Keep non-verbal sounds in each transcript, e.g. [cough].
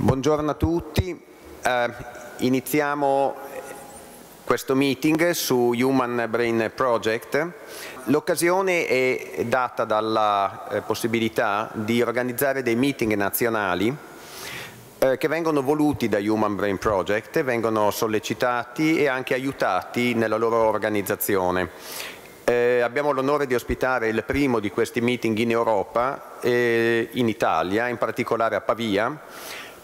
Buongiorno a tutti, eh, iniziamo questo meeting su Human Brain Project. L'occasione è data dalla eh, possibilità di organizzare dei meeting nazionali eh, che vengono voluti da Human Brain Project, vengono sollecitati e anche aiutati nella loro organizzazione. Eh, abbiamo l'onore di ospitare il primo di questi meeting in Europa, eh, in Italia, in particolare a Pavia,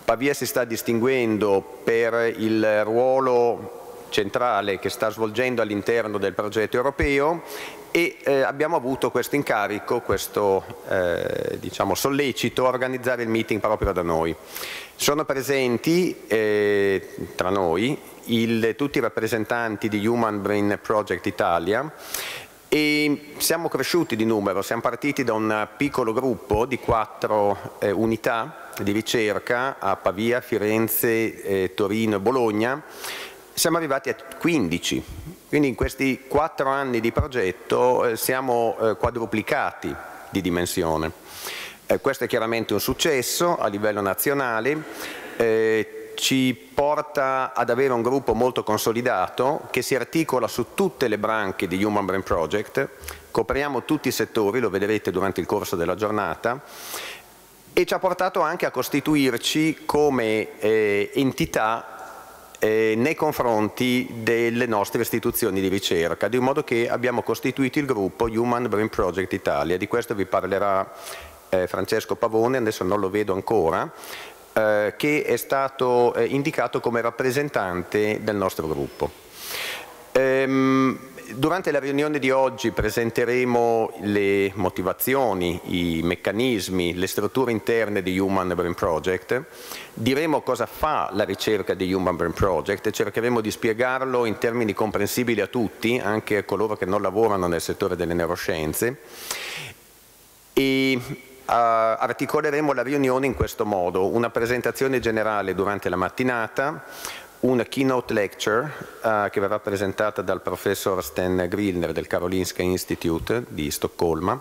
Pavia si sta distinguendo per il ruolo centrale che sta svolgendo all'interno del progetto europeo e eh, abbiamo avuto questo incarico, questo eh, diciamo, sollecito a organizzare il meeting proprio da noi. Sono presenti eh, tra noi il, tutti i rappresentanti di Human Brain Project Italia e siamo cresciuti di numero, siamo partiti da un piccolo gruppo di quattro eh, unità di ricerca a Pavia, Firenze, eh, Torino e Bologna, siamo arrivati a 15. Quindi in questi quattro anni di progetto eh, siamo eh, quadruplicati di dimensione. Eh, questo è chiaramente un successo a livello nazionale, eh, ci porta ad avere un gruppo molto consolidato che si articola su tutte le branche di Human Brain Project, copriamo tutti i settori, lo vedrete durante il corso della giornata, e ci ha portato anche a costituirci come eh, entità eh, nei confronti delle nostre istituzioni di ricerca, di modo che abbiamo costituito il gruppo Human Brain Project Italia, di questo vi parlerà eh, Francesco Pavone, adesso non lo vedo ancora, eh, che è stato eh, indicato come rappresentante del nostro gruppo. Ehm, Durante la riunione di oggi presenteremo le motivazioni, i meccanismi, le strutture interne di Human Brain Project, diremo cosa fa la ricerca di Human Brain Project e cercheremo di spiegarlo in termini comprensibili a tutti, anche a coloro che non lavorano nel settore delle neuroscienze. E uh, articoleremo la riunione in questo modo, una presentazione generale durante la mattinata, una keynote lecture uh, che verrà presentata dal professor Sten Grillner del Karolinska Institute di Stoccolma.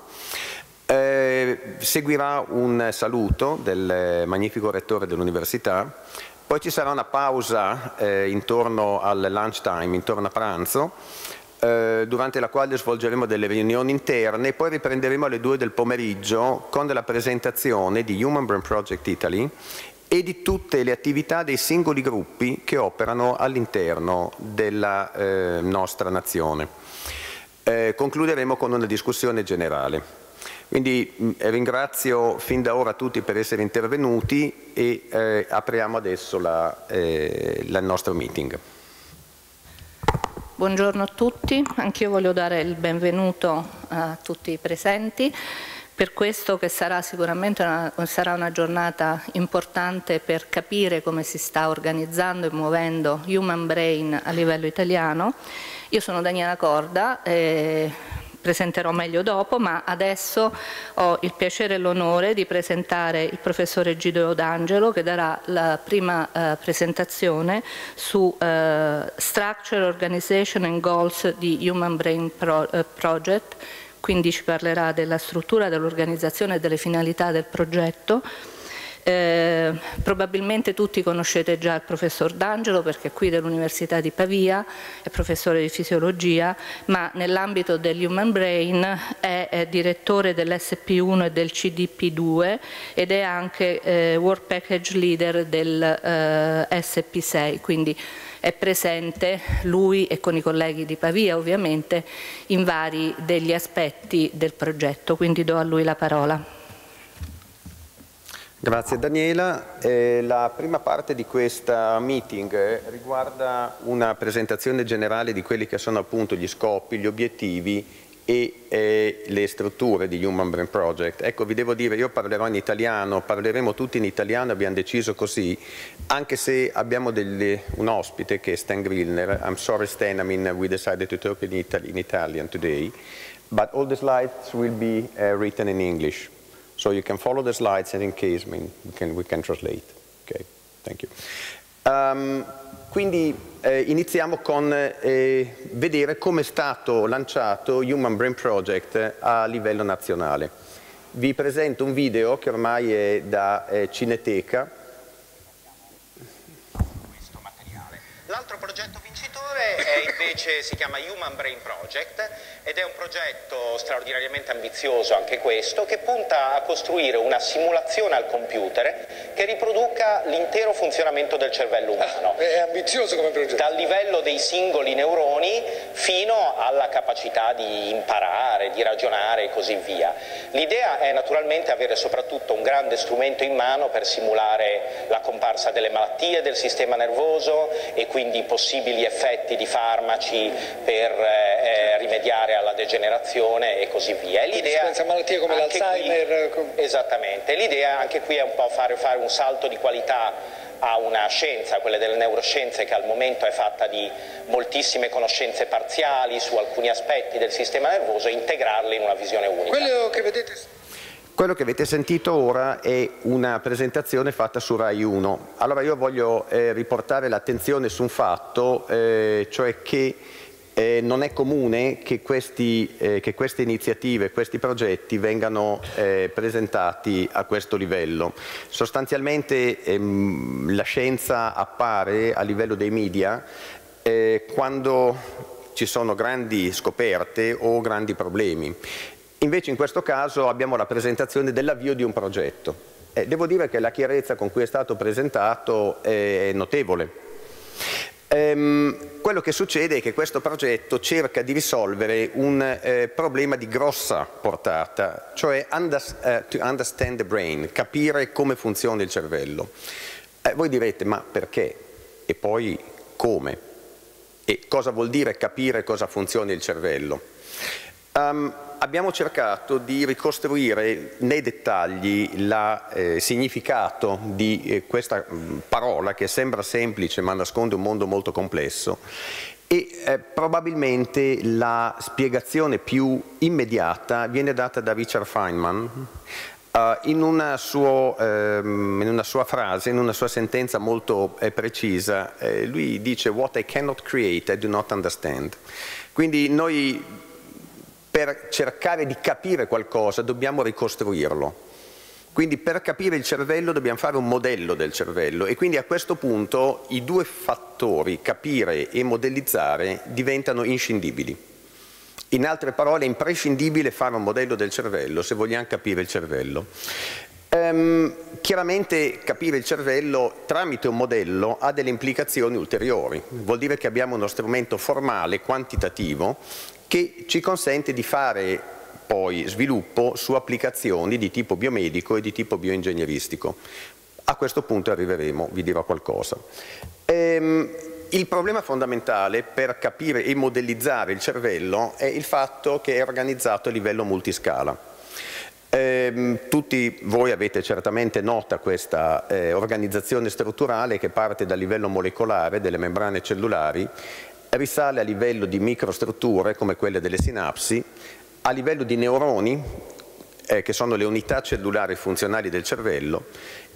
Eh, seguirà un saluto del magnifico rettore dell'università, poi ci sarà una pausa eh, intorno al lunch time, intorno a pranzo, eh, durante la quale svolgeremo delle riunioni interne e poi riprenderemo alle due del pomeriggio con la presentazione di Human Brain Project Italy e di tutte le attività dei singoli gruppi che operano all'interno della eh, nostra nazione. Eh, concluderemo con una discussione generale. Quindi mh, ringrazio fin da ora tutti per essere intervenuti e eh, apriamo adesso la, eh, il nostro meeting. Buongiorno a tutti, anch'io voglio dare il benvenuto a tutti i presenti per questo che sarà sicuramente una, sarà una giornata importante per capire come si sta organizzando e muovendo Human Brain a livello italiano. Io sono Daniela Corda, eh, presenterò meglio dopo, ma adesso ho il piacere e l'onore di presentare il professore Gido D'Angelo che darà la prima eh, presentazione su eh, Structure, Organization and Goals di Human Brain Pro, eh, Project quindi ci parlerà della struttura, dell'organizzazione e delle finalità del progetto. Eh, probabilmente tutti conoscete già il professor D'Angelo perché è qui dell'Università di Pavia, è professore di fisiologia, ma nell'ambito dell'Human Brain è, è direttore dell'SP1 e del CDP2 ed è anche eh, Work Package Leader del eh, SP6, quindi è presente lui e con i colleghi di Pavia ovviamente in vari degli aspetti del progetto, quindi do a lui la parola. Grazie Daniela. Eh, la prima parte di questa meeting riguarda una presentazione generale di quelli che sono appunto gli scopi, gli obiettivi e eh, le strutture di Human Brain Project. Ecco, vi devo dire, io parlerò in italiano, parleremo tutti in italiano, abbiamo deciso così, anche se abbiamo delle, un ospite che è Stan Grillner. I'm sorry Stan, I mean, we decided to talk in, Itali in Italian today, but all the slides will be uh, written in English. So you can follow the slides and in case, I mean, we can, we can translate. Okay, thank you. Um, quindi eh, iniziamo con eh, vedere come è stato lanciato Human Brain Project a livello nazionale. Vi presento un video che ormai è da eh, Cineteca. L'altro progetto vincitore è invece, si chiama Human Brain Project ed è un progetto straordinariamente ambizioso anche questo che punta a costruire una simulazione al computer che riproduca l'intero funzionamento del cervello umano. Ah, è ambizioso come progetto. Dal livello dei singoli neuroni fino alla capacità di imparare, di ragionare e così via. L'idea è naturalmente avere soprattutto un grande strumento in mano per simulare la comparsa delle malattie del sistema nervoso e quindi possibili effetti di farmaci per eh, rimediare alla degenerazione e così via. L'idea pensa a malattie come l'Alzheimer. Esattamente, l'idea anche qui è un po' fare, fare un salto di qualità a una scienza, quella delle neuroscienze che al momento è fatta di moltissime conoscenze parziali su alcuni aspetti del sistema nervoso e integrarle in una visione unica. Quello che vedete quello che avete sentito ora è una presentazione fatta su Rai 1. Allora io voglio eh, riportare l'attenzione su un fatto, eh, cioè che eh, non è comune che, questi, eh, che, queste iniziative, questi progetti vengano eh, presentati a questo livello. Sostanzialmente ehm, la scienza appare a livello dei media eh, quando ci sono grandi scoperte o grandi problemi. Invece in questo caso abbiamo la presentazione dell'avvio di un progetto. Eh, devo dire che la chiarezza con cui è stato presentato è notevole. Ehm, quello che succede è che questo progetto cerca di risolvere un eh, problema di grossa portata, cioè under, uh, to understand the brain, capire come funziona il cervello. Eh, voi direte, ma perché? E poi come? E cosa vuol dire capire cosa funziona il cervello? Um, abbiamo cercato di ricostruire nei dettagli il eh, significato di eh, questa mm, parola che sembra semplice ma nasconde un mondo molto complesso e eh, probabilmente la spiegazione più immediata viene data da Richard Feynman uh, in, una suo, ehm, in, una sua frase, in una sua sentenza molto eh, precisa. Eh, lui dice What I cannot create I do not understand. Quindi noi per cercare di capire qualcosa dobbiamo ricostruirlo. Quindi per capire il cervello dobbiamo fare un modello del cervello e quindi a questo punto i due fattori, capire e modellizzare, diventano inscindibili. In altre parole è imprescindibile fare un modello del cervello se vogliamo capire il cervello. Um, chiaramente capire il cervello tramite un modello ha delle implicazioni ulteriori, vuol dire che abbiamo uno strumento formale, quantitativo, che ci consente di fare poi sviluppo su applicazioni di tipo biomedico e di tipo bioingegneristico. A questo punto arriveremo, vi dirò qualcosa. Ehm, il problema fondamentale per capire e modellizzare il cervello è il fatto che è organizzato a livello multiscala. Eh, tutti voi avete certamente nota questa eh, organizzazione strutturale che parte dal livello molecolare delle membrane cellulari risale a livello di microstrutture come quelle delle sinapsi, a livello di neuroni, eh, che sono le unità cellulari funzionali del cervello,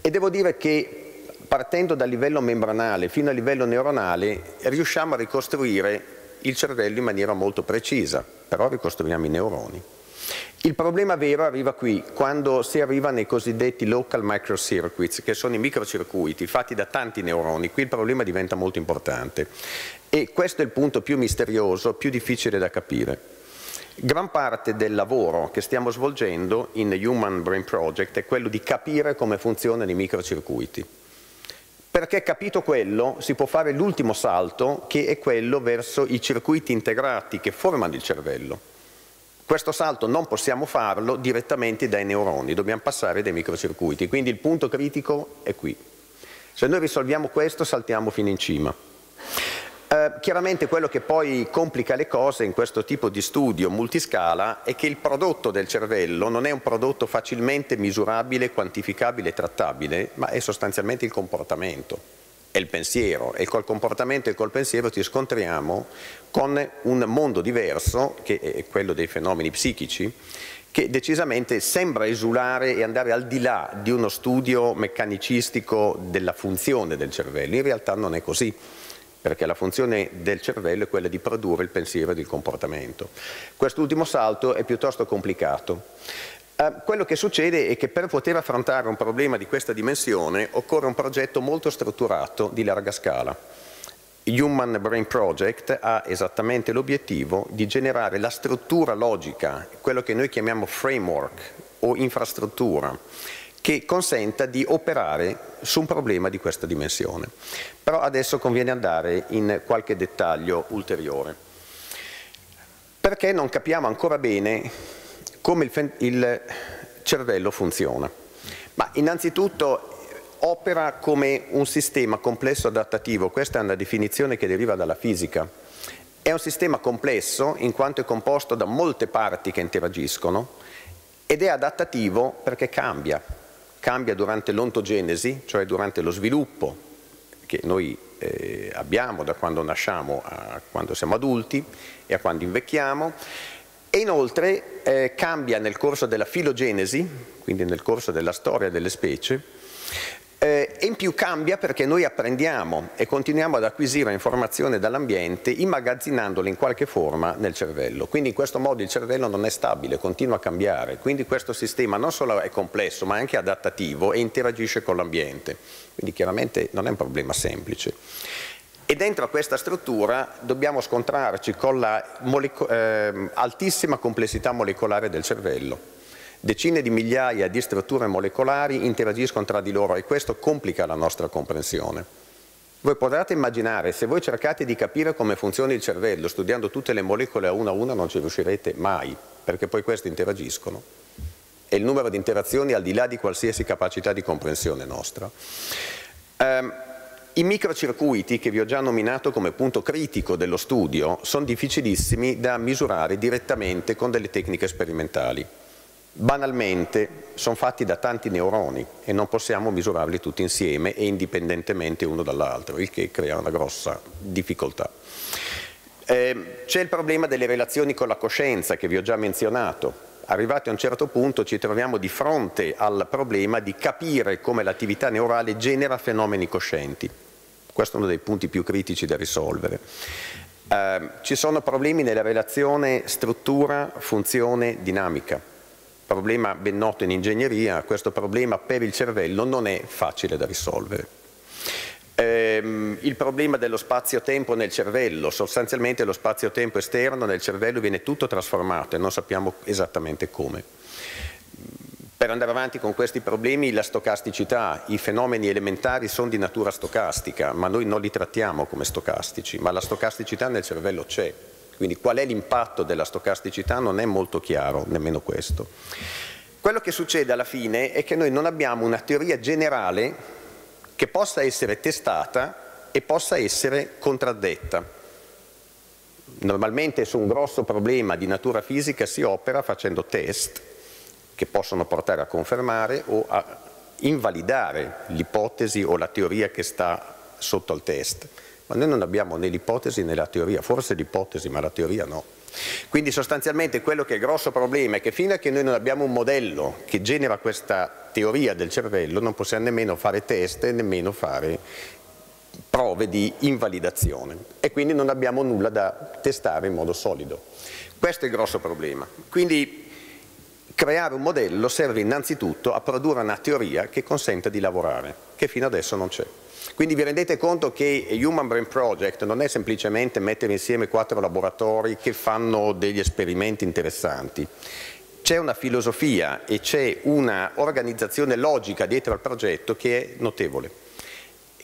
e devo dire che partendo dal livello membranale fino a livello neuronale riusciamo a ricostruire il cervello in maniera molto precisa, però ricostruiamo i neuroni. Il problema vero arriva qui, quando si arriva nei cosiddetti local microcircuits, che sono i microcircuiti fatti da tanti neuroni. Qui il problema diventa molto importante. E questo è il punto più misterioso, più difficile da capire. Gran parte del lavoro che stiamo svolgendo in Human Brain Project è quello di capire come funzionano i microcircuiti. Perché capito quello si può fare l'ultimo salto che è quello verso i circuiti integrati che formano il cervello. Questo salto non possiamo farlo direttamente dai neuroni, dobbiamo passare dai microcircuiti, quindi il punto critico è qui. Se noi risolviamo questo saltiamo fino in cima. Eh, chiaramente quello che poi complica le cose in questo tipo di studio multiscala è che il prodotto del cervello non è un prodotto facilmente misurabile, quantificabile e trattabile, ma è sostanzialmente il comportamento è il pensiero e col comportamento e col pensiero ci scontriamo con un mondo diverso, che è quello dei fenomeni psichici, che decisamente sembra esulare e andare al di là di uno studio meccanicistico della funzione del cervello. In realtà non è così, perché la funzione del cervello è quella di produrre il pensiero ed il comportamento. Quest'ultimo salto è piuttosto complicato. Eh, quello che succede è che per poter affrontare un problema di questa dimensione occorre un progetto molto strutturato di larga scala. Human Brain Project ha esattamente l'obiettivo di generare la struttura logica, quello che noi chiamiamo framework o infrastruttura, che consenta di operare su un problema di questa dimensione. Però adesso conviene andare in qualche dettaglio ulteriore. Perché non capiamo ancora bene come il, il cervello funziona? Ma innanzitutto opera come un sistema complesso adattativo, questa è una definizione che deriva dalla fisica. È un sistema complesso in quanto è composto da molte parti che interagiscono ed è adattativo perché cambia, cambia durante l'ontogenesi, cioè durante lo sviluppo che noi eh, abbiamo da quando nasciamo a quando siamo adulti e a quando invecchiamo. E inoltre eh, cambia nel corso della filogenesi, quindi nel corso della storia delle specie, eh, e in più cambia perché noi apprendiamo e continuiamo ad acquisire informazione dall'ambiente immagazzinandola in qualche forma nel cervello. Quindi in questo modo il cervello non è stabile, continua a cambiare. Quindi questo sistema non solo è complesso ma anche adattativo e interagisce con l'ambiente. Quindi chiaramente non è un problema semplice. E dentro a questa struttura dobbiamo scontrarci con la eh, altissima complessità molecolare del cervello Decine di migliaia di strutture molecolari interagiscono tra di loro e questo complica la nostra comprensione. Voi potrete immaginare, se voi cercate di capire come funziona il cervello studiando tutte le molecole a una a una non ci riuscirete mai, perché poi queste interagiscono. E il numero di interazioni al di là di qualsiasi capacità di comprensione nostra. Um, i microcircuiti, che vi ho già nominato come punto critico dello studio, sono difficilissimi da misurare direttamente con delle tecniche sperimentali. Banalmente sono fatti da tanti neuroni e non possiamo misurarli tutti insieme e indipendentemente uno dall'altro, il che crea una grossa difficoltà. Eh, c'è il problema delle relazioni con la coscienza che vi ho già menzionato. Arrivati a un certo punto ci troviamo di fronte al problema di capire come l'attività neurale genera fenomeni coscienti. Questo è uno dei punti più critici da risolvere. Eh, ci sono problemi nella relazione struttura-funzione-dinamica problema ben noto in ingegneria, questo problema per il cervello non è facile da risolvere. Ehm, il problema dello spazio-tempo nel cervello, sostanzialmente lo spazio-tempo esterno nel cervello viene tutto trasformato e non sappiamo esattamente come. Per andare avanti con questi problemi la stocasticità, i fenomeni elementari sono di natura stocastica, ma noi non li trattiamo come stocastici, ma la stocasticità nel cervello c'è quindi qual è l'impatto della stocasticità non è molto chiaro, nemmeno questo. Quello che succede alla fine è che noi non abbiamo una teoria generale che possa essere testata e possa essere contraddetta. Normalmente su un grosso problema di natura fisica si opera facendo test che possono portare a confermare o a invalidare l'ipotesi o la teoria che sta sotto al test ma noi non abbiamo né l'ipotesi né la teoria, forse l'ipotesi ma la teoria no. Quindi sostanzialmente quello che è il grosso problema è che fino a che noi non abbiamo un modello che genera questa teoria del cervello non possiamo nemmeno fare test e nemmeno fare prove di invalidazione e quindi non abbiamo nulla da testare in modo solido. Questo è il grosso problema. Quindi creare un modello serve innanzitutto a produrre una teoria che consenta di lavorare, che fino adesso non c'è. Quindi vi rendete conto che Human Brain Project non è semplicemente mettere insieme quattro laboratori che fanno degli esperimenti interessanti. C'è una filosofia e c'è un'organizzazione logica dietro al progetto che è notevole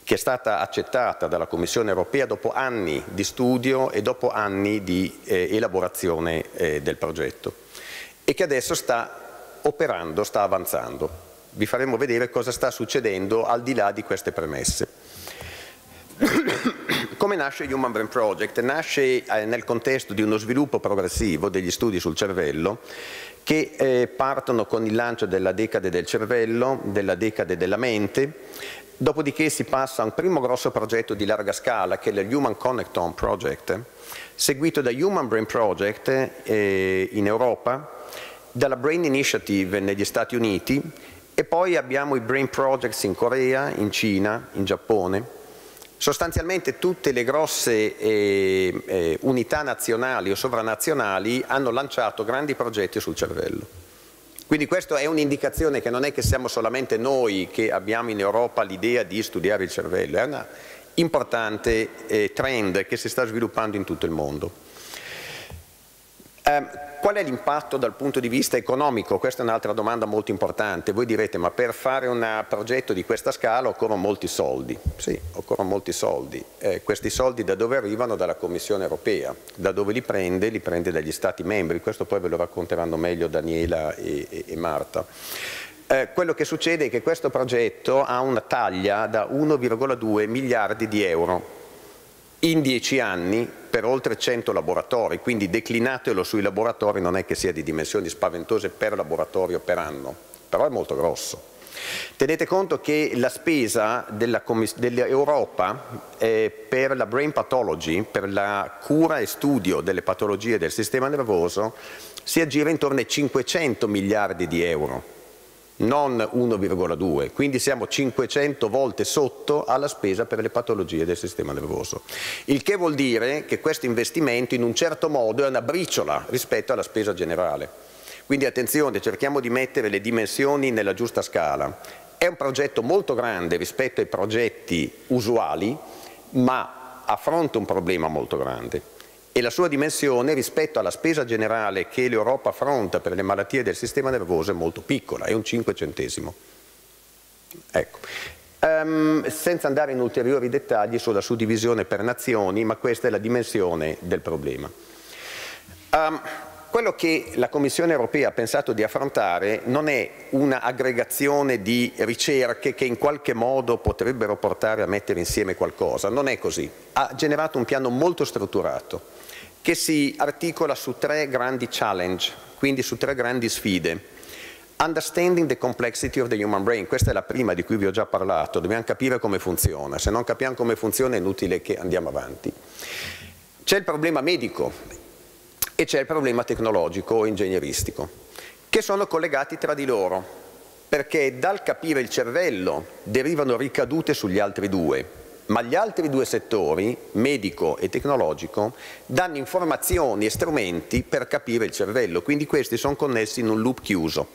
che è stata accettata dalla Commissione europea dopo anni di studio e dopo anni di eh, elaborazione eh, del progetto e che adesso sta operando, sta avanzando. Vi faremo vedere cosa sta succedendo al di là di queste premesse. [coughs] Come nasce Human Brain Project? Nasce eh, nel contesto di uno sviluppo progressivo degli studi sul cervello che eh, partono con il lancio della decade del cervello, della decade della mente, dopodiché si passa a un primo grosso progetto di larga scala che è il Human Connectome Project, seguito da Human Brain Project eh, in Europa, dalla Brain Initiative negli Stati Uniti e poi abbiamo i Brain Projects in Corea, in Cina, in Giappone Sostanzialmente tutte le grosse eh, eh, unità nazionali o sovranazionali hanno lanciato grandi progetti sul cervello. Quindi questa è un'indicazione che non è che siamo solamente noi che abbiamo in Europa l'idea di studiare il cervello, è una importante eh, trend che si sta sviluppando in tutto il mondo. Eh, qual è l'impatto dal punto di vista economico? Questa è un'altra domanda molto importante. Voi direte, ma per fare un progetto di questa scala occorrono molti soldi. Sì, occorrono molti soldi. Eh, questi soldi da dove arrivano? Dalla Commissione europea. Da dove li prende? Li prende dagli Stati membri. Questo poi ve lo racconteranno meglio Daniela e, e, e Marta. Eh, quello che succede è che questo progetto ha una taglia da 1,2 miliardi di euro in dieci anni per oltre 100 laboratori, quindi declinatelo sui laboratori non è che sia di dimensioni spaventose per laboratorio per anno, però è molto grosso. Tenete conto che la spesa dell'Europa eh, per la brain pathology, per la cura e studio delle patologie del sistema nervoso, si aggira intorno ai 500 miliardi di euro non 1,2, quindi siamo 500 volte sotto alla spesa per le patologie del sistema nervoso. Il che vuol dire che questo investimento in un certo modo è una briciola rispetto alla spesa generale. Quindi attenzione, cerchiamo di mettere le dimensioni nella giusta scala. È un progetto molto grande rispetto ai progetti usuali, ma affronta un problema molto grande e la sua dimensione rispetto alla spesa generale che l'Europa affronta per le malattie del sistema nervoso è molto piccola, è un 5 centesimo. Ecco. Um, senza andare in ulteriori dettagli sulla suddivisione per nazioni, ma questa è la dimensione del problema. Um, quello che la Commissione europea ha pensato di affrontare non è un'aggregazione di ricerche che in qualche modo potrebbero portare a mettere insieme qualcosa, non è così. Ha generato un piano molto strutturato che si articola su tre grandi challenge, quindi su tre grandi sfide. Understanding the complexity of the human brain, questa è la prima di cui vi ho già parlato, dobbiamo capire come funziona, se non capiamo come funziona è inutile che andiamo avanti. C'è il problema medico e c'è il problema tecnologico o ingegneristico, che sono collegati tra di loro, perché dal capire il cervello derivano ricadute sugli altri due, ma gli altri due settori, medico e tecnologico, danno informazioni e strumenti per capire il cervello, quindi questi sono connessi in un loop chiuso.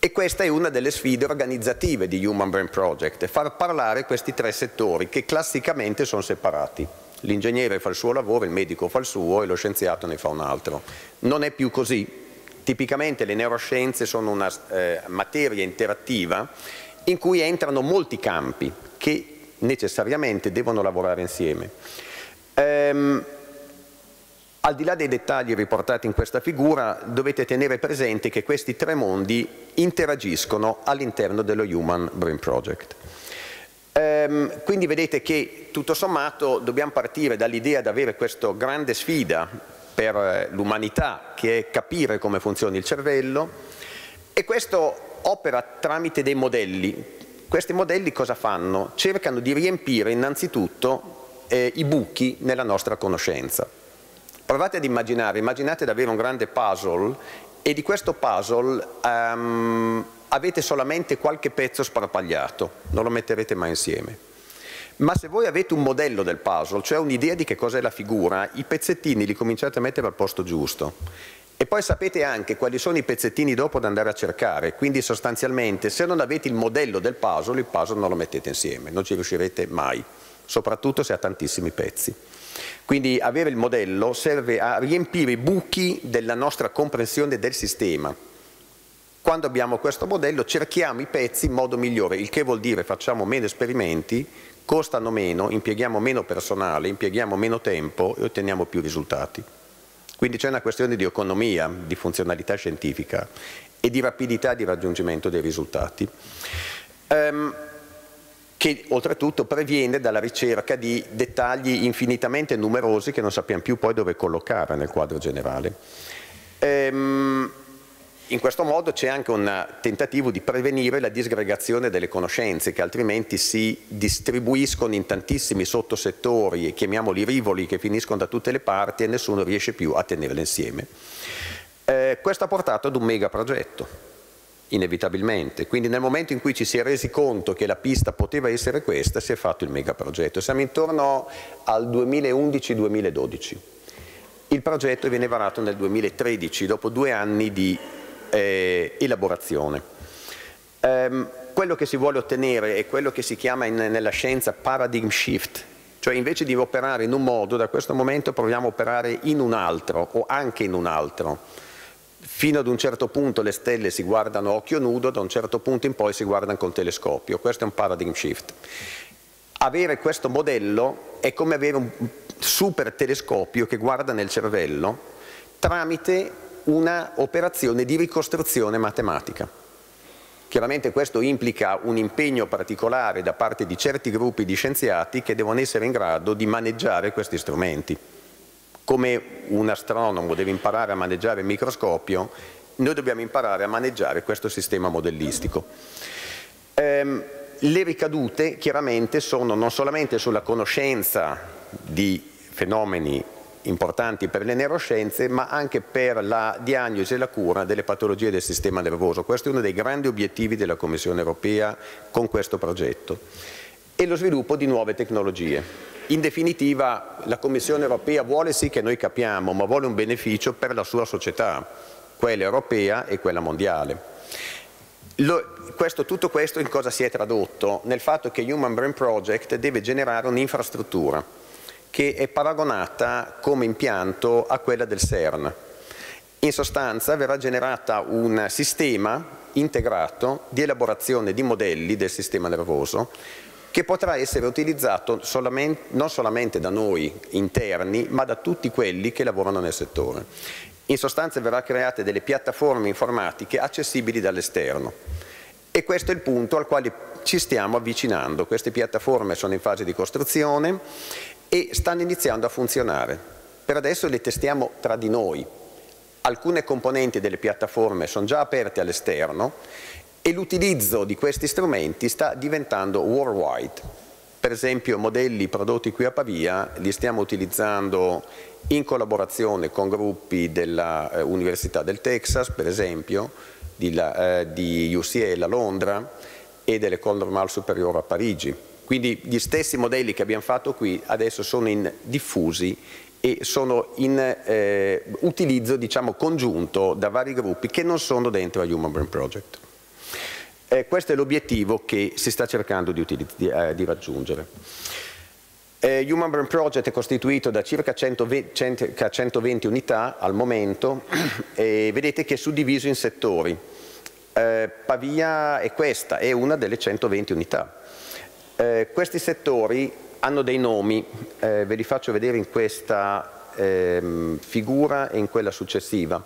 E questa è una delle sfide organizzative di Human Brain Project, far parlare questi tre settori che classicamente sono separati. L'ingegnere fa il suo lavoro, il medico fa il suo e lo scienziato ne fa un altro. Non è più così. Tipicamente le neuroscienze sono una eh, materia interattiva in cui entrano molti campi che necessariamente devono lavorare insieme. Ehm, al di là dei dettagli riportati in questa figura, dovete tenere presente che questi tre mondi interagiscono all'interno dello Human Brain Project. Ehm, quindi vedete che tutto sommato dobbiamo partire dall'idea di avere questa grande sfida per eh, l'umanità che è capire come funziona il cervello e questo opera tramite dei modelli questi modelli cosa fanno? Cercano di riempire innanzitutto eh, i buchi nella nostra conoscenza. Provate ad immaginare, immaginate di avere un grande puzzle e di questo puzzle um, avete solamente qualche pezzo sparpagliato, non lo metterete mai insieme. Ma se voi avete un modello del puzzle, cioè un'idea di che cos'è la figura, i pezzettini li cominciate a mettere al posto giusto e poi sapete anche quali sono i pezzettini dopo da andare a cercare, quindi sostanzialmente se non avete il modello del puzzle, il puzzle non lo mettete insieme, non ci riuscirete mai, soprattutto se ha tantissimi pezzi. Quindi avere il modello serve a riempire i buchi della nostra comprensione del sistema. Quando abbiamo questo modello cerchiamo i pezzi in modo migliore, il che vuol dire facciamo meno esperimenti, costano meno, impieghiamo meno personale, impieghiamo meno tempo e otteniamo più risultati. Quindi c'è una questione di economia, di funzionalità scientifica e di rapidità di raggiungimento dei risultati, ehm, che oltretutto previene dalla ricerca di dettagli infinitamente numerosi che non sappiamo più poi dove collocare nel quadro generale. Ehm, in questo modo c'è anche un tentativo di prevenire la disgregazione delle conoscenze che altrimenti si distribuiscono in tantissimi sottosettori, chiamiamoli rivoli, che finiscono da tutte le parti e nessuno riesce più a tenerle insieme. Eh, questo ha portato ad un megaprogetto, inevitabilmente. Quindi nel momento in cui ci si è resi conto che la pista poteva essere questa, si è fatto il megaprogetto. Siamo intorno al 2011-2012. Il progetto viene varato nel 2013, dopo due anni di eh, elaborazione. Um, quello che si vuole ottenere è quello che si chiama in, nella scienza paradigm shift, cioè invece di operare in un modo, da questo momento proviamo a operare in un altro o anche in un altro. Fino ad un certo punto le stelle si guardano a occhio nudo, da un certo punto in poi si guardano col telescopio. Questo è un paradigm shift. Avere questo modello è come avere un super telescopio che guarda nel cervello tramite una operazione di ricostruzione matematica. Chiaramente questo implica un impegno particolare da parte di certi gruppi di scienziati che devono essere in grado di maneggiare questi strumenti. Come un astronomo deve imparare a maneggiare il microscopio, noi dobbiamo imparare a maneggiare questo sistema modellistico. Ehm, le ricadute chiaramente sono non solamente sulla conoscenza di fenomeni importanti per le neuroscienze, ma anche per la diagnosi e la cura delle patologie del sistema nervoso. Questo è uno dei grandi obiettivi della Commissione europea con questo progetto. E lo sviluppo di nuove tecnologie. In definitiva la Commissione europea vuole sì che noi capiamo, ma vuole un beneficio per la sua società, quella europea e quella mondiale. Lo, questo, tutto questo in cosa si è tradotto? Nel fatto che Human Brain Project deve generare un'infrastruttura che è paragonata come impianto a quella del CERN. In sostanza verrà generato un sistema integrato di elaborazione di modelli del sistema nervoso che potrà essere utilizzato solamente, non solamente da noi interni, ma da tutti quelli che lavorano nel settore. In sostanza verrà create delle piattaforme informatiche accessibili dall'esterno. E questo è il punto al quale ci stiamo avvicinando. Queste piattaforme sono in fase di costruzione e stanno iniziando a funzionare. Per adesso le testiamo tra di noi. Alcune componenti delle piattaforme sono già aperte all'esterno e l'utilizzo di questi strumenti sta diventando worldwide. Per esempio modelli prodotti qui a Pavia li stiamo utilizzando in collaborazione con gruppi dell'Università eh, del Texas, per esempio, di, eh, di UCL a Londra e dell'École Normale Supérieure a Parigi. Quindi gli stessi modelli che abbiamo fatto qui adesso sono in diffusi e sono in eh, utilizzo diciamo, congiunto da vari gruppi che non sono dentro a Human Brain Project. Eh, questo è l'obiettivo che si sta cercando di, di, eh, di raggiungere. Eh, Human Brain Project è costituito da circa 120, circa 120 unità al momento [clears throat] e vedete che è suddiviso in settori. Eh, Pavia è questa, è una delle 120 unità. Eh, questi settori hanno dei nomi, eh, ve li faccio vedere in questa eh, figura e in quella successiva.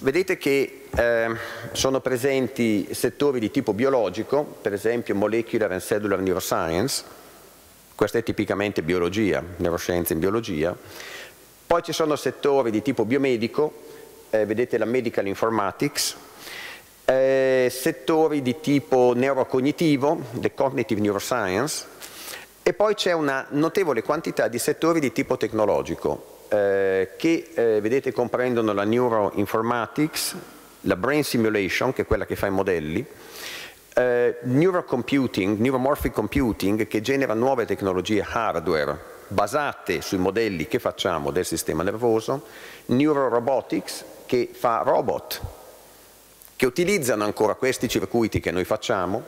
Vedete che eh, sono presenti settori di tipo biologico, per esempio Molecular and Cellular Neuroscience, questa è tipicamente biologia, neuroscienze in biologia. Poi ci sono settori di tipo biomedico, eh, vedete la Medical Informatics, eh, settori di tipo neurocognitivo, the cognitive neuroscience, e poi c'è una notevole quantità di settori di tipo tecnologico eh, che eh, vedete comprendono la neuroinformatics, la brain simulation, che è quella che fa i modelli, eh, neurocomputing, neuromorphic computing, che genera nuove tecnologie hardware basate sui modelli che facciamo del sistema nervoso, neurorobotics, che fa robot, che utilizzano ancora questi circuiti che noi facciamo.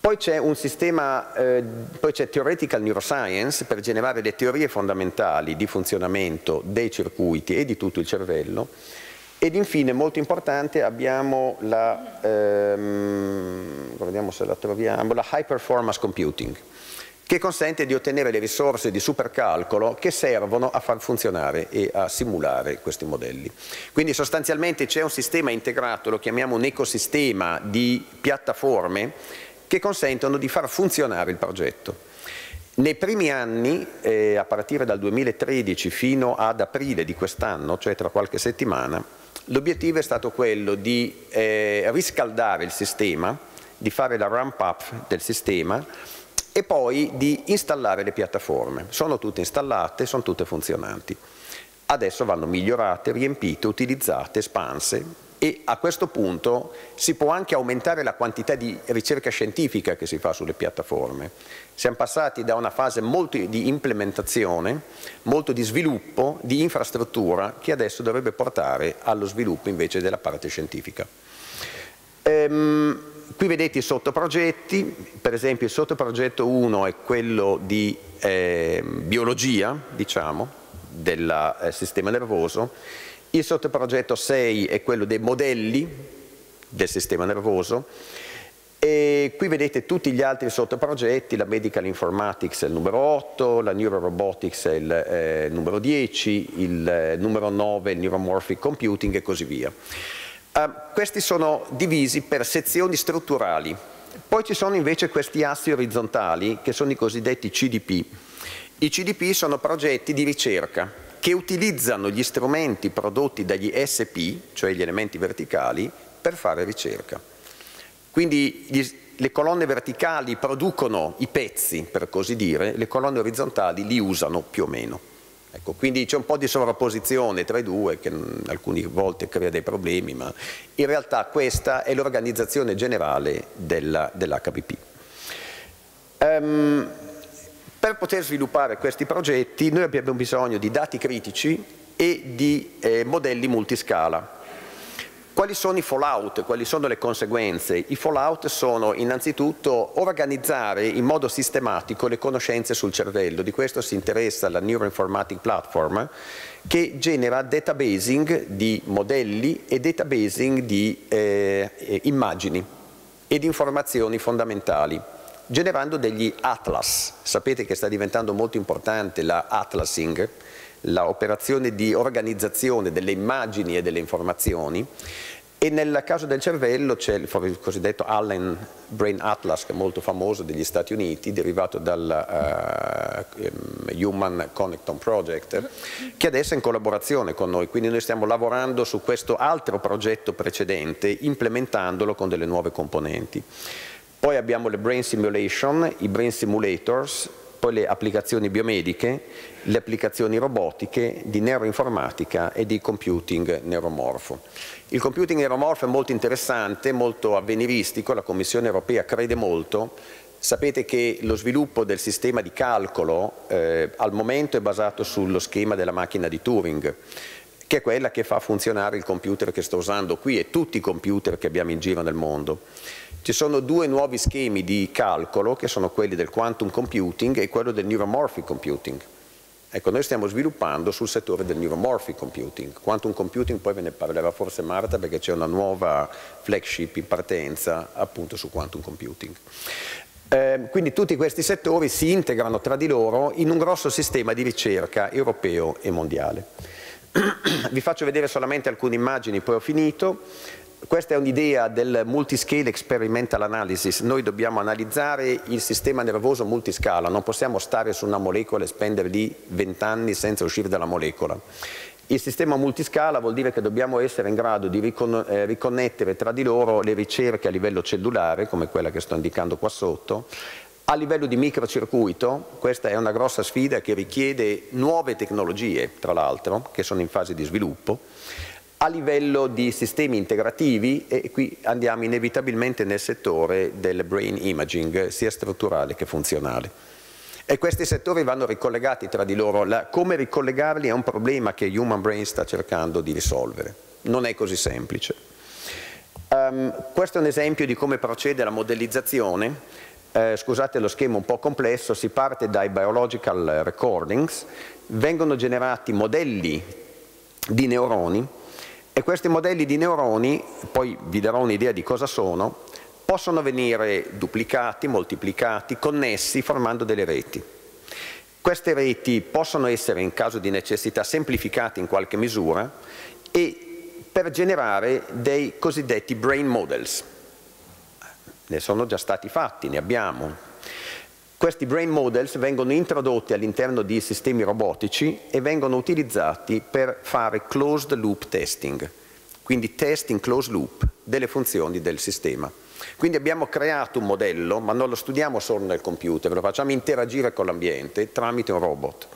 Poi c'è un sistema, eh, poi c'è Theoretical Neuroscience per generare le teorie fondamentali di funzionamento dei circuiti e di tutto il cervello. Ed infine, molto importante, abbiamo la, ehm, la High Performance Computing che consente di ottenere le risorse di supercalcolo che servono a far funzionare e a simulare questi modelli. Quindi sostanzialmente c'è un sistema integrato, lo chiamiamo un ecosistema di piattaforme che consentono di far funzionare il progetto. Nei primi anni, eh, a partire dal 2013 fino ad aprile di quest'anno, cioè tra qualche settimana, l'obiettivo è stato quello di eh, riscaldare il sistema, di fare la ramp up del sistema e poi di installare le piattaforme. Sono tutte installate, sono tutte funzionanti. Adesso vanno migliorate, riempite, utilizzate, espanse e a questo punto si può anche aumentare la quantità di ricerca scientifica che si fa sulle piattaforme. Siamo passati da una fase molto di implementazione, molto di sviluppo, di infrastruttura che adesso dovrebbe portare allo sviluppo invece della parte scientifica. Ehm, Qui vedete i sottoprogetti, per esempio il sottoprogetto 1 è quello di eh, biologia, diciamo, del eh, sistema nervoso, il sottoprogetto 6 è quello dei modelli del sistema nervoso e qui vedete tutti gli altri sottoprogetti, la Medical Informatics è il numero 8, la Neurorobotics è il eh, numero 10, il eh, numero 9 il Neuromorphic Computing e così via. Uh, questi sono divisi per sezioni strutturali. Poi ci sono invece questi assi orizzontali che sono i cosiddetti CDP. I CDP sono progetti di ricerca che utilizzano gli strumenti prodotti dagli SP, cioè gli elementi verticali, per fare ricerca. Quindi gli, le colonne verticali producono i pezzi, per così dire, le colonne orizzontali li usano più o meno. Ecco, quindi c'è un po' di sovrapposizione tra i due che alcune volte crea dei problemi, ma in realtà questa è l'organizzazione generale dell'HPP. Um, ehm, per poter sviluppare questi progetti noi abbiamo bisogno di dati critici e di eh, modelli multiscala. Quali sono i fallout? Quali sono le conseguenze? I fallout sono innanzitutto organizzare in modo sistematico le conoscenze sul cervello, di questo si interessa la Neuroinformatic Platform, che genera databasing di modelli e databasing di eh, immagini e di informazioni fondamentali generando degli atlas. Sapete che sta diventando molto importante la atlasing, l'operazione di organizzazione delle immagini e delle informazioni. E nel caso del cervello c'è il cosiddetto Allen Brain Atlas che è molto famoso degli Stati Uniti derivato dal uh, Human Connecton Project che adesso è in collaborazione con noi. Quindi noi stiamo lavorando su questo altro progetto precedente implementandolo con delle nuove componenti. Poi abbiamo le brain simulation, i brain simulators poi le applicazioni biomediche, le applicazioni robotiche, di neuroinformatica e di computing neuromorfo. Il computing neuromorfo è molto interessante, molto avveniristico, la Commissione europea crede molto, Sapete che lo sviluppo del sistema di calcolo eh, al momento è basato sullo schema della macchina di Turing, che è quella che fa funzionare il computer che sto usando qui e tutti i computer che abbiamo in giro nel mondo. Ci sono due nuovi schemi di calcolo che sono quelli del quantum computing e quello del neuromorphic computing. Ecco, noi stiamo sviluppando sul settore del neuromorphic computing. Quantum computing poi ve ne parlerà forse Marta perché c'è una nuova flagship in partenza appunto su quantum computing. Eh, quindi tutti questi settori si integrano tra di loro in un grosso sistema di ricerca europeo e mondiale. [clears throat] Vi faccio vedere solamente alcune immagini, poi ho finito. Questa è un'idea del multiscale experimental analysis, noi dobbiamo analizzare il sistema nervoso multiscala, non possiamo stare su una molecola e spendere lì 20 anni senza uscire dalla molecola. Il sistema multiscala vuol dire che dobbiamo essere in grado di eh, riconnettere tra di loro le ricerche a livello cellulare, come quella che sto indicando qua sotto, a livello di microcircuito, questa è una grossa sfida che richiede nuove tecnologie, tra l'altro, che sono in fase di sviluppo, a livello di sistemi integrativi e qui andiamo inevitabilmente nel settore del brain imaging sia strutturale che funzionale. E questi settori vanno ricollegati tra di loro, La, come ricollegarli è un problema che Human Brain sta cercando di risolvere, non è così semplice. Um, questo è un esempio di come procede la modellizzazione, eh, scusate lo schema un po' complesso, si parte dai biological recordings, vengono generati modelli di neuroni e questi modelli di neuroni, poi vi darò un'idea di cosa sono, possono venire duplicati, moltiplicati, connessi formando delle reti. Queste reti possono essere in caso di necessità semplificate in qualche misura e per generare dei cosiddetti brain models. Ne sono già stati fatti, ne abbiamo, questi brain models vengono introdotti all'interno di sistemi robotici e vengono utilizzati per fare closed loop testing, quindi test in closed loop delle funzioni del sistema. Quindi abbiamo creato un modello, ma non lo studiamo solo nel computer, lo facciamo interagire con l'ambiente tramite un robot.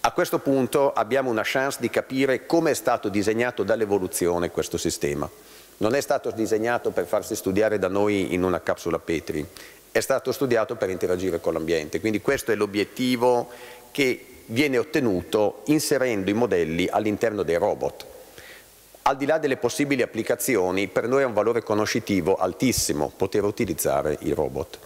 A questo punto abbiamo una chance di capire come è stato disegnato dall'evoluzione questo sistema. Non è stato disegnato per farsi studiare da noi in una capsula Petri, è stato studiato per interagire con l'ambiente, quindi questo è l'obiettivo che viene ottenuto inserendo i modelli all'interno dei robot. al di là delle possibili applicazioni, per noi è un valore conoscitivo altissimo poter utilizzare i robot.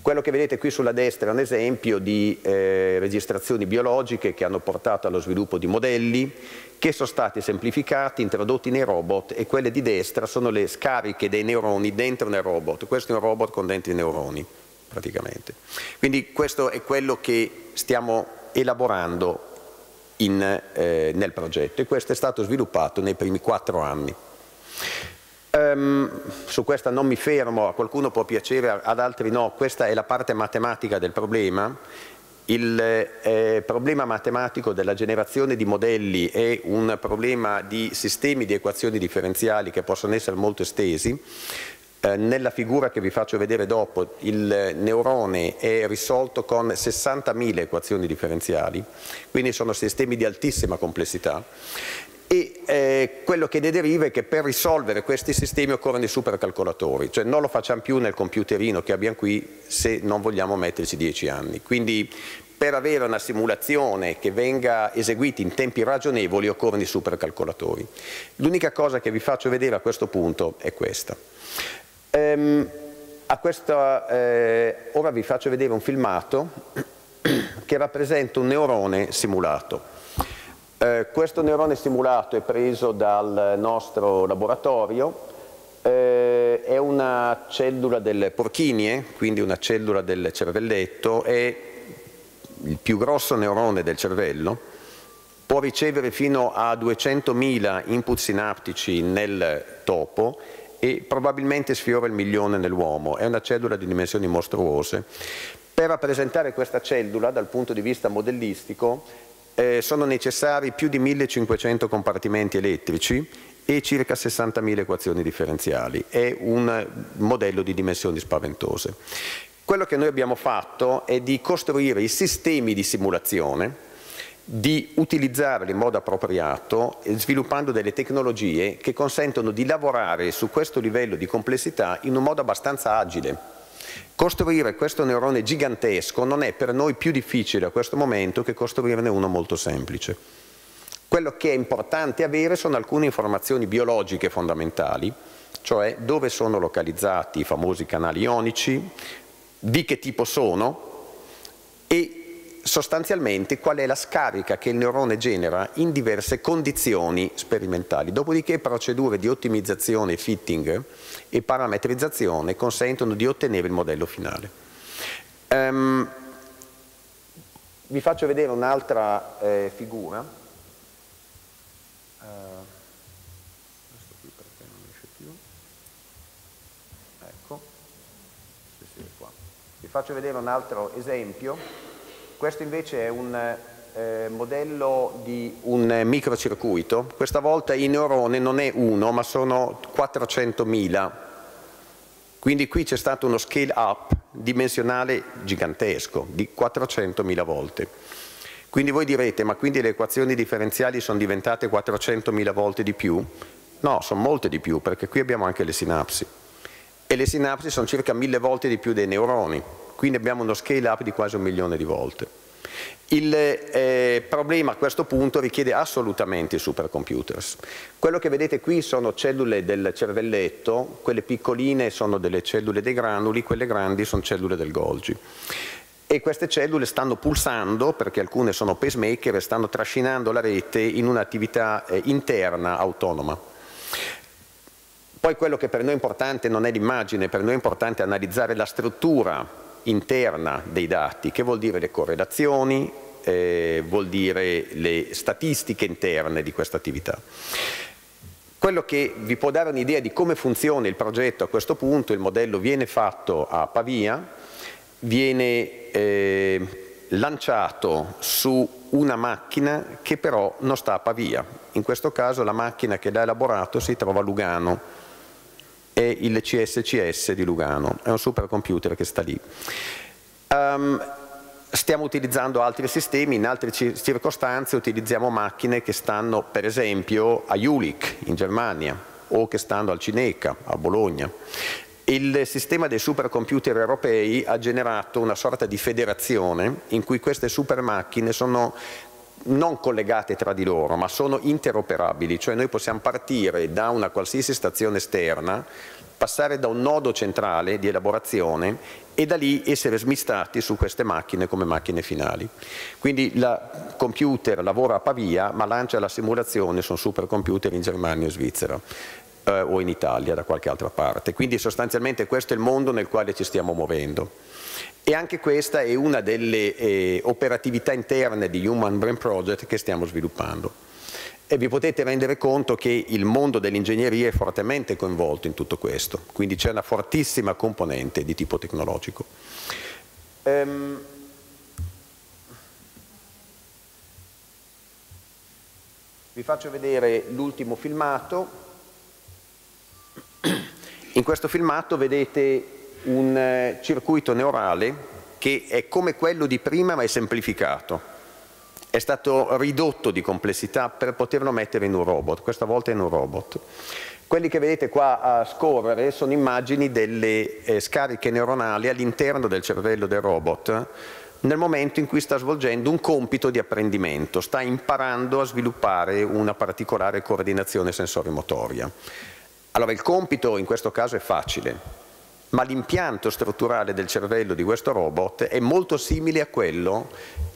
Quello che vedete qui sulla destra è un esempio di eh, registrazioni biologiche che hanno portato allo sviluppo di modelli che sono stati semplificati, introdotti nei robot e quelle di destra sono le scariche dei neuroni dentro nel robot. Questo è un robot con dentro i neuroni, praticamente. Quindi questo è quello che stiamo elaborando in, eh, nel progetto e questo è stato sviluppato nei primi quattro anni. Um, su questa non mi fermo, a qualcuno può piacere, ad altri no, questa è la parte matematica del problema. Il eh, problema matematico della generazione di modelli è un problema di sistemi di equazioni differenziali che possono essere molto estesi. Eh, nella figura che vi faccio vedere dopo il neurone è risolto con 60.000 equazioni differenziali, quindi sono sistemi di altissima complessità e eh, quello che ne deriva è che per risolvere questi sistemi occorrono i supercalcolatori, cioè non lo facciamo più nel computerino che abbiamo qui se non vogliamo metterci 10 anni. Quindi per avere una simulazione che venga eseguita in tempi ragionevoli occorrono i supercalcolatori. L'unica cosa che vi faccio vedere a questo punto è questa. Ehm, questa, eh, ora vi faccio vedere un filmato che rappresenta un neurone simulato. Eh, questo neurone simulato è preso dal nostro laboratorio, eh, è una cellula delle porchinie, quindi una cellula del cervelletto, è il più grosso neurone del cervello, può ricevere fino a 200.000 input sinaptici nel topo e probabilmente sfiora il milione nell'uomo, è una cellula di dimensioni mostruose. Per rappresentare questa cellula dal punto di vista modellistico eh, sono necessari più di 1500 compartimenti elettrici e circa 60.000 equazioni differenziali. È un modello di dimensioni spaventose. Quello che noi abbiamo fatto è di costruire i sistemi di simulazione di utilizzarli in modo appropriato sviluppando delle tecnologie che consentono di lavorare su questo livello di complessità in un modo abbastanza agile. Costruire questo neurone gigantesco non è per noi più difficile a questo momento che costruirne uno molto semplice. Quello che è importante avere sono alcune informazioni biologiche fondamentali, cioè dove sono localizzati i famosi canali ionici, di che tipo sono e sostanzialmente qual è la scarica che il neurone genera in diverse condizioni sperimentali. Dopodiché procedure di ottimizzazione, fitting e parametrizzazione consentono di ottenere il modello finale. Um, vi faccio vedere un'altra eh, figura. Più. Ecco, vi faccio vedere un altro esempio questo invece è un eh, modello di un microcircuito, questa volta il neurone non è uno ma sono 400.000, quindi qui c'è stato uno scale up dimensionale gigantesco di 400.000 volte. Quindi voi direte, ma quindi le equazioni differenziali sono diventate 400.000 volte di più? No, sono molte di più, perché qui abbiamo anche le sinapsi. E le sinapsi sono circa mille volte di più dei neuroni quindi abbiamo uno scale up di quasi un milione di volte. Il eh, problema a questo punto richiede assolutamente i supercomputers. Quello che vedete qui sono cellule del cervelletto, quelle piccoline sono delle cellule dei granuli, quelle grandi sono cellule del Golgi. E queste cellule stanno pulsando, perché alcune sono pacemaker, e stanno trascinando la rete in un'attività eh, interna autonoma. Poi quello che per noi è importante non è l'immagine, per noi è importante analizzare la struttura interna dei dati, che vuol dire le correlazioni, eh, vuol dire le statistiche interne di questa attività. Quello che vi può dare un'idea di come funziona il progetto a questo punto, il modello viene fatto a Pavia, viene eh, lanciato su una macchina che però non sta a Pavia. In questo caso la macchina che l'ha elaborato si trova a Lugano, è il CSCS di Lugano, è un supercomputer che sta lì. Um, stiamo utilizzando altri sistemi, in altre circostanze utilizziamo macchine che stanno per esempio a Jülich in Germania o che stanno al Cineca a Bologna. Il sistema dei supercomputer europei ha generato una sorta di federazione in cui queste super macchine sono non collegate tra di loro, ma sono interoperabili, cioè noi possiamo partire da una qualsiasi stazione esterna, passare da un nodo centrale di elaborazione e da lì essere smistati su queste macchine come macchine finali. Quindi il computer lavora a Pavia ma lancia la simulazione su un supercomputer in Germania o Svizzera eh, o in Italia da qualche altra parte. Quindi sostanzialmente questo è il mondo nel quale ci stiamo muovendo. E anche questa è una delle eh, operatività interne di Human Brain Project che stiamo sviluppando. E vi potete rendere conto che il mondo dell'ingegneria è fortemente coinvolto in tutto questo, quindi c'è una fortissima componente di tipo tecnologico. Um, vi faccio vedere l'ultimo filmato. In questo filmato vedete un eh, circuito neurale che è come quello di prima ma è semplificato. È stato ridotto di complessità per poterlo mettere in un robot, questa volta in un robot. Quelli che vedete qua a scorrere sono immagini delle eh, scariche neuronali all'interno del cervello del robot nel momento in cui sta svolgendo un compito di apprendimento, sta imparando a sviluppare una particolare coordinazione sensorimotoria. Allora il compito in questo caso è facile, ma l'impianto strutturale del cervello di questo robot è molto simile a quello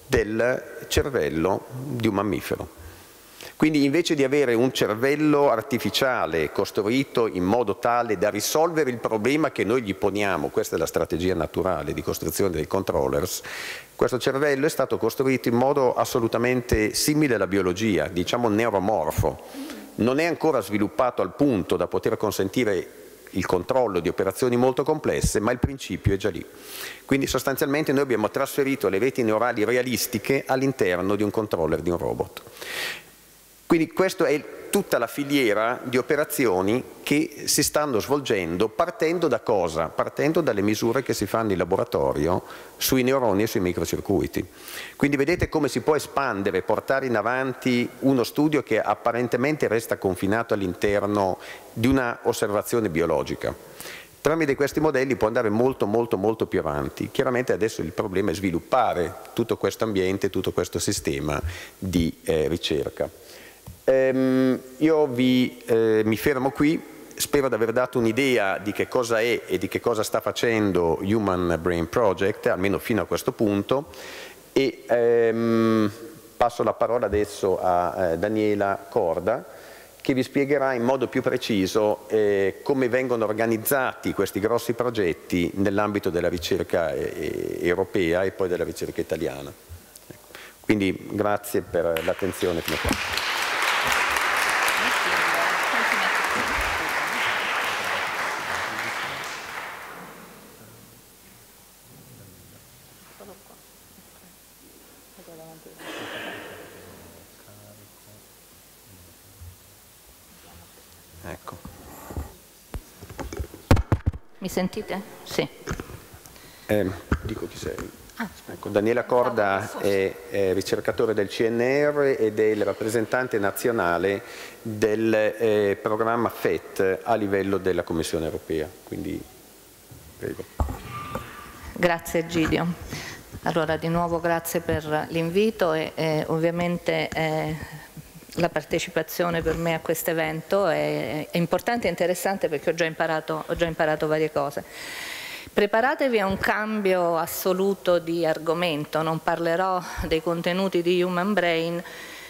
del cervello di un mammifero. Quindi invece di avere un cervello artificiale costruito in modo tale da risolvere il problema che noi gli poniamo, questa è la strategia naturale di costruzione dei controllers, questo cervello è stato costruito in modo assolutamente simile alla biologia, diciamo neuromorfo. Non è ancora sviluppato al punto da poter consentire il controllo di operazioni molto complesse, ma il principio è già lì. Quindi sostanzialmente noi abbiamo trasferito le reti neurali realistiche all'interno di un controller di un robot. Quindi questa è tutta la filiera di operazioni che si stanno svolgendo partendo da cosa? Partendo dalle misure che si fanno in laboratorio sui neuroni e sui microcircuiti. Quindi vedete come si può espandere, portare in avanti uno studio che apparentemente resta confinato all'interno di una osservazione biologica. Tramite questi modelli può andare molto molto molto più avanti. Chiaramente adesso il problema è sviluppare tutto questo ambiente, tutto questo sistema di eh, ricerca. Ehm, io vi, eh, mi fermo qui, spero di aver dato un'idea di che cosa è e di che cosa sta facendo Human Brain Project, almeno fino a questo punto, e ehm, passo la parola adesso a eh, Daniela Corda che vi spiegherà in modo più preciso eh, come vengono organizzati questi grossi progetti nell'ambito della ricerca eh, europea e poi della ricerca italiana. Quindi grazie per l'attenzione fino a qua. Sentite? Sì. Eh, dico chi sei. Ah. Ecco, Daniela Corda è, è, ricercatore del CNR ed è il rappresentante nazionale del eh, programma FET a livello della Commissione europea. Quindi, prego. Grazie Gidio. Allora di nuovo grazie per l'invito e, e ovviamente eh, la partecipazione per me a questo evento è, è, importante e interessante perché ho già, imparato, ho già imparato varie cose. Preparatevi a un cambio assoluto di argomento, non parlerò dei contenuti di Human Brain,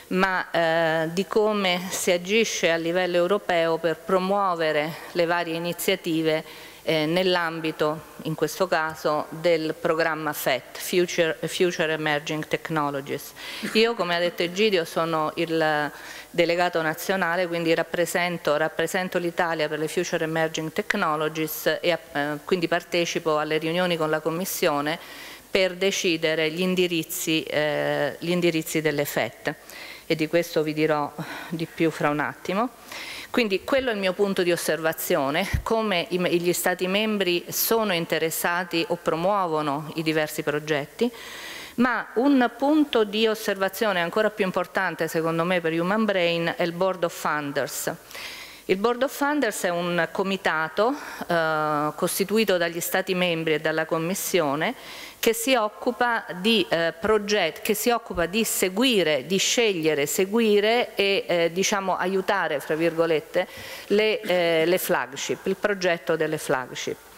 ma eh, di come si agisce a livello europeo per promuovere le varie iniziative eh, nell'ambito, in questo caso, del programma FET, Future, Future, Emerging Technologies. Io, come ha detto Egidio, sono il delegato nazionale, quindi rappresento, rappresento l'Italia per le Future Emerging Technologies e eh, quindi partecipo alle riunioni con la Commissione per decidere gli indirizzi, eh, gli indirizzi delle FET e di questo vi dirò di più fra un attimo. Quindi quello è il mio punto di osservazione, come gli Stati membri sono interessati o promuovono i diversi progetti, ma un punto di osservazione ancora più importante secondo me per Human Brain è il Board of Funders. Il Board of Funders è un comitato eh, costituito dagli Stati membri e dalla Commissione che si occupa di eh, che si occupa di seguire, di scegliere, seguire e eh, diciamo aiutare, le, eh, le flagship, il progetto delle flagship.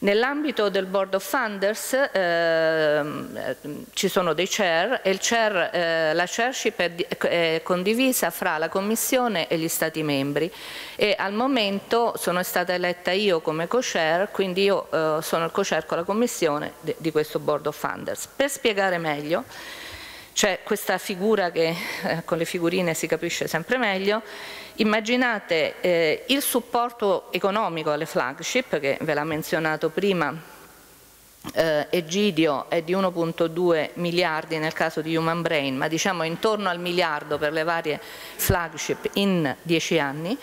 Nell'ambito del Board of Funders eh, ci sono dei chair e chair, eh, la chairship è, è, condivisa fra la Commissione e gli Stati membri e al momento sono stata eletta io come co-chair, quindi io eh, sono il co-chair con la Commissione di, di questo Board of Funders. Per spiegare meglio, c'è questa figura che eh, con le figurine si capisce sempre meglio. Immaginate eh, il supporto economico alle flagship, che ve l'ha menzionato prima eh, Egidio, è di 1.2 miliardi nel caso di Human Brain, ma diciamo intorno al miliardo per le varie flagship in 10 anni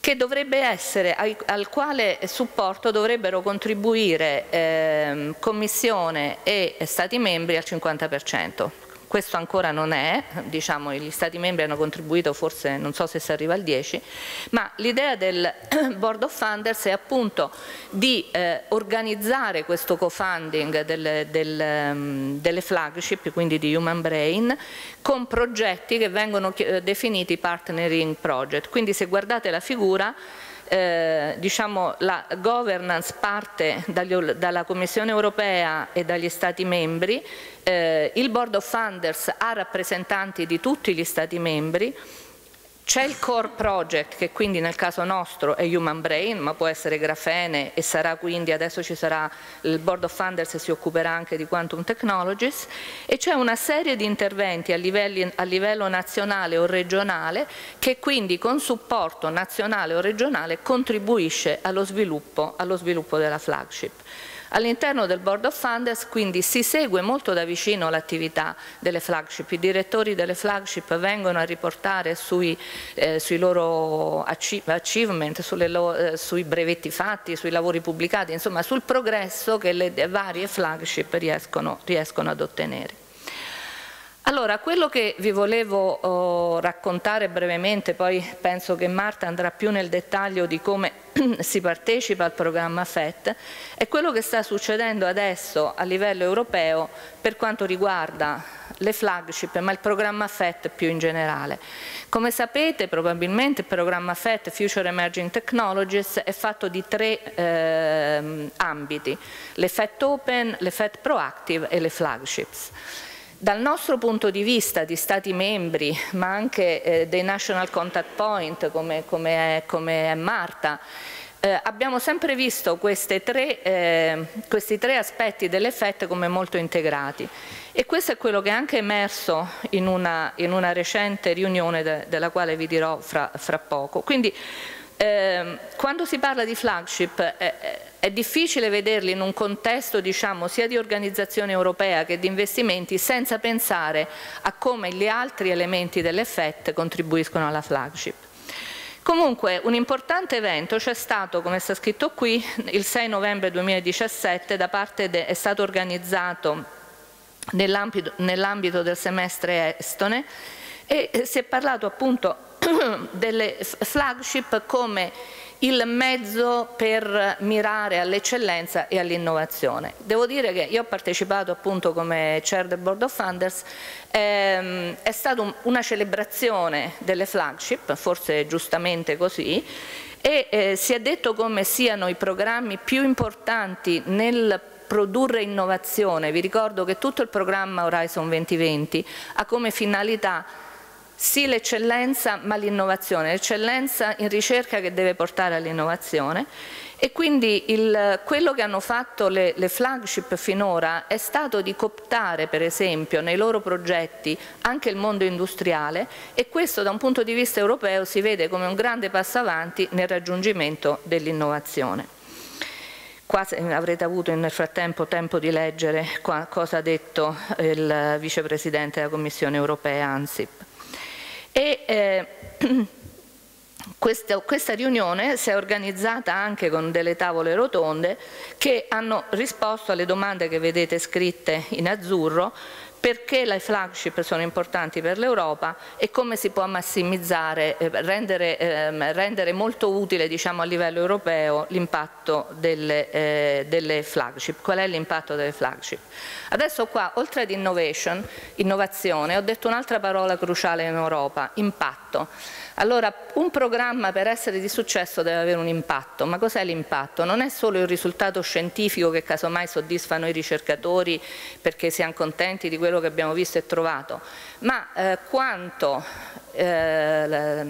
che dovrebbe essere, al, al quale supporto dovrebbero contribuire eh, Commissione e Stati membri al 50%. Questo ancora non è, diciamo, gli Stati membri hanno contribuito forse, non so se si arriva al 10, ma l'idea del [clears throat] Board of Funders è appunto di eh, organizzare questo co-funding del, del, um, delle flagship, quindi di Human Brain, con progetti che vengono definiti partnering project. Quindi se guardate la figura eh, diciamo, la governance parte dagli, dalla Commissione europea e dagli Stati membri, eh, il Board of Funders ha rappresentanti di tutti gli Stati membri, c'è il core project che quindi nel caso nostro è Human Brain ma può essere grafene e sarà quindi adesso ci sarà il Board of Funders si occuperà anche di Quantum Technologies e c'è una serie di interventi a, livelli, a livello nazionale o regionale che quindi con supporto nazionale o regionale contribuisce allo sviluppo, allo sviluppo della flagship. All'interno del Board of Funders quindi si segue molto da vicino l'attività delle flagship, i direttori delle flagship vengono a riportare sui, eh, sui loro achievement, lo, eh, sui brevetti fatti, sui lavori pubblicati, insomma sul progresso che le varie flagship riescono, riescono ad ottenere. Allora, quello che vi volevo oh, raccontare brevemente, poi penso che Marta andrà più nel dettaglio di come [clears throat] si partecipa al programma FET, è quello che sta succedendo adesso a livello europeo per quanto riguarda le flagship, ma il programma FET più in generale. Come sapete, probabilmente il programma FET, Future Emerging Technologies, è fatto di tre eh, ambiti, le FET Open, le FET Proactive e le flagships. Dal nostro punto di vista di Stati membri, ma anche eh, dei National Contact Point come, come, è, come è, Marta, eh, abbiamo sempre visto tre, eh, questi tre aspetti dell'effetto come molto integrati e questo è quello che è anche emerso in una, in una recente riunione de, della quale vi dirò fra, fra poco. Quindi eh, quando si parla di flagship eh, è difficile vederli in un contesto diciamo, sia di organizzazione europea che di investimenti senza pensare a come gli altri elementi dell'effetto contribuiscono alla flagship. Comunque un importante evento c'è stato, come sta scritto qui, il 6 novembre 2017 da parte de, è stato organizzato nell'ambito, nell del semestre estone e si è parlato appunto [clears throat] delle flagship come il mezzo per mirare all'eccellenza e all'innovazione. Devo dire che io ho partecipato appunto come chair del board of funders, ehm, è stata un, una celebrazione delle flagship, forse giustamente così, e eh, si è detto come siano i programmi più importanti nel produrre innovazione. Vi ricordo che tutto il programma Horizon 2020 ha come finalità sì l'eccellenza ma l'innovazione, l'eccellenza in ricerca che deve portare all'innovazione e quindi il, quello che hanno fatto le, le, flagship finora è stato di cooptare per esempio nei loro progetti anche il mondo industriale e questo da un punto di vista europeo si vede come un grande passo avanti nel raggiungimento dell'innovazione. Qua avrete avuto nel frattempo tempo di leggere cosa ha detto il vicepresidente della Commissione europea Ansip. E, eh, [clears throat] questa, questa, riunione si è organizzata anche con delle tavole rotonde che hanno risposto alle domande che vedete scritte in azzurro perché le flagship sono importanti per l'Europa e come si può massimizzare, eh, rendere, eh, rendere, molto utile diciamo, a livello europeo l'impatto delle, eh, delle, flagship. Qual è l'impatto delle flagship? Adesso qua, oltre ad innovation, innovazione, ho detto un'altra parola cruciale in Europa, impatto. Allora, un programma per essere di successo deve avere un impatto, ma cos'è l'impatto? Non è solo il risultato scientifico che casomai soddisfano i ricercatori perché siamo contenti di quello che abbiamo visto e trovato, ma eh, quanto eh,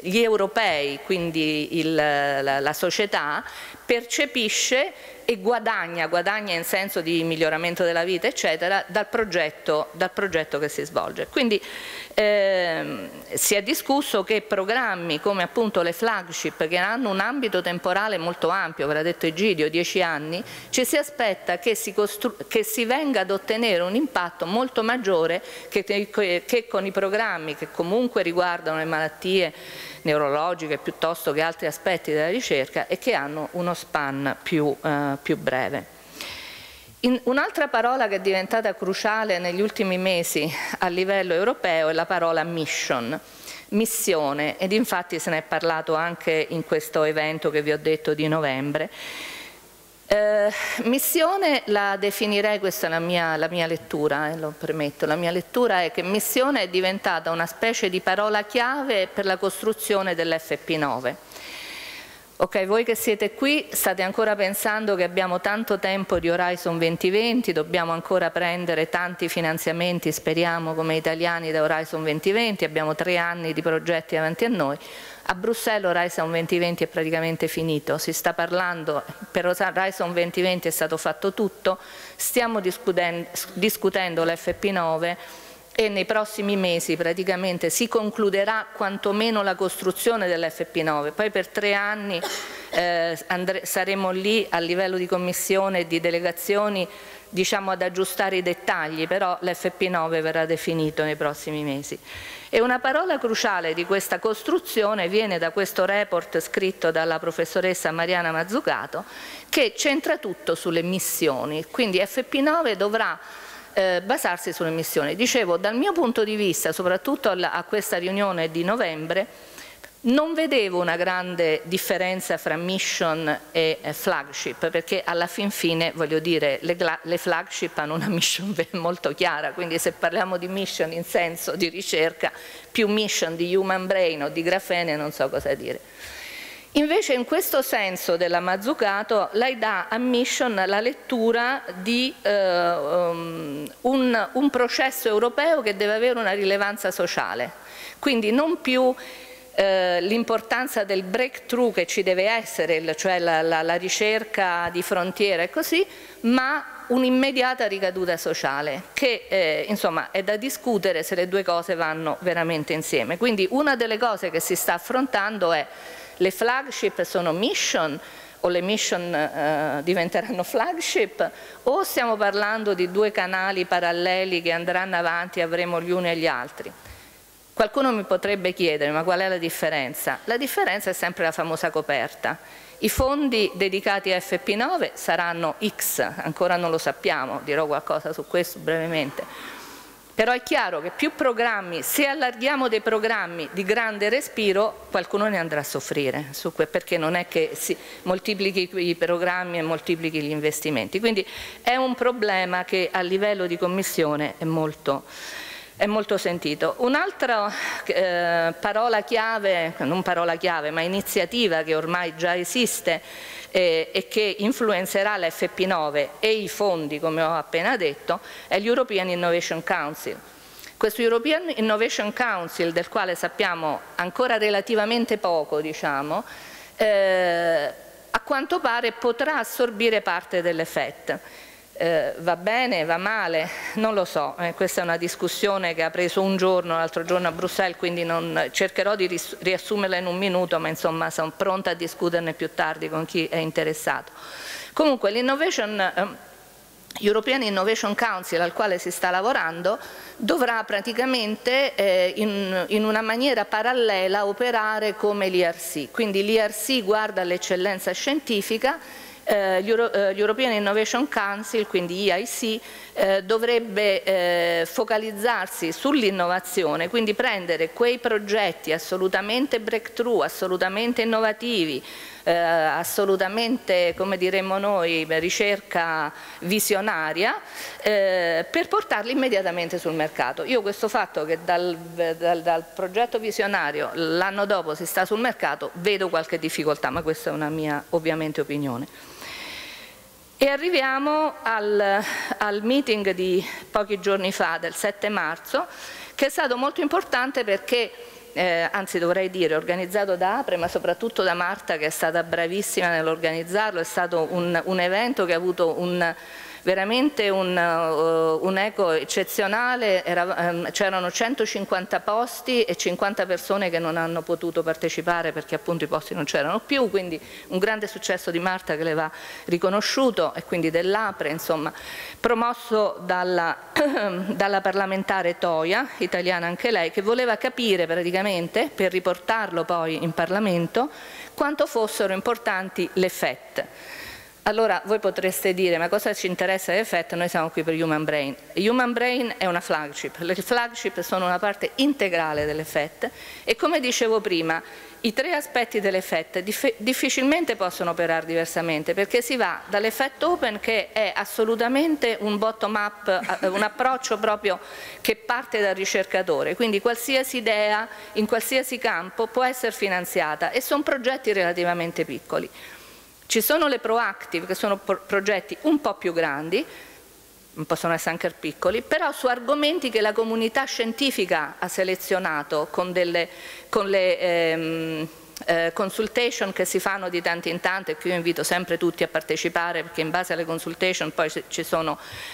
gli europei, quindi il, la, la società, percepisce e guadagna, guadagna in senso di miglioramento della vita, eccetera, dal progetto, dal progetto che si svolge. Quindi eh, si è discusso che programmi come appunto le flagship, che hanno un ambito temporale molto ampio, ve l'ha detto Egidio, dieci anni, ci si aspetta che si, che si venga ad ottenere un impatto molto maggiore che, che con i programmi che comunque riguardano le malattie neurologiche piuttosto che altri aspetti della ricerca e che hanno uno span più, eh, più breve. Un'altra parola che è diventata cruciale negli ultimi mesi a livello europeo è la parola mission, missione ed infatti se ne è parlato anche in questo evento che vi ho detto di novembre eh, missione la definirei, questa è la mia, la mia lettura, eh, lo premetto, la mia lettura è che missione è diventata una specie di parola chiave per la costruzione dell'FP9. Ok, voi che siete qui state ancora pensando che abbiamo tanto tempo di Horizon 2020, dobbiamo ancora prendere tanti finanziamenti, speriamo come italiani da Horizon 2020, abbiamo tre anni di progetti davanti a noi. A Bruxelles Horizon 2020 è praticamente finito, si sta parlando, per Horizon 2020 è stato fatto tutto, stiamo discutendo, discutendo l'FP9 e nei prossimi mesi praticamente si concluderà quantomeno la costruzione dell'FP9, poi per tre anni eh, saremo lì a livello di commissione e di delegazioni diciamo, ad aggiustare i dettagli, però l'FP9 verrà definito nei prossimi mesi. E una parola cruciale di questa costruzione viene da questo report scritto dalla professoressa Mariana Mazzucato che centra tutto sulle missioni, quindi FP9 dovrà eh, basarsi sulle missioni. Dicevo, dal mio punto di vista, soprattutto a questa riunione di novembre, non vedevo una grande differenza fra mission e flagship perché alla fin fine voglio dire le, le, flagship hanno una mission [laughs] molto chiara quindi se parliamo di mission in senso di ricerca più mission di human brain o di grafene non so cosa dire. Invece in questo senso della Mazzucato lei dà a mission la lettura di eh, um, un, un processo europeo che deve avere una rilevanza sociale quindi non più eh, l'importanza del breakthrough che ci deve essere, cioè la, la, la ricerca di frontiere e così, ma un'immediata ricaduta sociale che eh, insomma è da discutere se le due cose vanno veramente insieme. Quindi una delle cose che si sta affrontando è le flagship sono mission o le mission eh, diventeranno flagship o stiamo parlando di due canali paralleli che andranno avanti e avremo gli uni e gli altri. Qualcuno mi potrebbe chiedere ma qual è la differenza? La differenza è sempre la famosa coperta. I fondi dedicati a FP9 saranno X, ancora non lo sappiamo, dirò qualcosa su questo brevemente. Però è chiaro che più programmi, se allarghiamo dei programmi di grande respiro, qualcuno ne andrà a soffrire, perché non è che si moltiplichi i programmi e moltiplichi gli investimenti. Quindi è un problema che a livello di Commissione è molto è molto sentito. Un'altra eh, parola chiave, non parola chiave, ma iniziativa che ormai già esiste eh, e che influenzerà l'FP9 e i fondi, come ho appena detto, è l'European Innovation Council. Questo European Innovation Council, del quale sappiamo ancora relativamente poco, diciamo, eh, a quanto pare potrà assorbire parte dell'effetto eh, va bene, va male, non lo so, eh, questa è una discussione che ha preso un giorno, l'altro giorno a Bruxelles, quindi non, cercherò di riassumerla in un minuto, ma insomma sono pronta a discuterne più tardi con chi è interessato. Comunque l'Innovation eh, European Innovation Council al quale si sta lavorando dovrà praticamente eh, in, in, una maniera parallela operare come l'IRC, quindi l'IRC guarda all'eccellenza scientifica eh, gli, Euro, eh, gli, European Innovation Council, quindi EIC, eh, dovrebbe eh, focalizzarsi sull'innovazione, quindi prendere quei progetti assolutamente breakthrough, assolutamente innovativi, eh, assolutamente, come diremmo noi, ricerca visionaria, eh, per portarli immediatamente sul mercato. Io questo fatto che dal, dal, dal progetto visionario l'anno dopo si sta sul mercato, vedo qualche difficoltà, ma questa è una mia ovviamente opinione. E arriviamo al, al meeting di pochi giorni fa, del 7 marzo, che è stato molto importante perché eh, anzi dovrei dire organizzato da Apre ma soprattutto da Marta che è stata bravissima nell'organizzarlo, è stato un, un evento che ha avuto un, veramente un, uh, un eco eccezionale, um, c'erano 150 posti e 50 persone che non hanno potuto partecipare perché appunto i posti non c'erano più, quindi un grande successo di Marta che le va riconosciuto e quindi dell'Apre, insomma, promosso dalla, [clears throat] dalla parlamentare Toia, italiana anche lei, che voleva capire praticamente, per riportarlo poi in Parlamento, quanto fossero importanti le FET. Allora voi potreste dire ma cosa ci interessa l'effetto? Noi siamo qui per Human Brain. Human Brain è una flagship, le flagship sono una parte integrale dell'effetto e come dicevo prima i tre aspetti dell'effetto difficilmente possono operare diversamente perché si va dall'effetto open che è assolutamente un bottom up, eh, un approccio proprio che parte dal ricercatore, quindi qualsiasi idea in qualsiasi campo può essere finanziata e sono progetti relativamente piccoli. Ci sono le proactive che sono progetti un po' più grandi, possono essere anche piccoli, però su argomenti che la comunità scientifica ha selezionato con, delle, con le ehm, eh, consultation che si fanno di tanto in tanto e qui io invito sempre tutti a partecipare perché in base alle consultation poi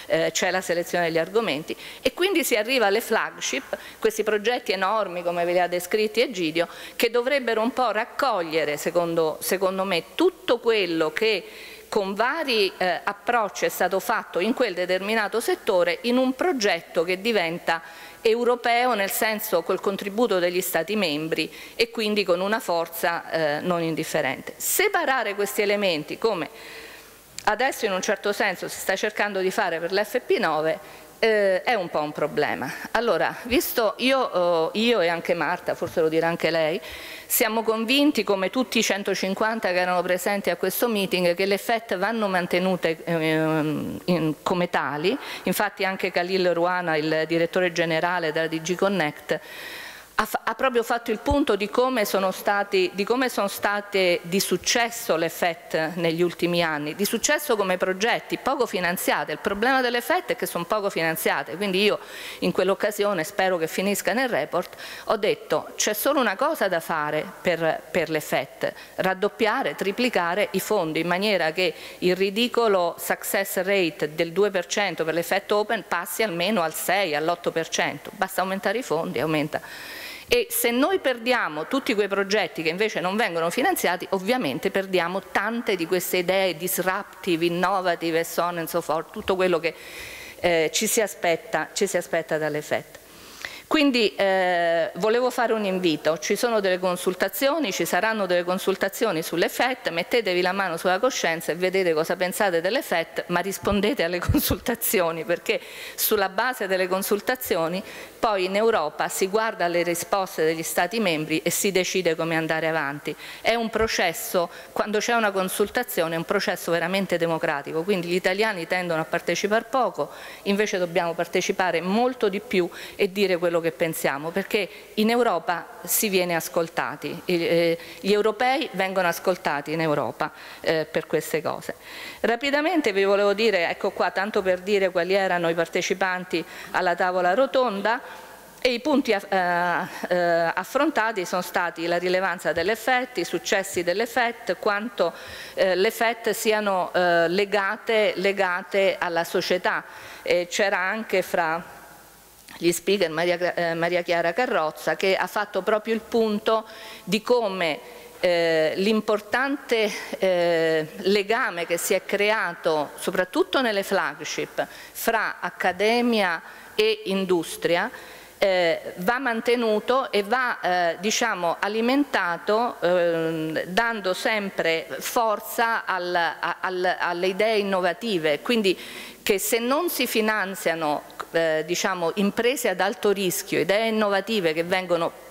eh, c'è la selezione degli argomenti. E quindi si arriva alle flagship, questi progetti enormi come ve li ha descritti Egidio, che dovrebbero un po' raccogliere secondo, secondo me tutto quello che con vari eh, approcci è stato fatto in quel determinato settore in un progetto che diventa europeo nel senso col contributo degli Stati membri e quindi con una forza eh, non indifferente. Separare questi elementi come adesso in un certo senso si sta cercando di fare per l'FP9 eh, è un po' un problema. Allora, visto io, eh, io, e anche Marta, forse lo dirà anche lei, siamo convinti, come tutti i 150 che erano presenti a questo meeting, che le FET vanno mantenute eh, in, come tali, infatti anche Khalil Ruana, il direttore generale della DG Connect, ha, ha, proprio fatto il punto di come, sono stati, di come sono state di successo le FET negli ultimi anni, di successo come progetti, poco finanziate. Il problema delle FET è che sono poco finanziate, quindi io in quell'occasione, spero che finisca nel report, ho detto c'è solo una cosa da fare per, per le FET, raddoppiare, triplicare i fondi in maniera che il ridicolo success rate del 2% per le FET open passi almeno al 6, all'8%, basta aumentare i fondi, aumenta e se noi perdiamo tutti quei progetti che invece non vengono finanziati ovviamente perdiamo tante di queste idee disruptive, innovative e so on and so forth, tutto quello che eh, ci, si aspetta, ci si aspetta dalle FET. Quindi eh, volevo fare un invito, ci sono delle consultazioni, ci saranno delle consultazioni sulle FET, mettetevi la mano sulla coscienza e vedete cosa pensate delle FET, ma rispondete alle [laughs] consultazioni perché sulla base delle consultazioni poi in Europa si guarda le risposte degli Stati membri e si decide come andare avanti. È un processo, quando c'è una consultazione, è un processo veramente democratico, quindi gli italiani tendono a partecipare poco, invece dobbiamo partecipare molto di più e dire quello che pensiamo, perché in Europa si viene ascoltati, eh, gli europei vengono ascoltati in Europa eh, per queste cose. Rapidamente vi volevo dire, ecco qua, tanto per dire quali erano i partecipanti alla tavola rotonda, e i punti eh, eh, affrontati sono stati la rilevanza delle FET, i successi delle FET, quanto eh, le FET siano legate, legate, alla società. C'era anche fra gli speaker Maria, Maria Chiara Carrozza che ha fatto proprio il punto di come l'importante legame che si è creato soprattutto nelle flagship fra accademia e industria eh, va mantenuto e va eh, diciamo, alimentato eh, dando sempre forza al, al, alle idee innovative, quindi che se non si finanziano eh, diciamo, imprese ad alto rischio, idee innovative che vengono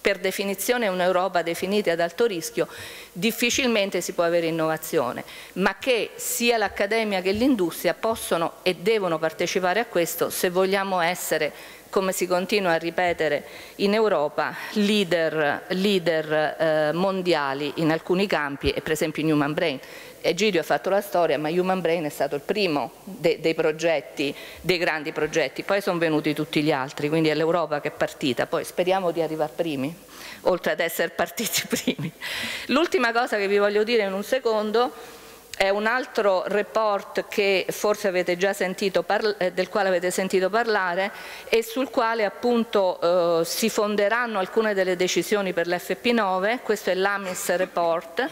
per definizione un'Europa definita ad alto rischio, difficilmente si può avere innovazione, ma che sia l'Accademia che l'industria possono e devono partecipare a questo se vogliamo essere come si continua a ripetere in Europa, leader, leader eh, mondiali in alcuni campi e per esempio in Human Brain. Egidio ha fatto la storia, ma Human Brain è stato il primo de dei progetti, dei grandi progetti, poi sono venuti tutti gli altri, quindi è l'Europa che è partita, poi speriamo di arrivare primi, oltre ad essere partiti [laughs] primi. L'ultima cosa che vi voglio dire in un secondo è un altro report che forse avete già sentito eh, del quale avete sentito parlare e sul quale appunto eh, si fonderanno alcune delle decisioni per l'FP9, questo è l'AMIS report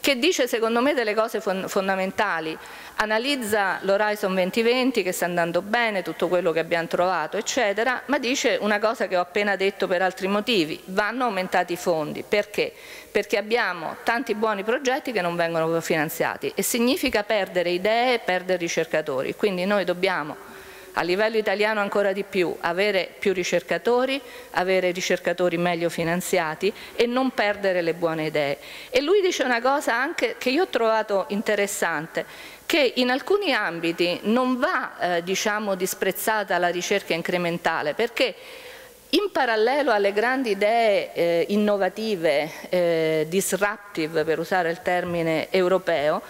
che dice secondo me delle cose fondamentali, analizza l'Horizon 2020 che sta andando bene, tutto quello che abbiamo trovato eccetera, ma dice una cosa che ho appena detto per altri motivi, vanno aumentati i fondi, perché? Perché abbiamo tanti buoni progetti che non vengono finanziati e significa perdere idee e perdere ricercatori, quindi noi dobbiamo a livello italiano ancora di più, avere più ricercatori, avere ricercatori meglio finanziati e non perdere le buone idee. E lui dice una cosa anche che io ho trovato interessante, che in alcuni ambiti non va eh, diciamo, disprezzata la ricerca incrementale, perché in parallelo alle grandi idee eh, innovative, eh, disruptive per usare il termine europeo,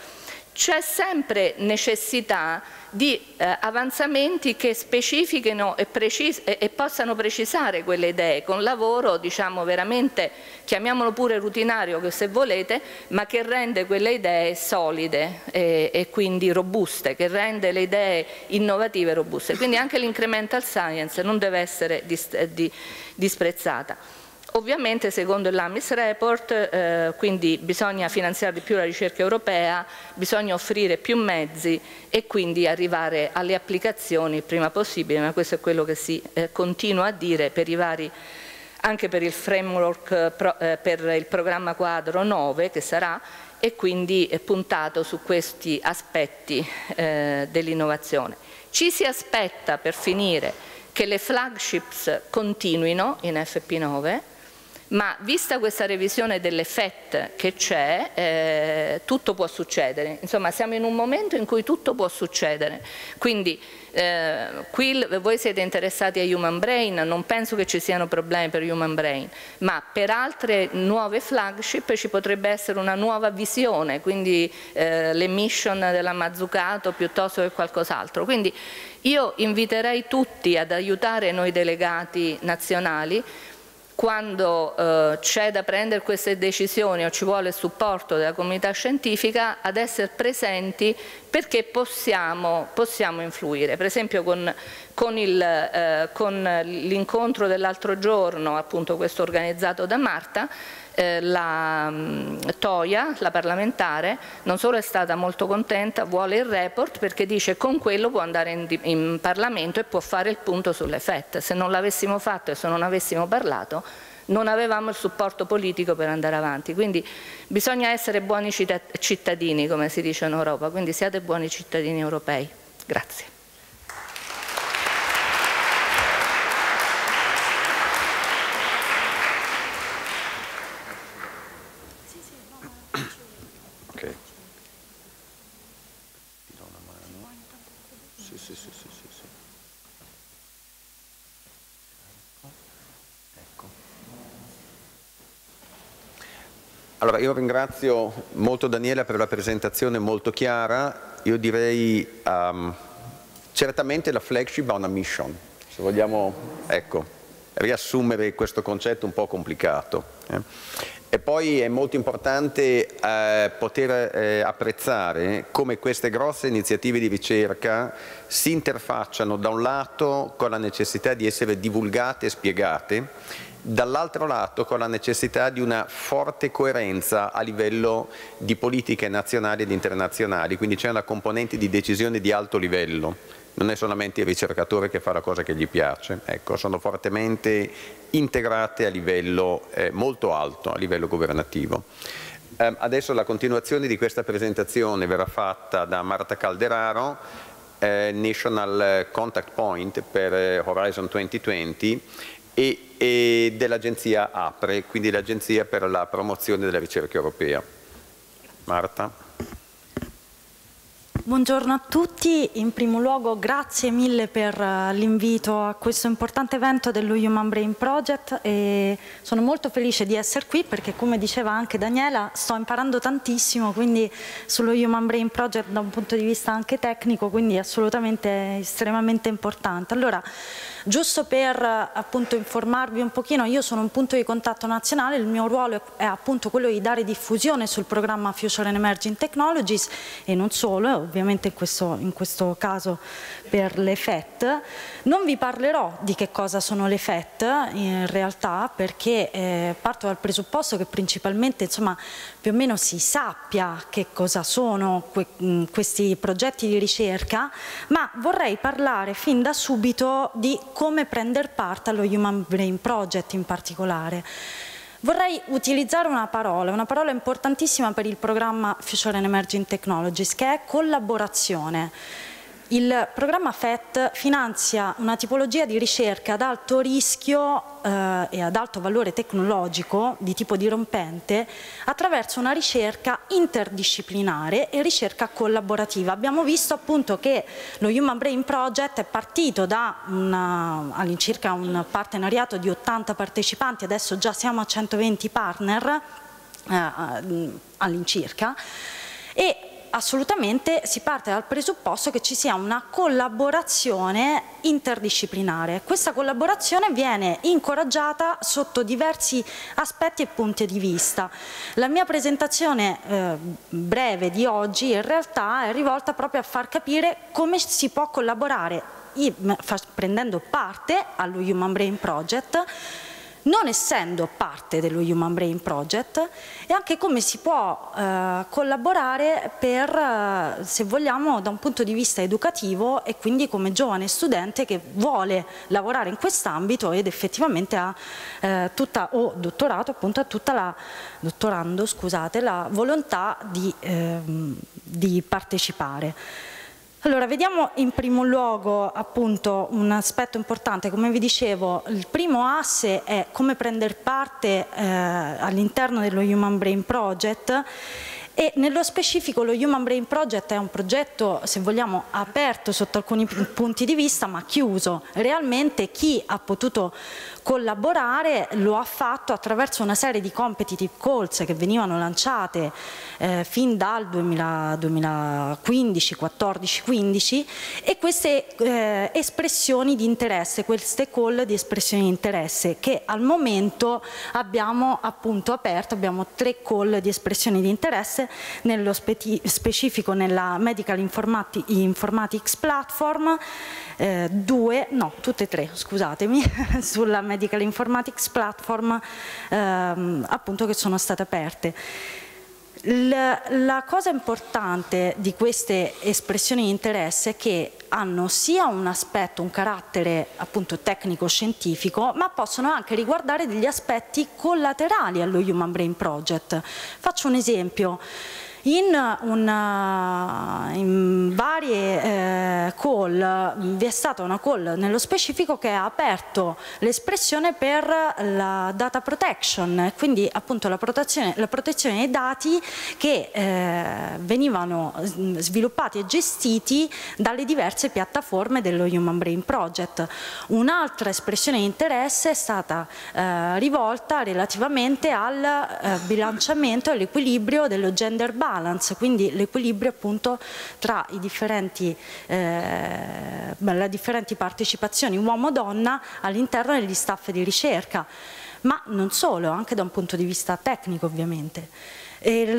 c'è sempre necessità di eh, avanzamenti che specifichino e, e, e, possano precisare quelle idee con lavoro diciamo veramente, chiamiamolo pure rutinario se volete, ma che rende quelle idee solide e, e quindi robuste, che rende le idee innovative robuste. Quindi anche l'incremental science non deve essere dis, eh, di, disprezzata. Ovviamente secondo l'AMIS report eh, quindi bisogna finanziare di più la ricerca europea, bisogna offrire più mezzi e quindi arrivare alle applicazioni il prima possibile, ma questo è quello che si eh, continua a dire per vari, anche per il framework, eh, pro, eh, per il programma quadro 9 che sarà e quindi è puntato su questi aspetti eh, dell'innovazione. Ci si aspetta per finire che le flagships continuino in FP9 ma vista questa revisione delle FET che c'è, eh, tutto può succedere. Insomma, siamo in un momento in cui tutto può succedere. Quindi eh, qui voi siete interessati a Human Brain, non penso che ci siano problemi per Human Brain, ma per altre nuove flagship ci potrebbe essere una nuova visione, quindi eh, le mission della Mazzucato piuttosto che qualcos'altro. Quindi io inviterei tutti ad aiutare noi delegati nazionali quando eh, c'è da prendere queste decisioni o ci vuole il supporto della comunità scientifica ad essere presenti perché possiamo, possiamo influire. Per esempio con, con, eh, con l'incontro dell'altro giorno, appunto questo organizzato da Marta, eh, la mm, Toia, la parlamentare, non solo è stata molto contenta, vuole il report perché dice con quello può andare in, in Parlamento e può fare il punto sulle FET. Se non l'avessimo fatto e se non avessimo parlato non avevamo il supporto politico per andare avanti. Quindi bisogna essere buoni cittadini, come si dice in Europa, quindi siate buoni cittadini europei. Grazie. Allora, io ringrazio molto Daniela per la presentazione molto chiara. Io direi um, certamente la flagship ha una mission, se vogliamo ecco, riassumere questo concetto un po' complicato. Eh. E poi è molto importante eh, poter eh, apprezzare come queste grosse iniziative di ricerca si interfacciano da un lato con la necessità di essere divulgate e spiegate dall'altro lato con la necessità di una forte coerenza a livello di politiche nazionali ed internazionali, quindi c'è una componente di decisione di alto livello. Non è solamente il ricercatore che fa la cosa che gli piace, ecco, sono fortemente integrate a livello eh, molto alto, a livello governativo. Eh, adesso la continuazione di questa presentazione verrà fatta da Marta Calderaro, eh, National Contact Point per eh, Horizon 2020 e, e dell'agenzia APRE, quindi l'agenzia per la promozione della ricerca europea. Marta. Buongiorno a tutti, in primo luogo grazie mille per eh, l'invito a questo importante evento dello Human Brain Project e sono molto felice di essere qui perché come diceva anche Daniela sto imparando tantissimo quindi sullo Human Brain Project da un punto di vista anche tecnico quindi assolutamente estremamente importante. Allora, Giusto per appunto informarvi un pochino, io sono un punto di contatto nazionale, il mio ruolo è appunto quello di dare diffusione sul programma Future and Emerging Technologies e non solo, ovviamente in questo, in questo caso per le FET. Non vi parlerò di che cosa sono le FET in realtà perché eh, parto dal presupposto che principalmente insomma, più o meno si sappia che cosa sono que questi progetti di ricerca, ma vorrei parlare fin da subito di come prendere parte allo Human Brain Project in particolare. Vorrei utilizzare una parola, una parola importantissima per il programma Future and Emerging Technologies, che è collaborazione. Il programma FET finanzia una tipologia di ricerca ad alto rischio eh, e ad alto valore tecnologico di tipo dirompente attraverso una ricerca interdisciplinare e ricerca collaborativa. Abbiamo visto appunto che lo Human Brain Project è partito da all'incirca un partenariato di 80 partecipanti, adesso già siamo a 120 partner eh, all'incirca e assolutamente si parte dal presupposto che ci sia una collaborazione interdisciplinare. Questa collaborazione viene incoraggiata sotto diversi aspetti e punti di vista. La mia presentazione eh, breve di oggi in realtà è rivolta proprio a far capire come si può collaborare prendendo parte allo Human Brain Project non essendo parte dello Human Brain Project e anche come si può eh, collaborare per, eh, se vogliamo, da un punto di vista educativo e quindi come giovane studente che vuole lavorare in quest'ambito ed effettivamente ha eh, tutta, o dottorato appunto ha tutta la, dottorando scusate, la volontà di, ehm, di partecipare. Allora, vediamo in primo luogo appunto un aspetto importante, come vi dicevo, il primo asse è come prendere parte eh, all'interno dello Human Brain Project e nello specifico lo Human Brain Project è un progetto, se vogliamo, aperto sotto alcuni punti di vista ma chiuso. Realmente chi ha potuto collaborare lo ha fatto attraverso una serie di competitive calls che venivano lanciate eh, fin dal 2000, 2015, 14, 15 e queste eh, espressioni di interesse, queste call di espressioni di interesse che al momento abbiamo appunto aperto, abbiamo tre call di espressioni di interesse, nello specifico nella Medical Informatics Platform, eh, due, no, tutte e tre, scusatemi, [laughs] sulla Medical Informatics Platform ehm, appunto che sono state aperte. La, la, cosa importante di queste espressioni di interesse è che hanno sia un aspetto, un carattere appunto tecnico-scientifico, ma possono anche riguardare degli aspetti collaterali allo Human Brain Project. Faccio un esempio. In, una, in varie eh, call vi è stata una call nello specifico che ha aperto l'espressione per la data protection, quindi appunto la protezione, la protezione dei dati che eh, venivano sviluppati e gestiti dalle diverse piattaforme dello Human Brain Project. Un'altra espressione di interesse è stata eh, rivolta relativamente al eh, bilanciamento e all'equilibrio dello gender balance balance, quindi l'equilibrio appunto tra differenti, eh, le differenti partecipazioni uomo-donna all'interno degli staff di ricerca, ma non solo, anche da un punto di vista tecnico ovviamente. Il,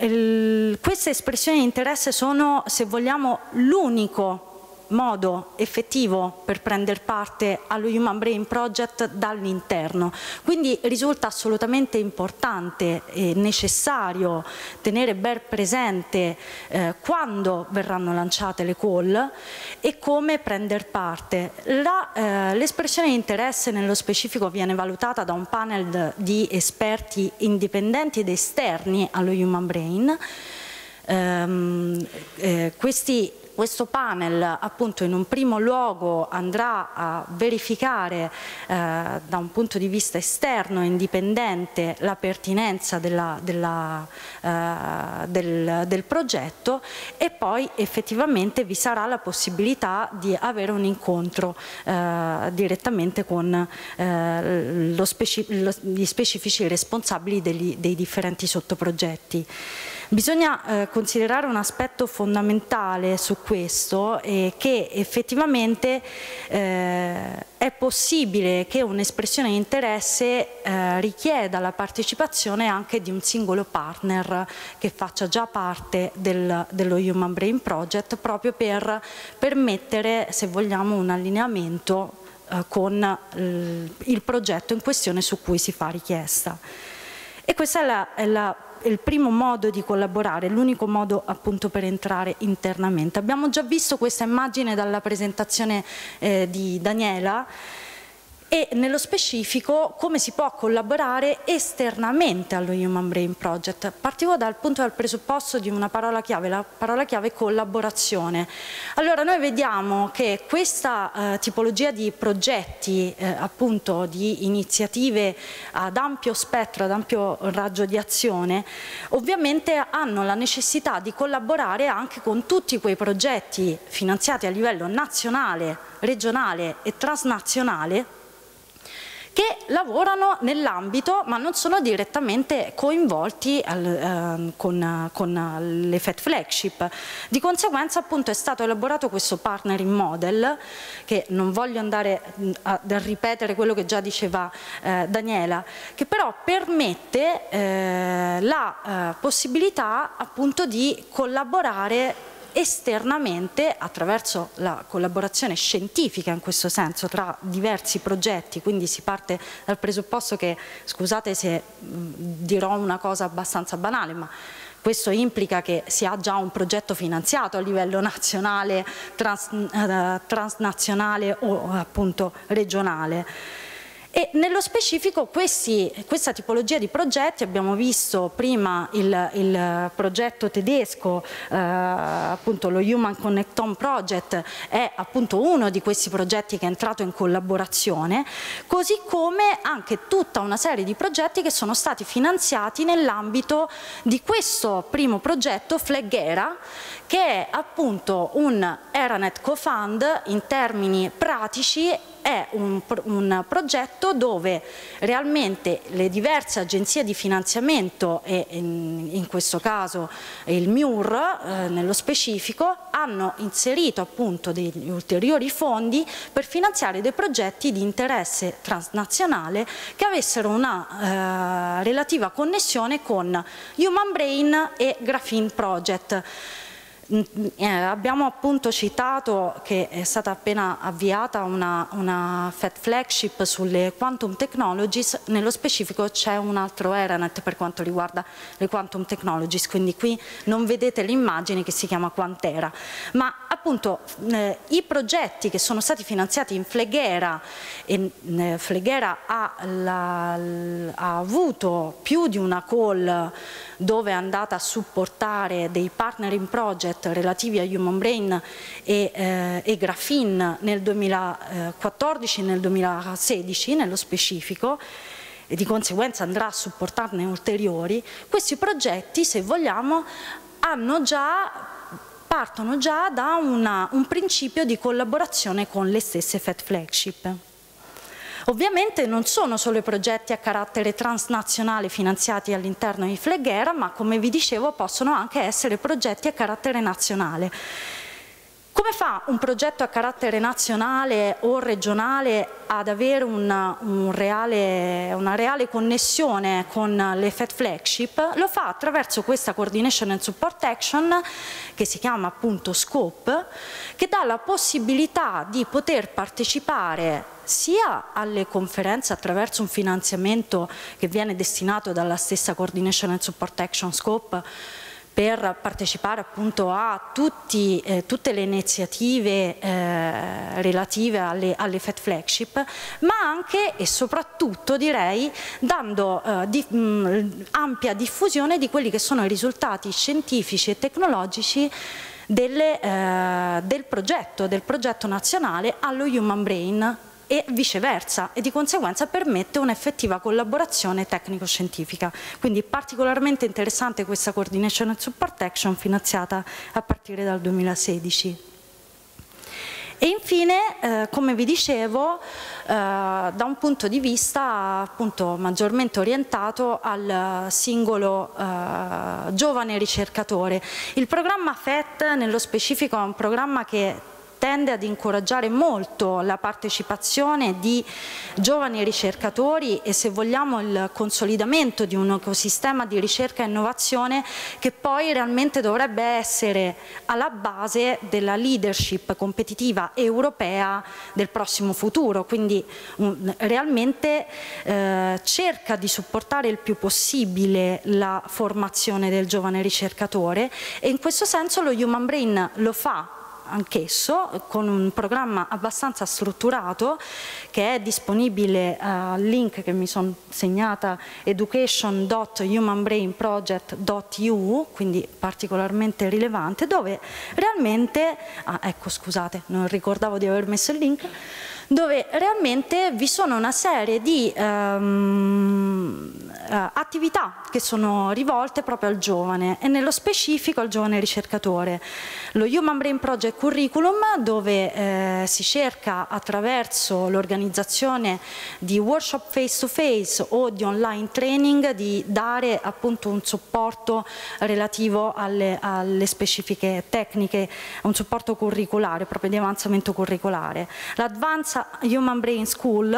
il, queste espressioni di interesse sono, se vogliamo, l'unico modo effettivo per prendere parte allo Human Brain Project dall'interno. Quindi risulta assolutamente importante e necessario tenere ben presente eh, quando verranno lanciate le call e come prendere parte. Eh, l'espressione di interesse nello specifico viene valutata da un panel di esperti indipendenti ed esterni allo Human Brain. Um, eh, questi questo panel appunto in un primo luogo andrà a verificare eh, da un punto di vista esterno e indipendente la pertinenza della, della, eh, del, del, progetto e poi effettivamente vi sarà la possibilità di avere un incontro eh, direttamente con eh, speci lo, gli specifici responsabili degli, dei differenti sottoprogetti. Bisogna eh, considerare un aspetto fondamentale su questo e che effettivamente eh, è possibile che un'espressione di interesse eh, richieda la partecipazione anche di un singolo partner che faccia già parte del, dello Human Brain Project proprio per permettere, se vogliamo, un allineamento eh, con eh, il progetto in questione su cui si fa richiesta. E questa è la, è la il primo modo di collaborare, l'unico modo appunto per entrare internamente. Abbiamo già visto questa immagine dalla presentazione eh, di Daniela e nello specifico come si può collaborare esternamente allo Human Brain Project. Partivo dal punto del presupposto di una parola chiave, la parola chiave collaborazione. Allora noi vediamo che questa eh, tipologia di progetti, eh, appunto di iniziative ad ampio spettro, ad ampio raggio di azione, ovviamente hanno la necessità di collaborare anche con tutti quei progetti finanziati a livello nazionale, regionale e transnazionale che lavorano nell'ambito ma non sono direttamente coinvolti al, eh, con, con, le FED flagship. Di conseguenza appunto è stato elaborato questo partnering model che non voglio andare a, a ripetere quello che già diceva eh, Daniela, che però permette eh, la eh, possibilità appunto di collaborare esternamente attraverso la collaborazione scientifica in questo senso tra diversi progetti, quindi si parte dal presupposto che, scusate se dirò una cosa abbastanza banale, ma questo implica che si ha già un progetto finanziato a livello nazionale, trans, eh, transnazionale o appunto regionale. E nello specifico questi, questa tipologia di progetti, abbiamo visto prima il, il progetto tedesco, eh, appunto lo Human Connect On Project è appunto uno di questi progetti che è entrato in collaborazione, così come anche tutta una serie di progetti che sono stati finanziati nell'ambito di questo primo progetto Flaggera che è appunto un Eranet Co-Fund in termini pratici è un, un, progetto dove realmente le diverse agenzie di finanziamento e in, in questo caso il MIUR eh, nello specifico hanno inserito appunto degli ulteriori fondi per finanziare dei progetti di interesse transnazionale che avessero una eh, relativa connessione con Human Brain e Graphene Project. Eh, abbiamo appunto citato che è stata appena avviata una, una FED flagship sulle quantum technologies, nello specifico c'è un altro Eranet per quanto riguarda le quantum technologies, quindi qui non vedete l'immagine che si chiama Quantera, ma appunto eh, i progetti che sono stati finanziati in Fleghera, e eh, Fleghera ha, la, ha avuto più di una call dove è andata a supportare dei partner in project relativi a Human Brain e, eh, e Graphene nel 2014 e nel 2016 nello specifico e di conseguenza andrà a supportarne ulteriori, questi progetti se vogliamo hanno già partono già da una, un principio di collaborazione con le stesse FED flagship. Ovviamente non sono solo i progetti a carattere transnazionale finanziati all'interno di Fleghera, ma come vi dicevo possono anche essere progetti a carattere nazionale. Come fa un progetto a carattere nazionale o regionale ad avere una, un reale, una reale connessione con le FED flagship? Lo fa attraverso questa Coordination and Support Action che si chiama appunto SCOPE che dà la possibilità di poter partecipare sia alle conferenze attraverso un finanziamento che viene destinato dalla stessa Coordination and Support Action Scope per partecipare appunto a tutti, eh, tutte le iniziative eh, relative alle, alle FED flagship, ma anche e soprattutto direi dando eh, di, mh, ampia diffusione di quelli che sono i risultati scientifici e tecnologici delle, eh, del progetto, del progetto nazionale allo Human Brain e viceversa e di conseguenza permette un'effettiva collaborazione tecnico-scientifica. Quindi particolarmente interessante questa Coordination and Support Action finanziata a partire dal 2016. E infine, eh, come vi dicevo, eh, da un punto di vista appunto maggiormente orientato al singolo eh, giovane ricercatore. Il programma FET nello specifico è un programma che tende ad incoraggiare molto la partecipazione di giovani ricercatori e se vogliamo il consolidamento di un ecosistema di ricerca e innovazione che poi realmente dovrebbe essere alla base della leadership competitiva europea del prossimo futuro, quindi um, realmente eh, cerca di supportare il più possibile la formazione del giovane ricercatore e in questo senso lo Human Brain lo fa anch'esso con un programma abbastanza strutturato che è disponibile al link che mi sono segnata education.humanbrainproject.eu quindi particolarmente rilevante dove realmente, ah, ecco scusate non ricordavo di aver messo il link dove realmente vi sono una serie di um, attività che sono rivolte proprio al giovane e nello specifico al giovane ricercatore. Lo Human Brain Project Curriculum dove eh, si cerca attraverso l'organizzazione di workshop face to face o di online training di dare appunto un supporto relativo alle, alle specifiche tecniche, un supporto curriculare, proprio di avanzamento curricolare. L'Advanced Human Brain School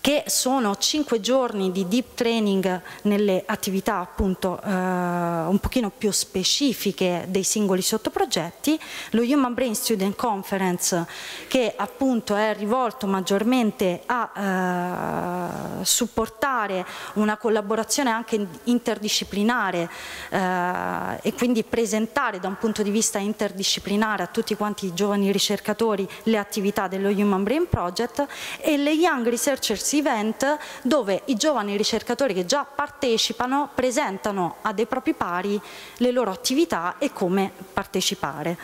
che sono cinque giorni di deep training nelle attività appunto eh, un pochino più specifiche dei singoli sottoprogetti, lo Human Brain Student Conference che appunto è rivolto maggiormente a eh, supportare una collaborazione anche interdisciplinare eh, e quindi presentare da un punto di vista interdisciplinare a tutti quanti i giovani ricercatori le attività dello Human Brain Project e le Young Researchers event dove i giovani ricercatori che già partecipano presentano a dei propri pari le loro attività e come partecipare.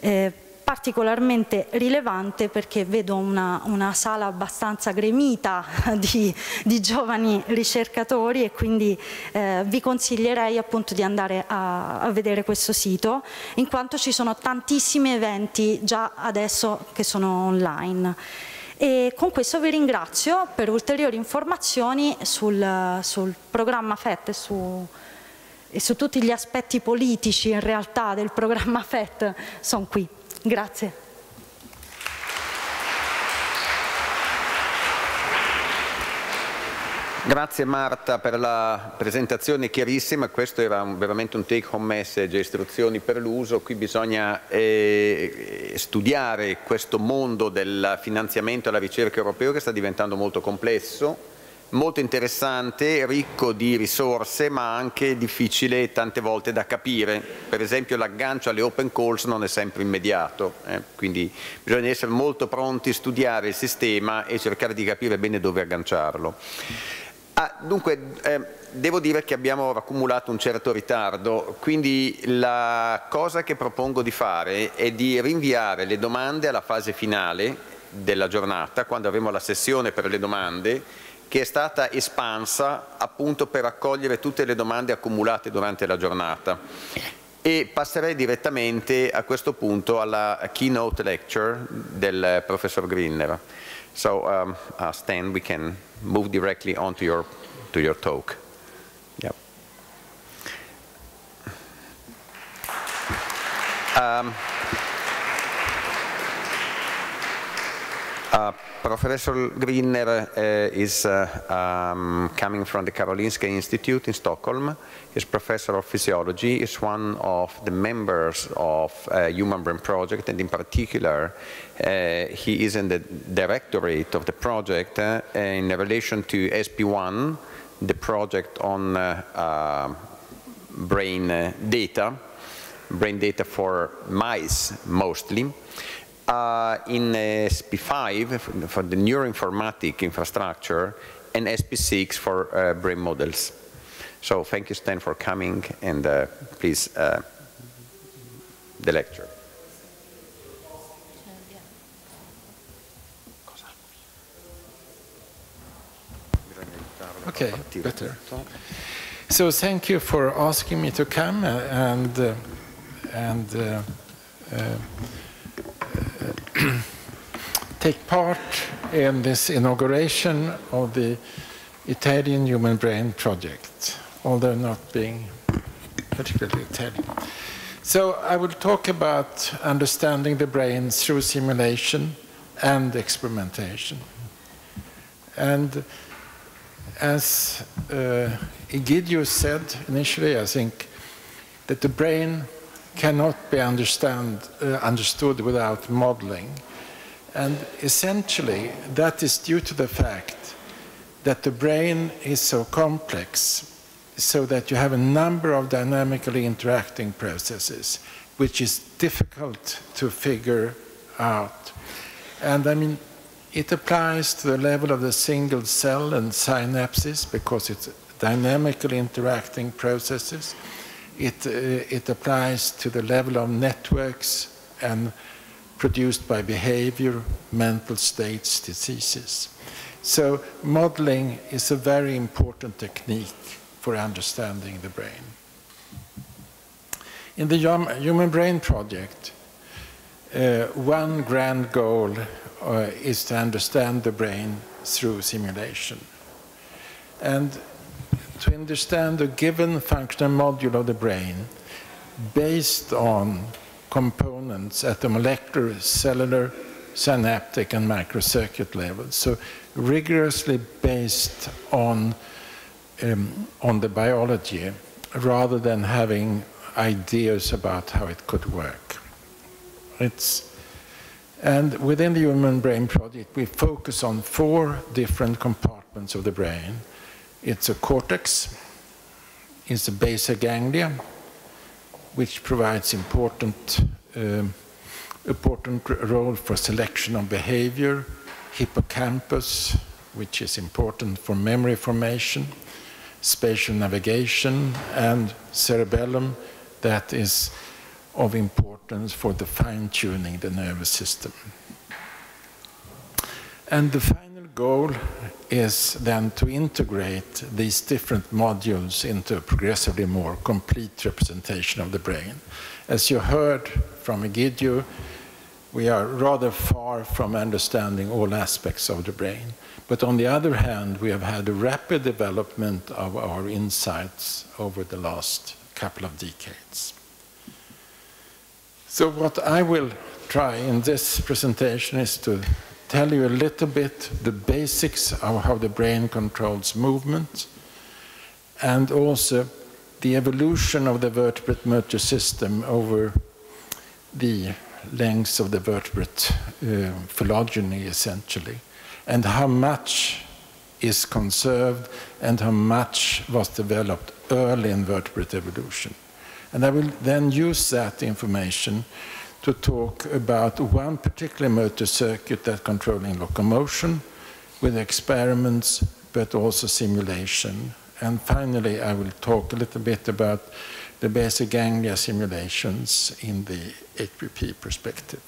Eh, particolarmente rilevante perché vedo una, una sala abbastanza gremita [laughs] di, di, giovani ricercatori e quindi eh, vi consiglierei appunto di andare a, a, vedere questo sito in quanto ci sono tantissimi eventi già adesso che sono online. E con questo vi ringrazio per ulteriori informazioni sul, sul programma FET e su, e su tutti gli aspetti politici in realtà del programma FET sono qui. Grazie. Grazie Marta per la presentazione chiarissima, questo era un, veramente un take home message, istruzioni per l'uso, qui bisogna eh, studiare questo mondo del finanziamento alla ricerca europeo che sta diventando molto complesso, molto interessante, ricco di risorse ma anche difficile tante volte da capire, per esempio l'aggancio alle open calls non è sempre immediato, eh? quindi bisogna essere molto pronti a studiare il sistema e cercare di capire bene dove agganciarlo. Ah, dunque, eh, devo dire che abbiamo accumulato un certo ritardo, quindi la cosa che propongo di fare è di rinviare le domande alla fase finale della giornata, quando avremo la sessione per le domande, che è stata espansa appunto per raccogliere tutte le domande accumulate durante la giornata. E passerei direttamente a questo punto alla keynote lecture del professor Grinner. So um, uh, Stan, we can move directly onto your to your talk. Yep. Um, uh, Professor Grinner uh, is uh, um, coming from the Karolinska Institute in Stockholm. He's professor of physiology, He's one of the members of uh, Human Brain Project, and in particular, uh, he is in the directorate of the project uh, in relation to SP1, the project on brain data, brain data for mice mostly uh, in SP5 for the neuroinformatic infrastructure and SP6 for uh, brain models. So thank you, Stan, for coming, and uh, please, uh, the lecture. Okay, better. So thank you for asking me to come uh, and uh, and take part in this inauguration of the Italian Human Brain Project, although not being particularly Italian. So I will talk about understanding the brain through simulation and experimentation. And as uh, Egidio said initially, I think that the brain cannot be understand, uh, understood without modeling. And essentially, that is due to the fact that the brain is so complex, so that you have a number of dynamically interacting processes, which is difficult to figure out. And I mean, it applies to the level of the single cell and synapses because it's dynamically interacting processes it, uh, it applies to the level of networks and produced by behavior, mental states, diseases. So modeling is a very important technique for understanding the brain. In the Human Brain Project, uh, one grand goal uh, is to understand the brain through simulation. And to understand a given functional module of the brain based on components at the molecular, cellular, synaptic, and microcircuit levels. So rigorously based on, um, on the biology rather than having ideas about how it could work. It's, and within the Human Brain Project, we focus on four different compartments of the brain it's a cortex, it's a basal ganglia, which provides important, um, important role for selection of behavior, hippocampus, which is important for memory formation, spatial navigation, and cerebellum, that is of importance for the fine-tuning the nervous system. And the goal is then to integrate these different modules into a progressively more complete representation of the brain. As you heard from Egidio, we are rather far from understanding all aspects of the brain. But on the other hand, we have had a rapid development of our insights over the last couple of decades. So what I will try in this presentation is to tell you a little bit the basics of how the brain controls movement and also the evolution of the vertebrate motor system over the length of the vertebrate uh, phylogeny, essentially, and how much is conserved and how much was developed early in vertebrate evolution. And I will then use that information to talk about one particular motor circuit that controlling locomotion with experiments, but also simulation. And finally, I will talk a little bit about the basal ganglia simulations in the HPP perspective.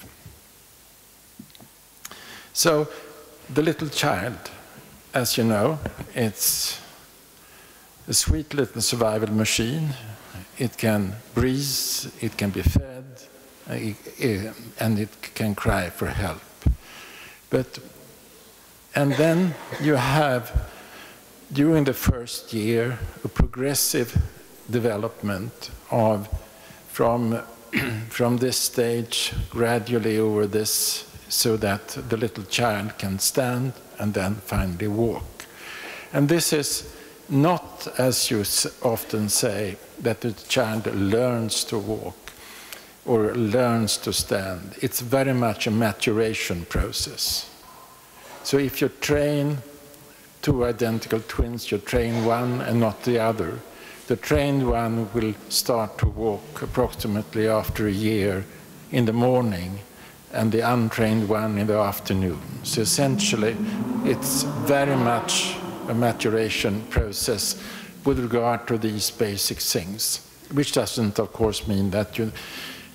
So, the little child, as you know, it's a sweet little survival machine. It can breathe, it can be fed, Eh, and it can cry for help. But, and then you have, during the first year, a progressive development of, from, [clears throat] from this stage, gradually over this so that the little child can stand and then finally walk. And this is not, as you often say, that the child learns to walk or learns to stand. It's very much a maturation process. So if you train two identical twins, you train one and not the other. The trained one will start to walk approximately after a year in the morning and the untrained one in the afternoon. So essentially, it's very much a maturation process with regard to these basic things, which doesn't, of course, mean that you,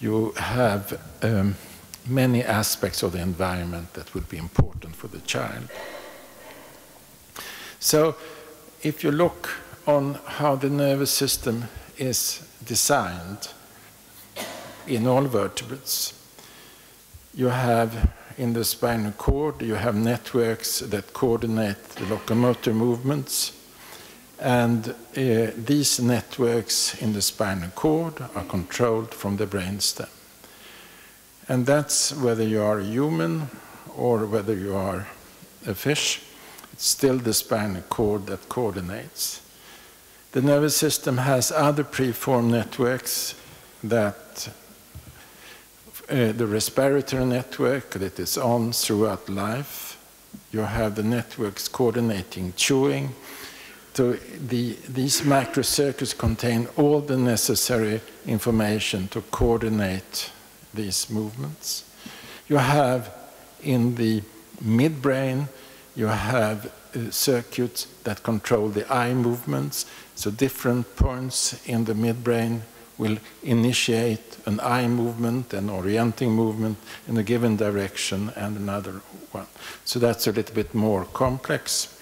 you have um, many aspects of the environment that would be important for the child. So if you look on how the nervous system is designed in all vertebrates, you have in the spinal cord, you have networks that coordinate the locomotor movements. And uh, these networks in the spinal cord are controlled from the brainstem. And that's whether you are a human or whether you are a fish, it's still the spinal cord that coordinates. The nervous system has other preformed networks that uh, the respiratory network that is on throughout life. You have the networks coordinating chewing. So the, these microcircuits contain all the necessary information to coordinate these movements. You have in the midbrain, you have uh, circuits that control the eye movements. So different points in the midbrain will initiate an eye movement, an orienting movement in a given direction, and another one. So that's a little bit more complex.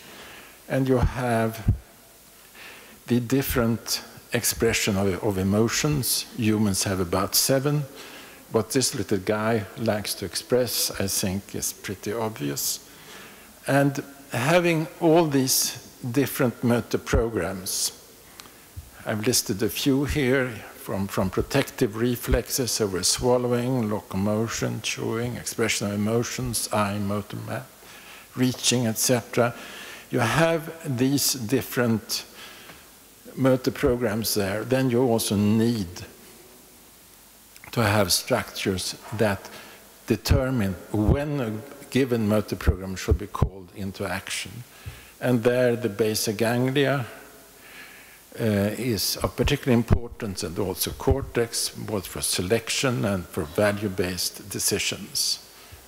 And you have the different expression of, of emotions. Humans have about seven. What this little guy likes to express, I think, is pretty obvious. And having all these different motor programs, I've listed a few here from, from protective reflexes over swallowing, locomotion, chewing, expression of emotions, eye, motor map, reaching, etc. You have these different motor programs there, then you also need to have structures that determine when a given motor program should be called into action. And there the basic ganglia uh, is of particular importance and also cortex, both for selection and for value-based decisions.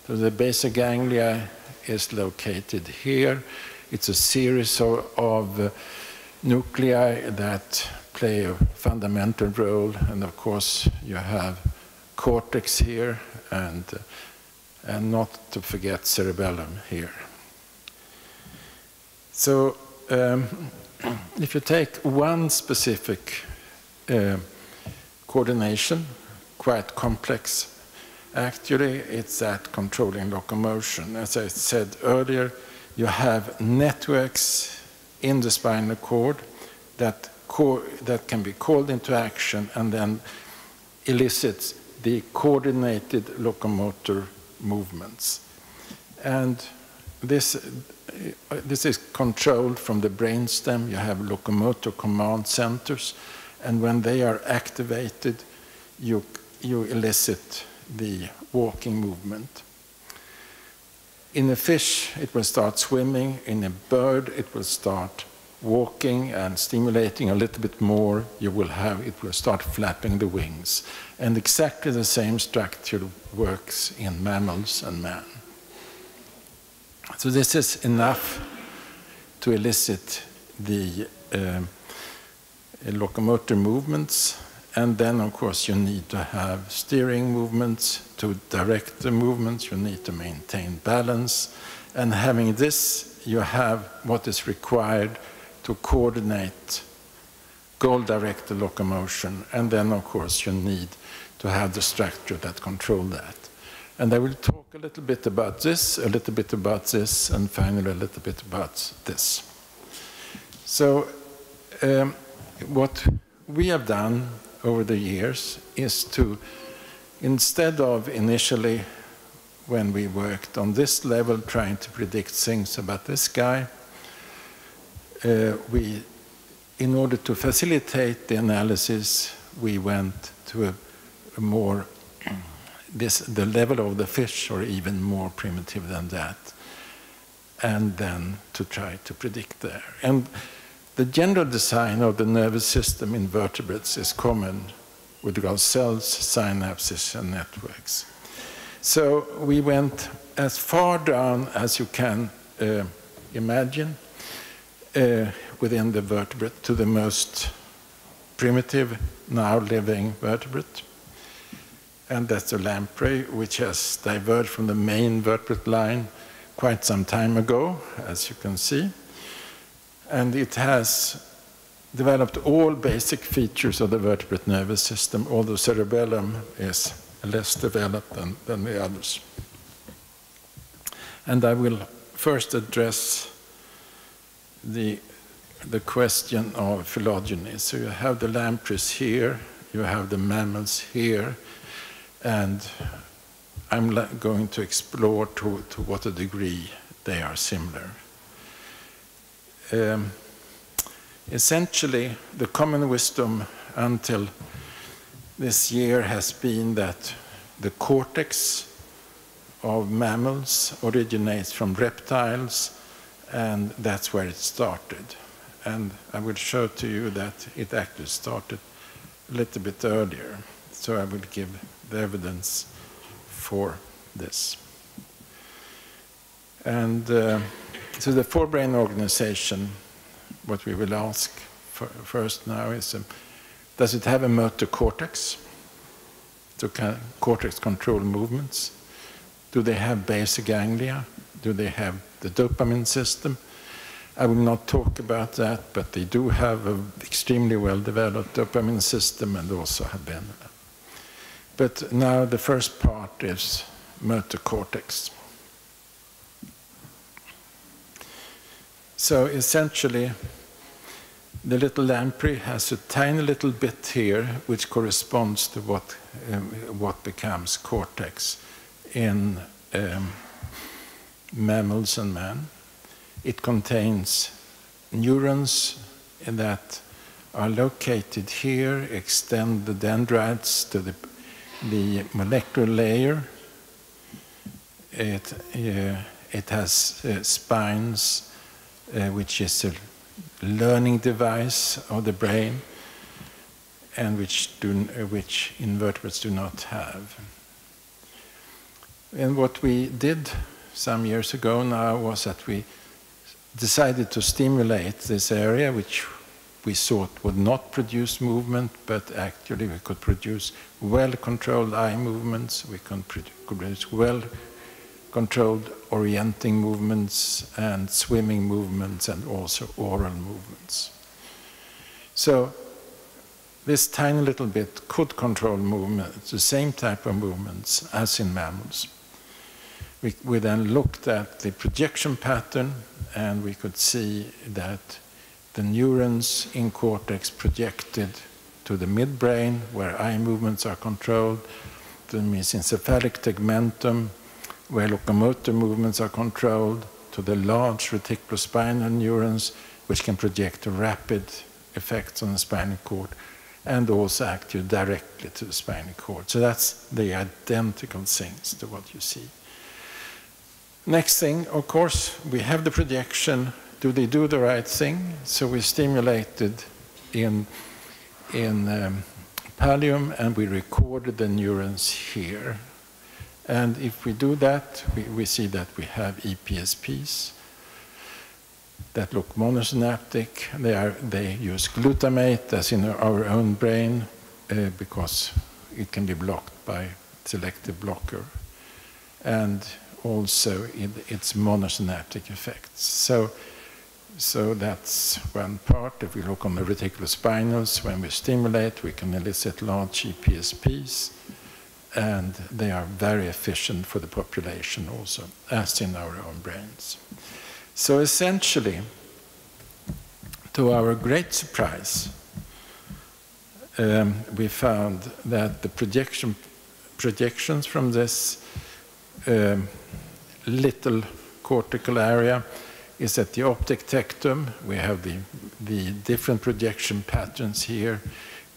So the basal ganglia is located here. It's a series of, of uh, nuclei that play a fundamental role, and of course you have cortex here, and, and not to forget cerebellum here. So um, [clears throat] if you take one specific uh, coordination, quite complex, actually it's that controlling locomotion. As I said earlier, you have networks in the spinal cord that, co that can be called into action and then elicits the coordinated locomotor movements. And this this is controlled from the brainstem. You have locomotor command centers, and when they are activated, you, you elicit the walking movement. In a fish, it will start swimming. In a bird, it will start walking and stimulating a little bit more. You will have, it will start flapping the wings. And exactly the same structure works in mammals and man. So this is enough to elicit the uh, locomotor movements. And then, of course, you need to have steering movements to direct the movements. You need to maintain balance. And having this, you have what is required to coordinate goal-directed locomotion. And then, of course, you need to have the structure that control that. And I will talk a little bit about this, a little bit about this, and finally a little bit about this. So um, what we have done over the years is to, instead of initially when we worked on this level, trying to predict things about this guy. Uh, we, in order to facilitate the analysis, we went to a, a more this, the level of the fish, or even more primitive than that, and then to try to predict there. And the general design of the nervous system in vertebrates is common with regards cells, synapses, and networks. So we went as far down as you can uh, imagine uh, within the vertebrate to the most primitive now living vertebrate. And that's the lamprey, which has diverged from the main vertebrate line quite some time ago, as you can see. And it has developed all basic features of the vertebrate nervous system, although cerebellum is less developed than, than the others. And I will first address the, the question of phylogeny. So you have the lampreys here, you have the mammals here, and I'm going to explore to, to what a degree they are similar. Um, essentially, the common wisdom until this year has been that the cortex of mammals originates from reptiles, and that's where it started. And I will show to you that it actually started a little bit earlier. So I will give the evidence for this. And uh, so the forebrain organization, what we will ask for, first now is, um, does it have a motor cortex? To cortex control movements? Do they have basal ganglia? Do they have the dopamine system? I will not talk about that, but they do have an extremely well developed dopamine system and also have been. But now the first part is motor cortex. So essentially, the little lamprey has a tiny little bit here which corresponds to what, um, what becomes cortex in um, mammals and man. It contains neurons that are located here, extend the dendrites to the, the molecular layer. It, uh, it has uh, spines, uh, which is a learning device of the brain, and which, do, which invertebrates do not have. And what we did some years ago now was that we decided to stimulate this area, which we thought would not produce movement, but actually we could produce well-controlled eye movements, we could produce well-controlled orienting movements and swimming movements and also oral movements. So this tiny little bit could control movements, the same type of movements as in mammals. We, we then looked at the projection pattern and we could see that the neurons in cortex projected to the midbrain where eye movements are controlled, the mesencephalic tegmentum where locomotor movements are controlled, to the large reticulospinal neurons which can project rapid effects on the spinal cord and also actually directly to the spinal cord. So that's the identical things to what you see. Next thing, of course, we have the projection. Do they do the right thing? So we stimulated in, in um, pallium and we recorded the neurons here. And if we do that, we, we see that we have EPSPs that look monosynaptic. They, are, they use glutamate as in our own brain uh, because it can be blocked by selective blocker. And also in its monosynaptic effects. So, so that's one part. If we look on the reticulospinals, when we stimulate, we can elicit large EPSPs, and they are very efficient for the population also, as in our own brains. So essentially, to our great surprise, um, we found that the projection, projections from this um, little cortical area is at the optic tectum. We have the, the different projection patterns here.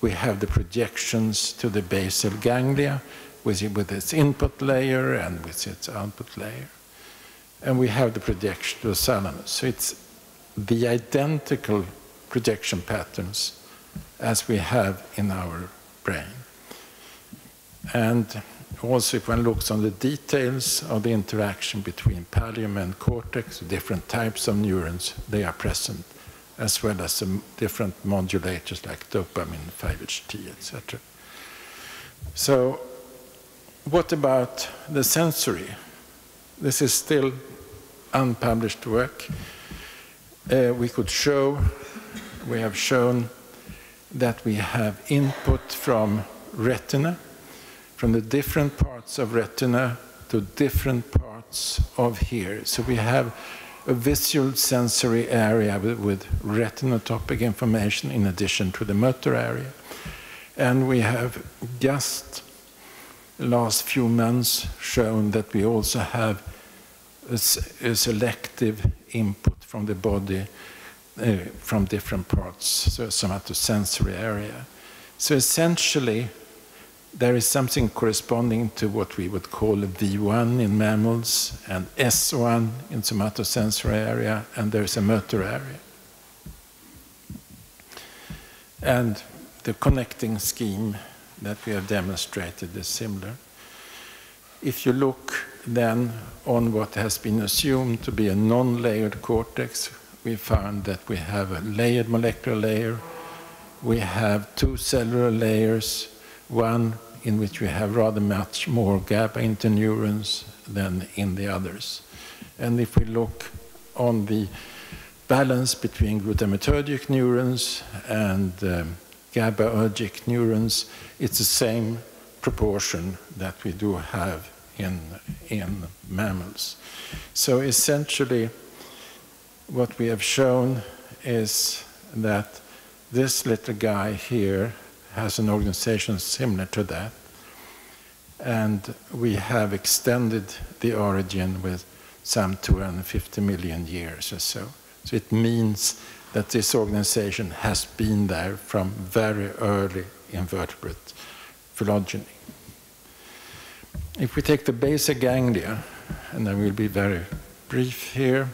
We have the projections to the basal ganglia with, with its input layer and with its output layer. And we have the projection to the thalamus. So it's the identical projection patterns as we have in our brain. And also, if one looks on the details of the interaction between pallium and cortex, different types of neurons, they are present, as well as some different modulators like dopamine, 5-HT, etc. So, what about the sensory? This is still unpublished work. Uh, we could show, we have shown that we have input from retina, from the different parts of retina to different parts of here. So we have a visual sensory area with, with retinotopic information in addition to the motor area. And we have just last few months shown that we also have a, a selective input from the body uh, from different parts, so somatosensory area. So essentially, there is something corresponding to what we would call a V1 in mammals and S1 in somatosensory area, and there's a motor area. And the connecting scheme that we have demonstrated is similar. If you look then on what has been assumed to be a non-layered cortex, we found that we have a layered molecular layer, we have two cellular layers, one in which we have rather much more GABA interneurons than in the others. And if we look on the balance between glutamatergic neurons and um, GABAergic neurons, it's the same proportion that we do have in, in mammals. So essentially, what we have shown is that this little guy here has an organization similar to that. And we have extended the origin with some 250 million years or so. So it means that this organization has been there from very early invertebrate phylogeny. If we take the basal ganglia, and I will be very brief here,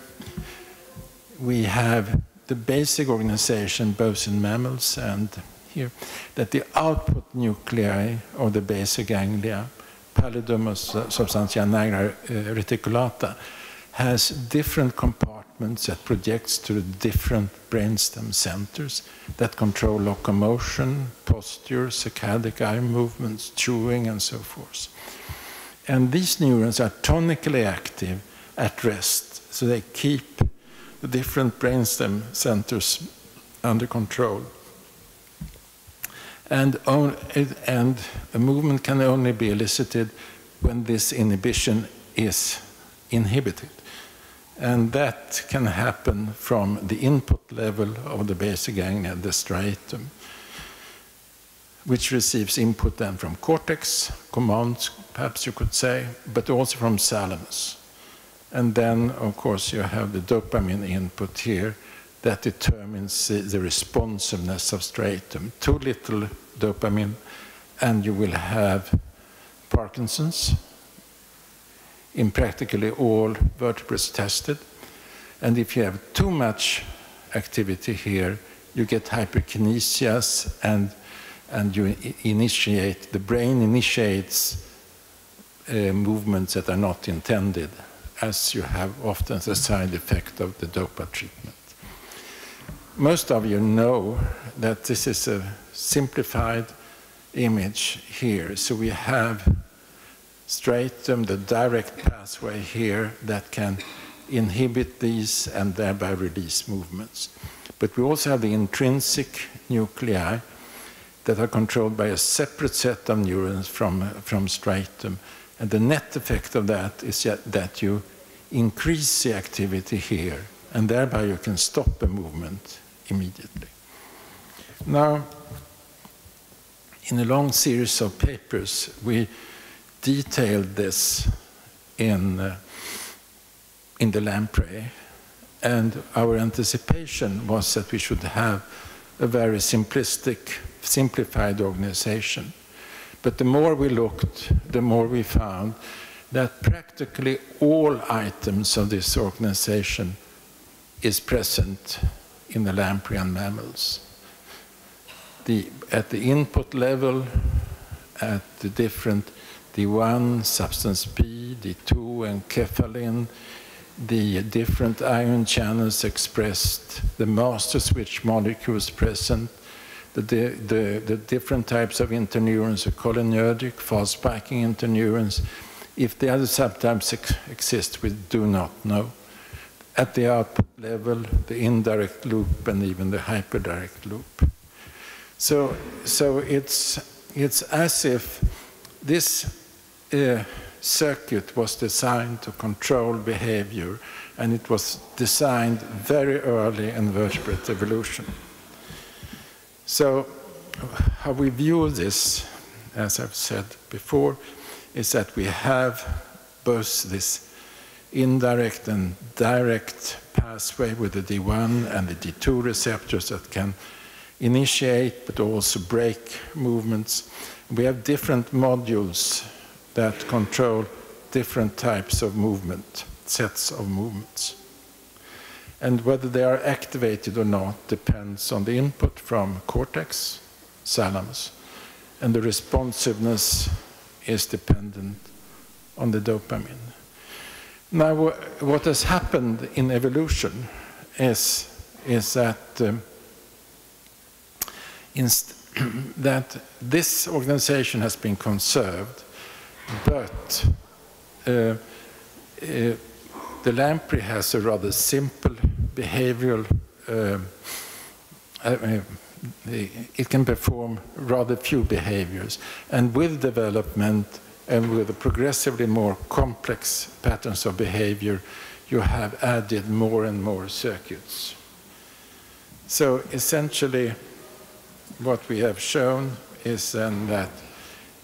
we have the basic organization both in mammals and here, that the output nuclei of the basal ganglia, pallidum substantia nigra uh, reticulata, has different compartments that projects to the different brainstem centers that control locomotion, posture, saccadic eye movements, chewing, and so forth. And these neurons are tonically active at rest, so they keep the different brainstem centers under control. And, on, and a movement can only be elicited when this inhibition is inhibited. And that can happen from the input level of the basal ganglia, the striatum, which receives input then from cortex, commands, perhaps you could say, but also from thalamus. And then, of course, you have the dopamine input here that determines the, the responsiveness of striatum. Too little dopamine, and you will have Parkinson's in practically all vertebrates tested. And if you have too much activity here, you get hyperkinesias and, and you initiate, the brain initiates uh, movements that are not intended, as you have often the side effect of the dopa treatment. Most of you know that this is a simplified image here. So we have striatum, the direct pathway here that can inhibit these and thereby release movements. But we also have the intrinsic nuclei that are controlled by a separate set of neurons from, from striatum. And the net effect of that is that you increase the activity here, and thereby you can stop a movement immediately. Now, in a long series of papers, we detailed this in, uh, in the lamprey. And our anticipation was that we should have a very simplistic, simplified organization. But the more we looked, the more we found that practically all items of this organization is present in the lamprey and mammals. The, at the input level, at the different D1, substance P, D2, and cephalin, the different ion channels expressed, the master switch molecules present, the, the, the different types of interneurons, cholinergic, fast spiking interneurons. If the other subtypes ex exist, we do not know. At the output level, the indirect loop and even the hyperdirect loop. So, so it's, it's as if this uh, circuit was designed to control behavior, and it was designed very early in vertebrate evolution. So, how we view this, as I've said before, is that we have both this indirect and direct pathway with the D1 and the D2 receptors that can initiate but also break movements. We have different modules that control different types of movement, sets of movements. And whether they are activated or not depends on the input from cortex, thalamus, and the responsiveness is dependent on the dopamine. Now, what has happened in evolution is, is that, um, [clears throat] that this organization has been conserved but uh, uh, the lamprey has a rather simple behavioral, um, uh, it can perform rather few behaviors. And with development and with progressively more complex patterns of behavior, you have added more and more circuits. So essentially, what we have shown is then that,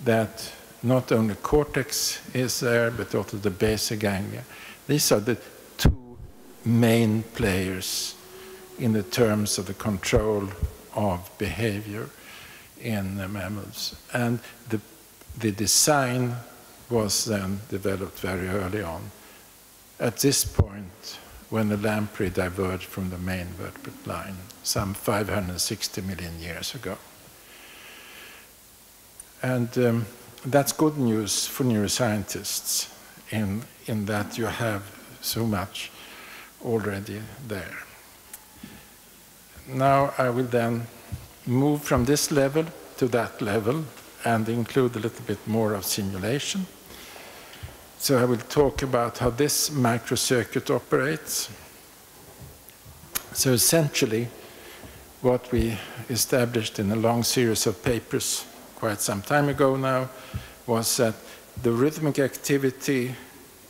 that not only cortex is there, but also the basal ganglia. These are the two main players in the terms of the control of behavior in mammals. And the, the design was then developed very early on. At this point, when the lamprey diverged from the main vertebrate line, some 560 million years ago. And um, that's good news for neuroscientists in, in that you have so much already there. Now I will then move from this level to that level and include a little bit more of simulation. So I will talk about how this microcircuit operates. So essentially, what we established in a long series of papers quite some time ago now was that the rhythmic activity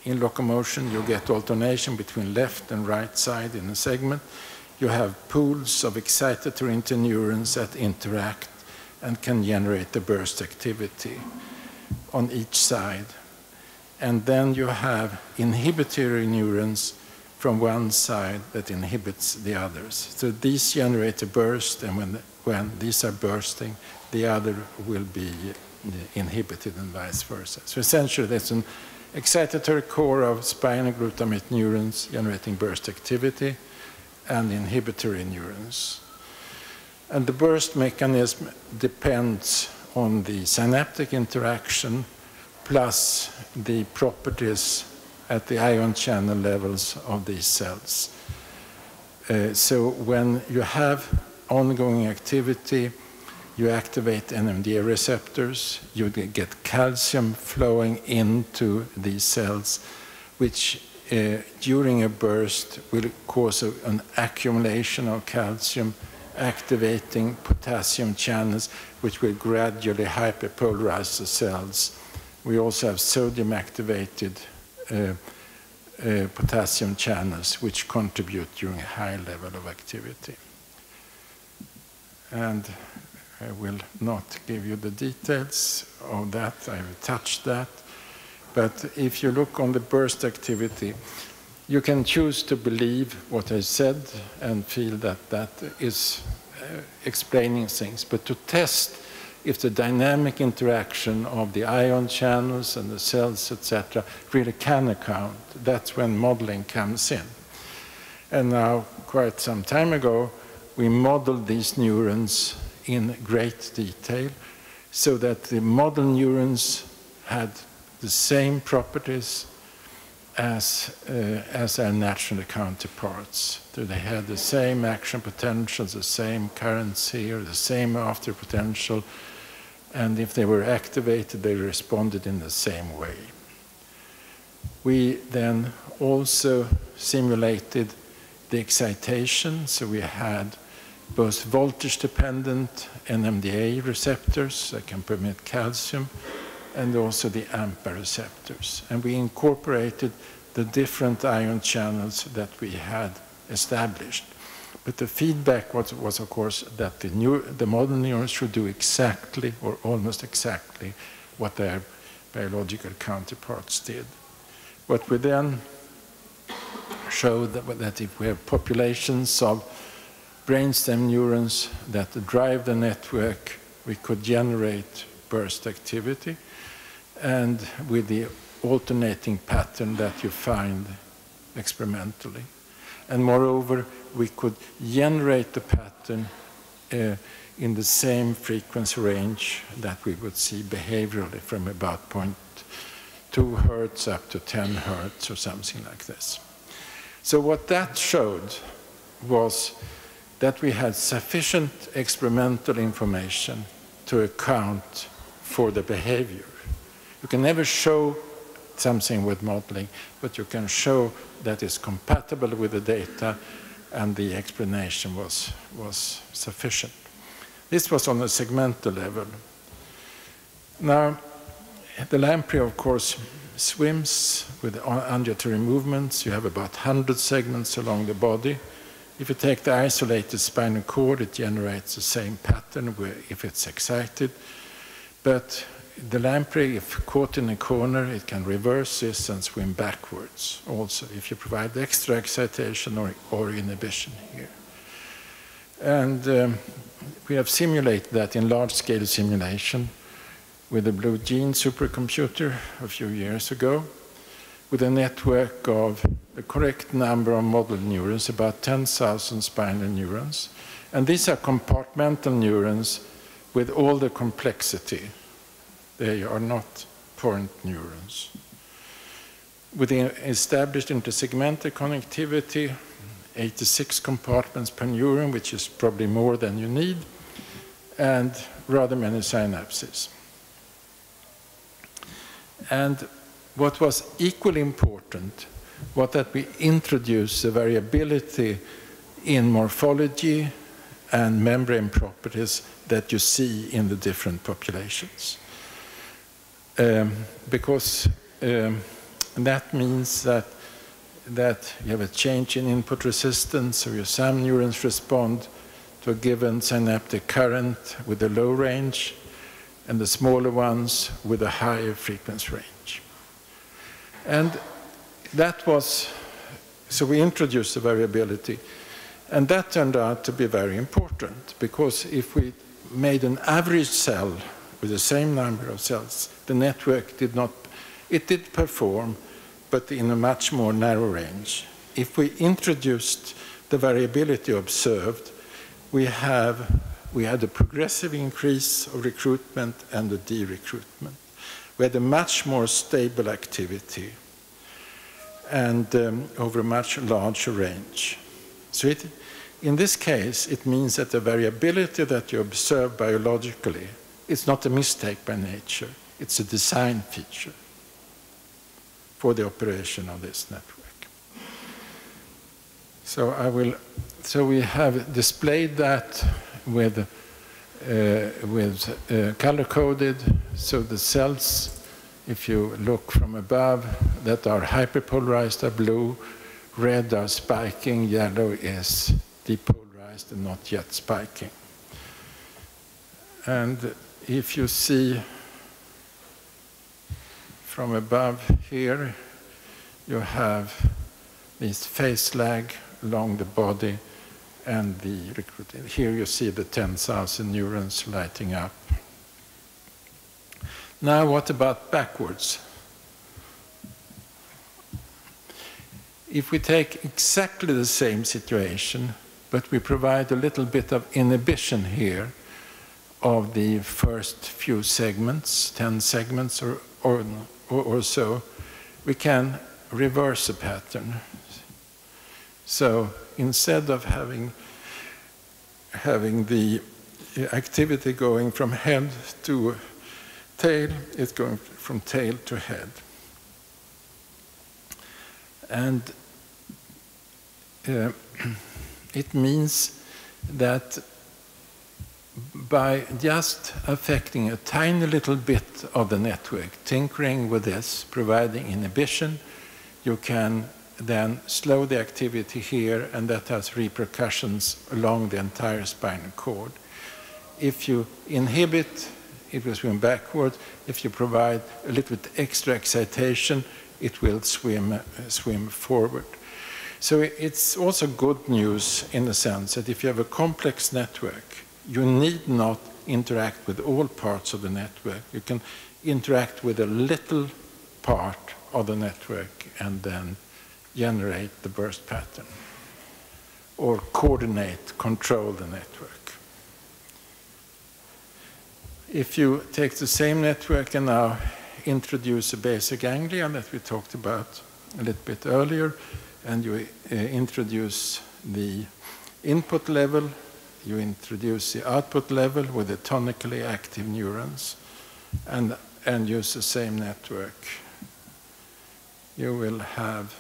in locomotion, you get alternation between left and right side in a segment. You have pools of excitatory interneurons that interact and can generate the burst activity on each side. And then you have inhibitory neurons from one side that inhibits the others. So these generate a burst, and when, when these are bursting, the other will be inhibited and vice versa. So essentially, there's an excitatory core of spinal glutamate neurons generating burst activity and inhibitory neurons. And the burst mechanism depends on the synaptic interaction plus the properties at the ion channel levels of these cells. Uh, so when you have ongoing activity, you activate NMDA receptors, you get calcium flowing into these cells, which uh, during a burst will cause a, an accumulation of calcium, activating potassium channels, which will gradually hyperpolarize the cells. We also have sodium activated uh, uh, potassium channels, which contribute during a high level of activity. And I will not give you the details of that. I have touched that. But if you look on the burst activity, you can choose to believe what I said and feel that that is uh, explaining things. But to test if the dynamic interaction of the ion channels and the cells, etc., really can account, that's when modeling comes in. And now, quite some time ago, we modeled these neurons in great detail so that the model neurons had the same properties as, uh, as their natural counterparts. So they had the same action potentials, the same currents here, the same after potential, and if they were activated, they responded in the same way. We then also simulated the excitation, so we had both voltage-dependent NMDA receptors that can permit calcium, and also the AMPA receptors. And we incorporated the different ion channels that we had established. But the feedback was, was of course, that the, new, the modern neurons should do exactly or almost exactly what their biological counterparts did. What we then showed that, that if we have populations of brainstem neurons that drive the network, we could generate burst activity and with the alternating pattern that you find experimentally. And moreover, we could generate the pattern uh, in the same frequency range that we would see behaviorally from about 0.2 hertz up to 10 hertz or something like this. So what that showed was that we had sufficient experimental information to account for the behavior. You can never show something with modeling, but you can show that it's compatible with the data and the explanation was, was sufficient. This was on a segmental level. Now, the lamprey, of course, swims with undulatory movements. You have about 100 segments along the body. If you take the isolated spinal cord, it generates the same pattern if it's excited. But the lamprey, if caught in a corner, it can reverse this and swim backwards also if you provide extra excitation or, or inhibition here. And um, we have simulated that in large-scale simulation with the Blue Gene supercomputer a few years ago with a network of the correct number of model neurons, about 10,000 spinal neurons. And these are compartmental neurons with all the complexity they are not point neurons. With established intersegmental connectivity, 86 compartments per neuron, which is probably more than you need, and rather many synapses. And what was equally important was that we introduced the variability in morphology and membrane properties that you see in the different populations. Um, because um, that means that that you have a change in input resistance, so your some neurons respond to a given synaptic current with a low range, and the smaller ones with a higher frequency range. And that was, so we introduced the variability, and that turned out to be very important, because if we made an average cell with the same number of cells, the network did not, it did perform, but in a much more narrow range. If we introduced the variability observed, we have we had a progressive increase of recruitment and a de-recruitment. We had a much more stable activity and um, over a much larger range. So it, in this case, it means that the variability that you observe biologically is not a mistake by nature, it's a design feature for the operation of this network. So I will, so we have displayed that with, with uh, color-coded, so the cells, if you look from above, that are hyperpolarized are blue, red are spiking, yellow is depolarized and not yet spiking. And if you see from above here, you have this phase lag along the body and the recruiting. Here you see the 10,000 neurons lighting up. Now what about backwards? If we take exactly the same situation, but we provide a little bit of inhibition here of the first few segments, 10 segments or, or, or so, we can reverse the pattern. So instead of having, having the activity going from head to tail, it's going from tail to head. And uh, [clears throat] it means that by just affecting a tiny little bit of the network, tinkering with this, providing inhibition, you can then slow the activity here, and that has repercussions along the entire spinal cord. If you inhibit, it will swim backward. If you provide a little bit extra excitation, it will swim, uh, swim forward. So it's also good news in the sense that if you have a complex network, you need not interact with all parts of the network. You can interact with a little part of the network and then generate the burst pattern or coordinate, control the network. If you take the same network and now introduce a basic ganglia that we talked about a little bit earlier, and you uh, introduce the input level, you introduce the output level with the tonically active neurons, and, and use the same network. You will have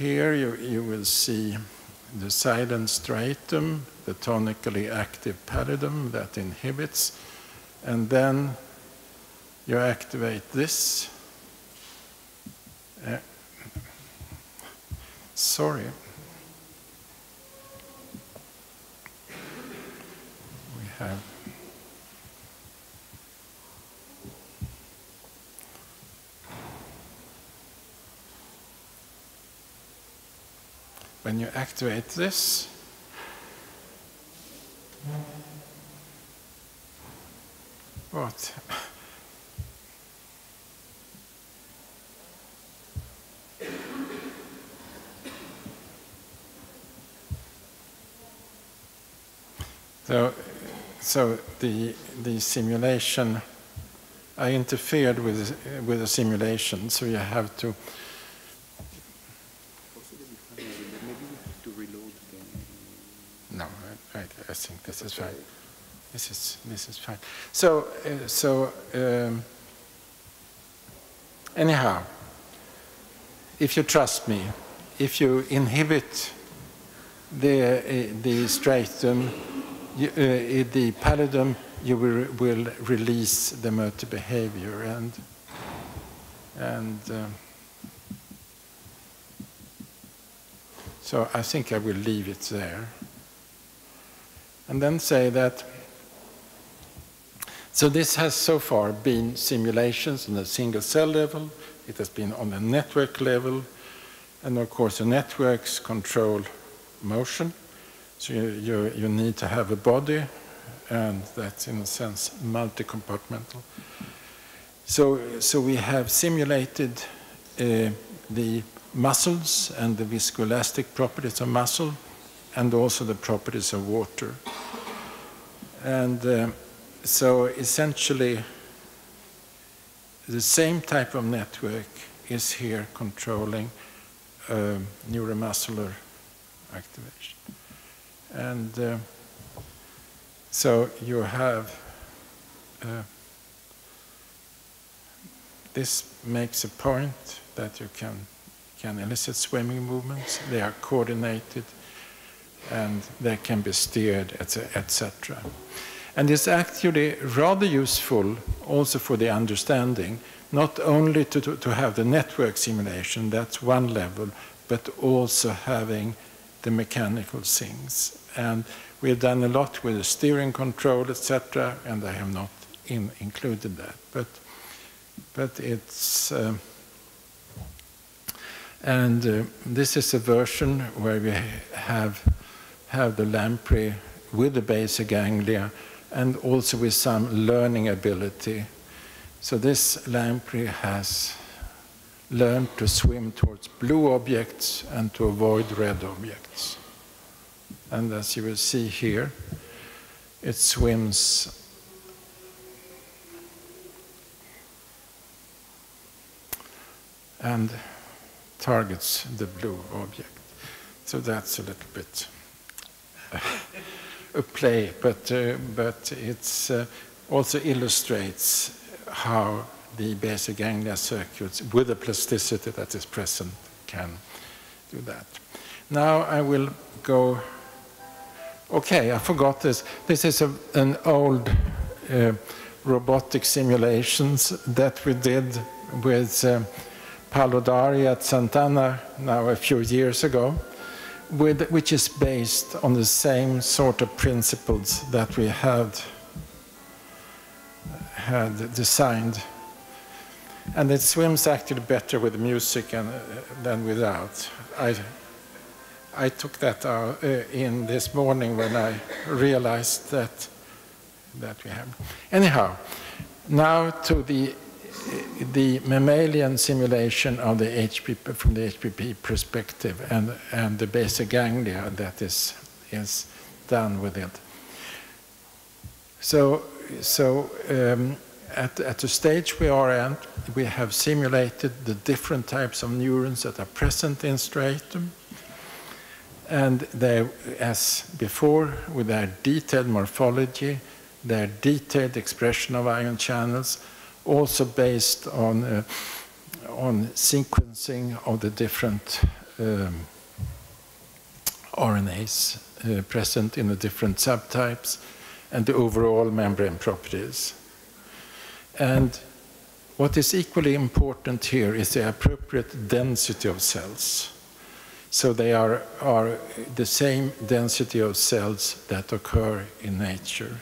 here you, you will see the silent stratum, the tonically active pallidum that inhibits, and then you activate this. Uh, sorry. We have activate this, what? So, so the, the simulation, I interfered with, with the simulation, so you have to this is fine. This is fine. So uh, so um, anyhow, if you trust me, if you inhibit the uh, the striatum, you, uh, the pallidum, you will, will release the motor behavior and and. Um, so I think I will leave it there and then say that so this has so far been simulations on the single cell level, it has been on the network level, and of course the networks control motion. So you, you, you need to have a body, and that's in a sense multi-compartmental. So, so we have simulated uh, the muscles and the viscoelastic properties of muscle, and also the properties of water. And uh, so essentially, the same type of network is here controlling uh, neuromuscular activation. And uh, so you have uh, this makes a point that you can can elicit swimming movements. They are coordinated and they can be steered, etc. And it's actually rather useful also for the understanding, not only to, to, to, have the network simulation, that's one level, but also having the mechanical things. And we've done a lot with the steering control, etc., and I have not in, included that. But but it's uh, and uh, this is a version where we have have the lamprey with the basic ganglia and also with some learning ability. So this lamprey has learned to swim towards blue objects and to avoid red objects. And as you will see here, it swims and targets the blue object. So that's a little bit a play, but, uh, but it uh, also illustrates how the basic ganglia circuits, with the plasticity that is present, can do that. Now I will go. Okay, I forgot this. This is a, an old uh, robotic simulations that we did with uh, Paolo Dari at Santana now a few years ago with, which is based on the same sort of principles that we had, had designed. And it swims actually better with music and, uh, than without. I, I took that out, uh, in this morning when I realized that, that we have. Anyhow, now to the the mammalian simulation of the HPP from the HPP perspective and, and the basic ganglia that is, is done with it. So, so um, at, at the stage we are at, we have simulated the different types of neurons that are present in striatum. And they, as before, with their detailed morphology, their detailed expression of ion channels, also based on, uh, on sequencing of the different um, RNAs uh, present in the different subtypes and the overall membrane properties. And what is equally important here is the appropriate density of cells. So they are, are the same density of cells that occur in nature.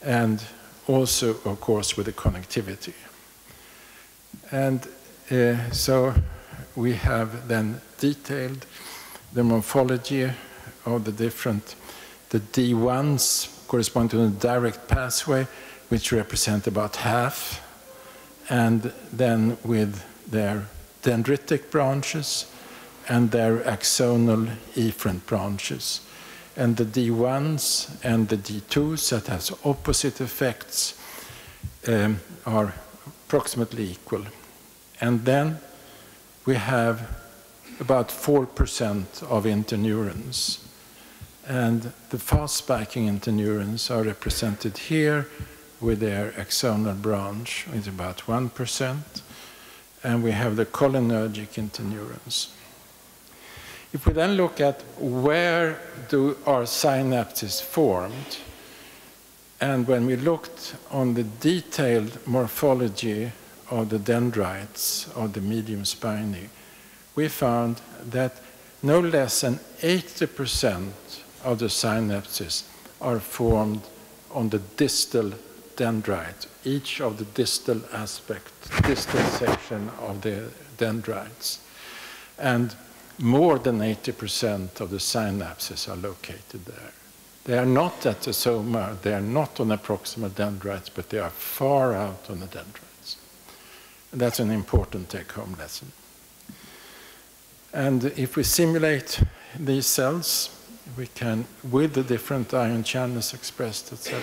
And also, of course, with the connectivity. And uh, so we have then detailed the morphology of the different, the D1s correspond to the direct pathway, which represent about half, and then with their dendritic branches and their axonal efferent branches and the D1s and the D2s that has opposite effects um, are approximately equal. And then we have about 4% of interneurons. And the fast spiking interneurons are represented here with their axonal branch, it's about 1%. And we have the cholinergic interneurons. If we then look at where do our synapses formed, and when we looked on the detailed morphology of the dendrites of the medium spiny, we found that no less than 80% of the synapses are formed on the distal dendrite, each of the distal aspect, distal section of the dendrites. And more than 80% of the synapses are located there. They are not at the soma, they are not on the proximal dendrites, but they are far out on the dendrites. And that's an important take-home lesson. And if we simulate these cells, we can, with the different ion channels expressed, etc.,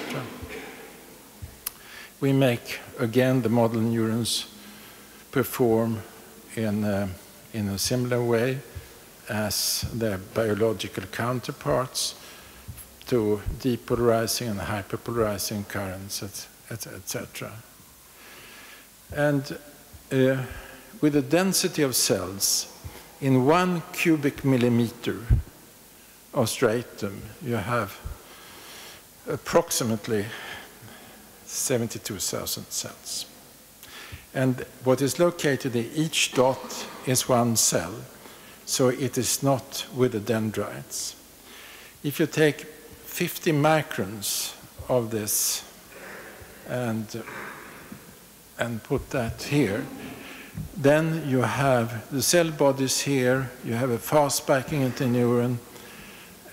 we make, again, the model neurons perform in, uh, in a similar way as their biological counterparts to depolarizing and hyperpolarizing currents, etc. And uh, with the density of cells, in one cubic millimeter of striatum, you have approximately 72,000 cells. And what is located in each dot is one cell so it is not with the dendrites. If you take 50 microns of this and and put that here. Then you have the cell bodies here, you have a fast spiking interneuron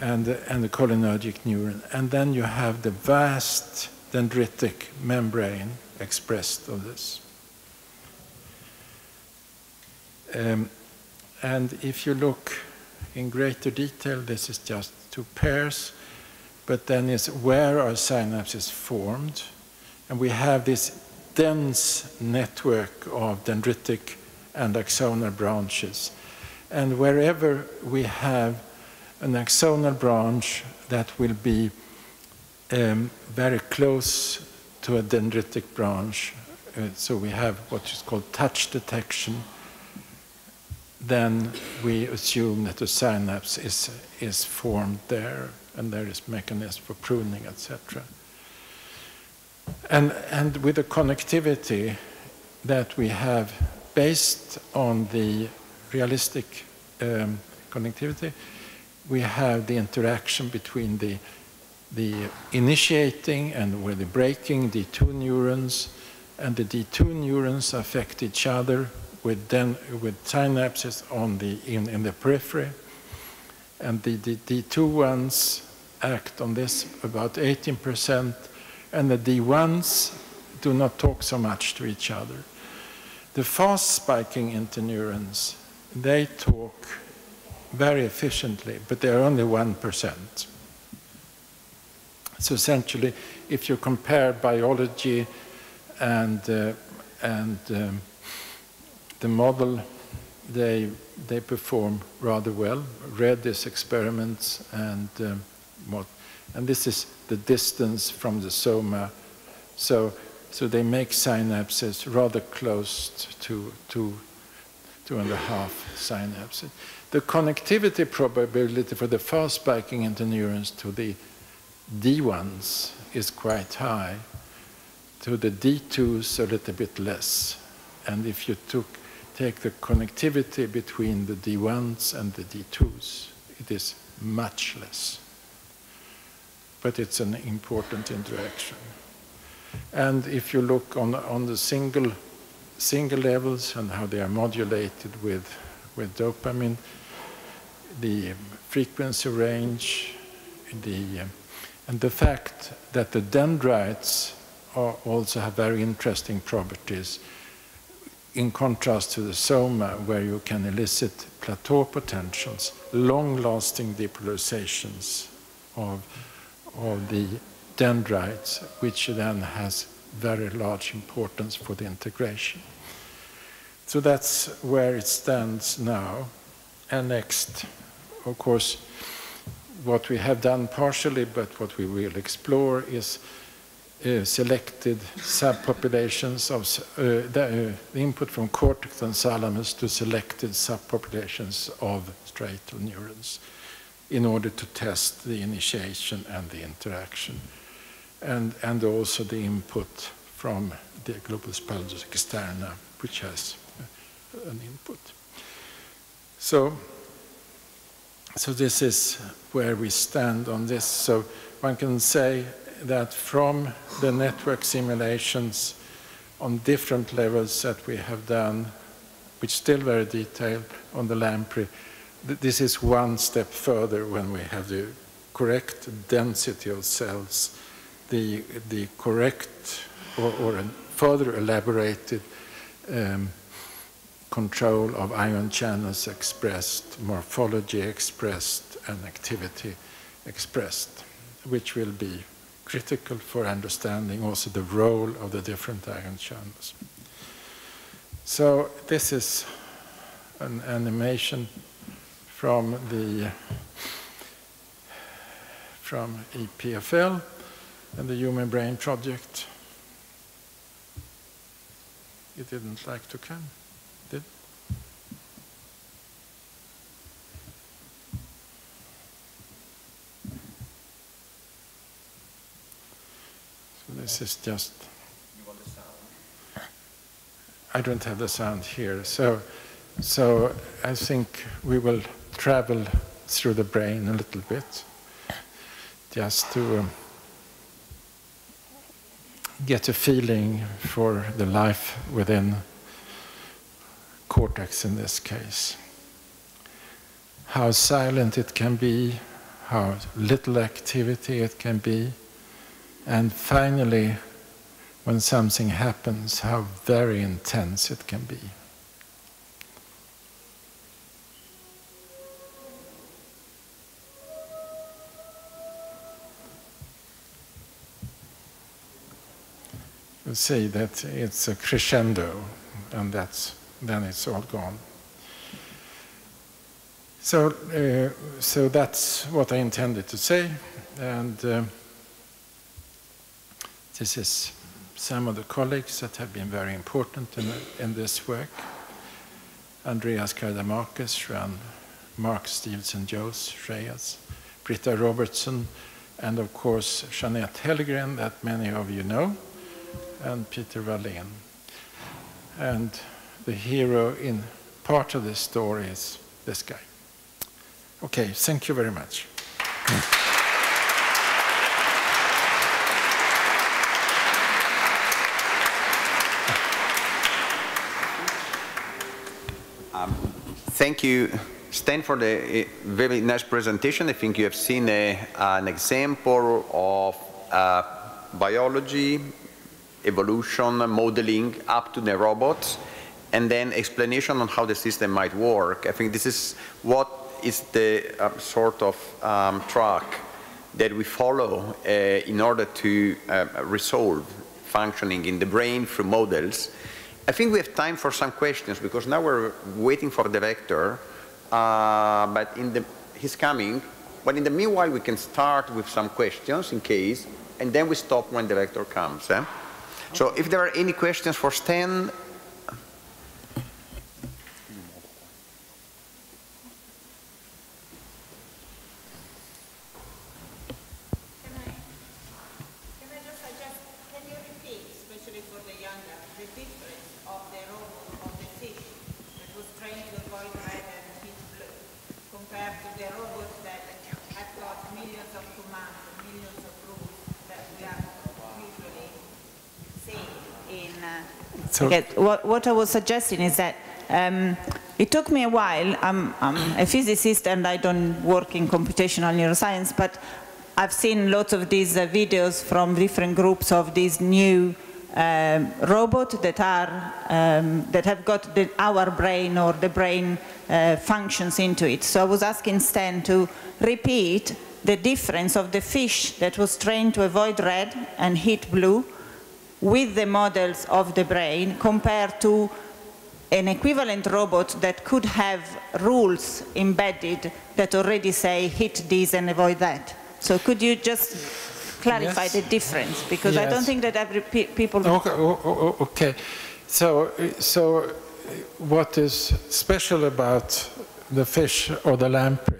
and, and the cholinergic neuron, and then you have the vast dendritic membrane expressed of this. Um, and if you look in greater detail, this is just two pairs, but then it's where are synapses formed, and we have this dense network of dendritic and axonal branches. And wherever we have an axonal branch that will be um, very close to a dendritic branch, uh, so we have what is called touch detection, then we assume that the synapse is, is formed there and there is mechanism for pruning, etc. And, and with the connectivity that we have based on the realistic um, connectivity, we have the interaction between the, the initiating and where the breaking the two neurons, and the D2 neurons affect each other with, then, with synapses on the, in, in the periphery, and the, the D2 ones act on this about 18%, and the D1s do not talk so much to each other. The fast spiking interneurons, they talk very efficiently, but they're only 1%. So essentially, if you compare biology and, uh, and um, the model, they, they perform rather well. Read these experiments and um, what, and this is the distance from the soma. So, so they make synapses rather close to, to two and a half synapses. The connectivity probability for the fast spiking interneurons to the D1s is quite high. To the D2s, a little bit less. And if you took, take the connectivity between the D1s and the D2s, it is much less. But it's an important interaction. And if you look on, on the single, single levels and how they are modulated with, with dopamine, the um, frequency range, the, um, and the fact that the dendrites also have very interesting properties in contrast to the soma, where you can elicit plateau potentials, long-lasting depolarizations of of the dendrites, which then has very large importance for the integration. So that's where it stands now. And next, of course, what we have done partially, but what we will explore is uh, selected subpopulations of uh, the, uh, input from cortex and thalamus to selected subpopulations of striatal neurons in order to test the initiation and the interaction, and, and also the input from the globus pallidus externa, which has an input. So, so this is where we stand on this. So one can say that from the network simulations on different levels that we have done, which is still very detailed on the Lamprey, this is one step further when we have the correct density of cells, the, the correct or, or further elaborated um, control of ion channels expressed, morphology expressed, and activity expressed, which will be critical for understanding also the role of the different ion channels. So this is an animation from the from EPFL and the Human Brain Project. It didn't like to come, this is just. I don't have the sound here, so so I think we will travel through the brain a little bit just to um, get a feeling for the life within cortex in this case. How silent it can be, how little activity it can be, and finally, when something happens, how very intense it can be. You see that it's a crescendo, and that's then it's all gone. So, uh, so that's what I intended to say, and uh, this is some of the colleagues that have been very important in, in this work. Andreas Kardamakis, Ran, Mark Stevenson Jones, Reyes, Britta Robertson, and of course Jeanette Hellgren, that many of you know, and Peter Wallin. And the hero in part of the story is this guy. Okay, thank you very much. Thank you, Stan, for the uh, very nice presentation. I think you have seen a, an example of uh, biology, evolution, modeling up to the robots, and then explanation on how the system might work. I think this is what is the uh, sort of um, track that we follow uh, in order to uh, resolve functioning in the brain through models. I think we have time for some questions because now we're waiting for the director, uh, but in the, he's coming. But in the meanwhile, we can start with some questions in case, and then we stop when the director comes. Eh? So if there are any questions for Stan, So okay, what, what I was suggesting is that um, it took me a while. I'm, I'm, a physicist and I don't work in computational neuroscience, but I've seen lots of these uh, videos from different groups of these new um, robots that are um, that have got the, our brain or the brain uh, functions into it. So I was asking Stan to repeat the difference of the fish that was trained to avoid red and hit blue with the models of the brain compared to an equivalent robot that could have rules embedded that already say hit this and avoid that. So could you just clarify yes. the difference? Because yes. I don't think that every pe people... Okay, okay. So, so what is special about the fish or the lamprey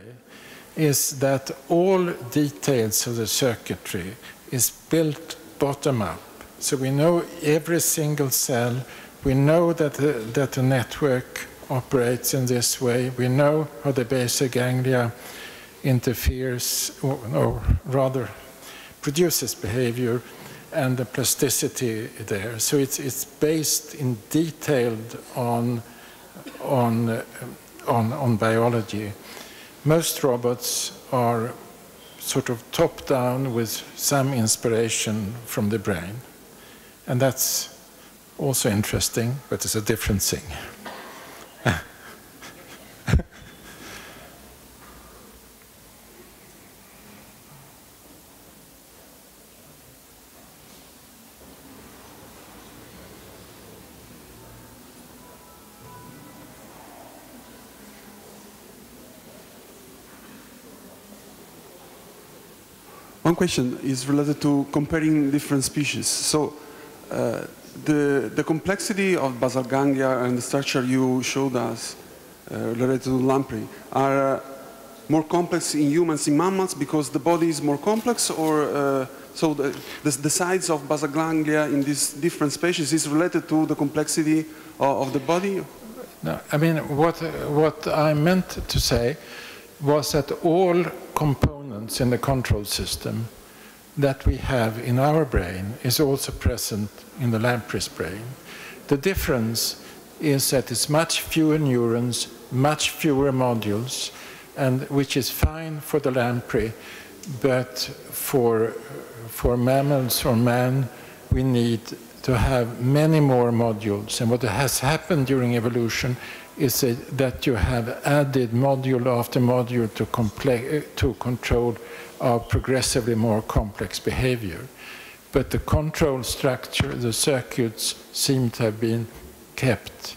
is that all details of the circuitry is built bottom up. So we know every single cell. We know that the, that the network operates in this way. We know how the basal ganglia interferes, or, or rather produces behavior, and the plasticity there. So it's, it's based in detailed on, on, on, on biology. Most robots are sort of top down with some inspiration from the brain. And that's also interesting, but it's a different thing. One question is related to comparing different species. So uh, the, the complexity of basal ganglia and the structure you showed us uh, related to lamprey are uh, more complex in humans, in mammals, because the body is more complex, or uh, so the, the, the, size of basal ganglia in these different species is related to the complexity of, of the body? No, I mean, what, what I meant to say was that all components in the control system that we have in our brain is also present in the lamprey's brain. The difference is that it's much fewer neurons, much fewer modules, and which is fine for the lamprey, but for, for mammals or man, we need to have many more modules. And what has happened during evolution is that you have added module after module to, to control our progressively more complex behavior. But the control structure, the circuits, seem to have been kept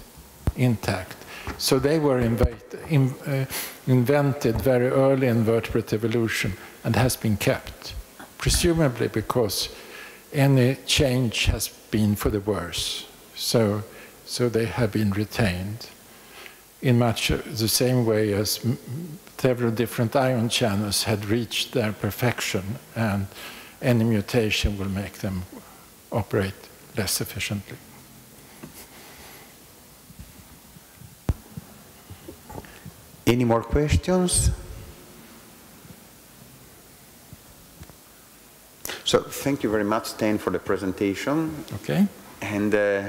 intact. So they were in, uh, invented very early in vertebrate evolution and has been kept, presumably because any change has been for the worse. So, so they have been retained in much the same way as several different ion channels had reached their perfection and any mutation will make them operate less efficiently. Any more questions? So thank you very much, Stan, for the presentation. Okay. And uh,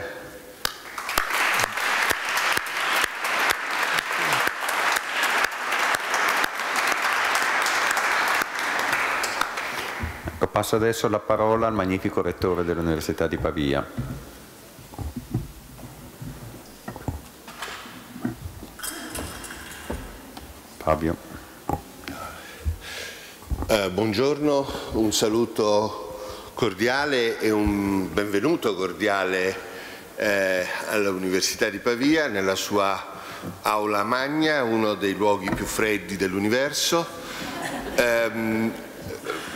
Passo adesso la parola al magnifico rettore dell'Università di Pavia. Fabio. Eh, buongiorno, un saluto cordiale e un benvenuto cordiale eh, all'Università di Pavia, nella sua aula magna, uno dei luoghi più freddi dell'universo. Eh,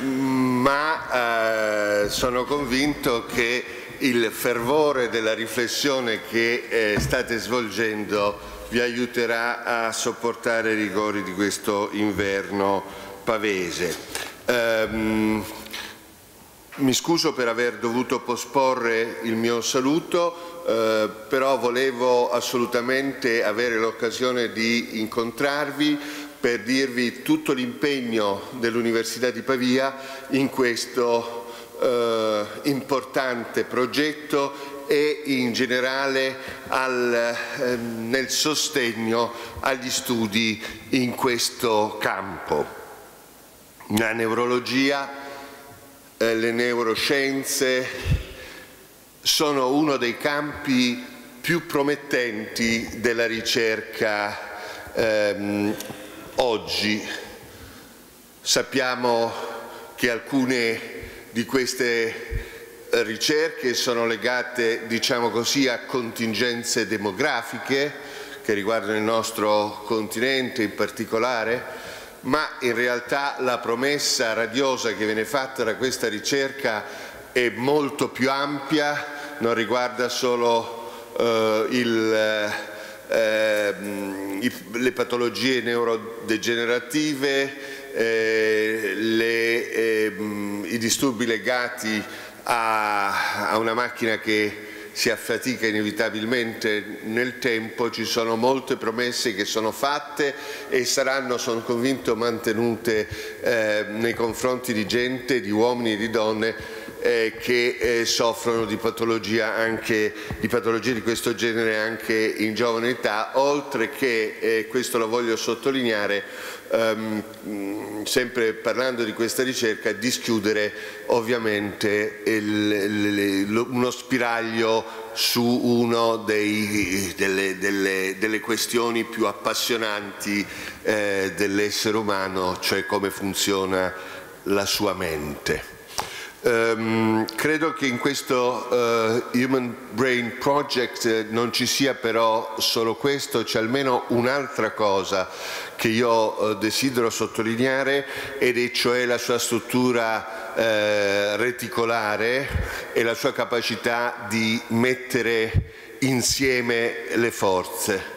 ma eh, sono convinto che il fervore della riflessione che eh, state svolgendo vi aiuterà a sopportare i rigori di questo inverno pavese. Um, mi scuso per aver dovuto posporre il mio saluto, eh, però volevo assolutamente avere l'occasione di incontrarvi per dirvi tutto l'impegno dell'Università di Pavia in questo eh, importante progetto e in generale al, eh, nel sostegno agli studi in questo campo. La neurologia, eh, le neuroscienze sono uno dei campi più promettenti della ricerca ehm, oggi. Sappiamo che alcune di queste ricerche sono legate, diciamo così, a contingenze demografiche che riguardano il nostro continente in particolare, ma in realtà la promessa radiosa che viene fatta da questa ricerca è molto più ampia, non riguarda solo eh, il eh, le patologie neurodegenerative, eh, le, eh, i disturbi legati a, a una macchina che si affatica inevitabilmente nel tempo, ci sono molte promesse che sono fatte e saranno, sono convinto, mantenute eh, nei confronti di gente, di uomini e di donne eh, che eh, soffrono di, anche, di patologie di questo genere anche in giovane età, oltre che, eh, questo lo voglio sottolineare, ehm, sempre parlando di questa ricerca, dischiudere ovviamente il, il, uno spiraglio su una delle, delle, delle, questioni più appassionanti eh, dell'essere umano, cioè come funziona la sua mente. Um, credo che in questo uh, Human Brain Project eh, non ci sia però solo questo, c'è almeno un'altra cosa che io uh, desidero sottolineare ed è cioè la sua struttura uh, reticolare e la sua capacità di mettere insieme le forze.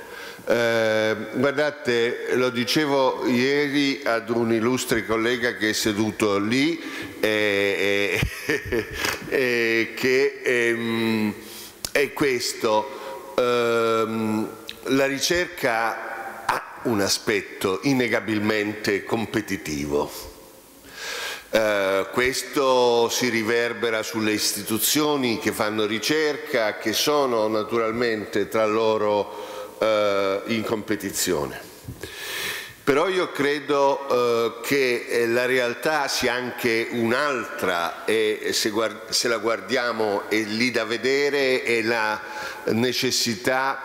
Eh, guardate, lo dicevo ieri ad un illustre collega che è seduto lì eh, eh, [laughs] che ehm, è questo, ehm, la ricerca ha un aspetto innegabilmente competitivo. Uh, questo si riverbera sulle istituzioni che fanno ricerca, che sono naturalmente tra loro uh, in competizione. Però io credo uh, che la realtà sia anche un'altra e se, se, la guardiamo è lì da vedere è la necessità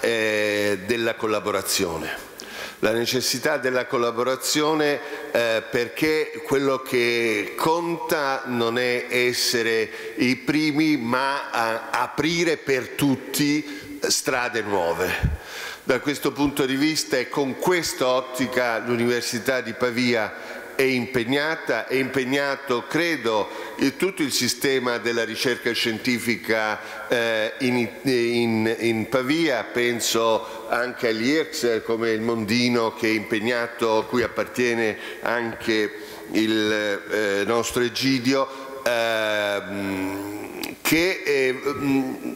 eh, della collaborazione la necessità della collaborazione eh, perché quello che conta non è essere i primi ma aprire per tutti strade nuove. Da questo punto di vista e con questa ottica l'Università di Pavia è impegnata, è impegnato credo tutto il sistema della ricerca scientifica eh, in, in, in, Pavia, penso anche IRCS come il Mondino che è impegnato, a cui appartiene anche il eh, nostro Egidio, eh, che eh,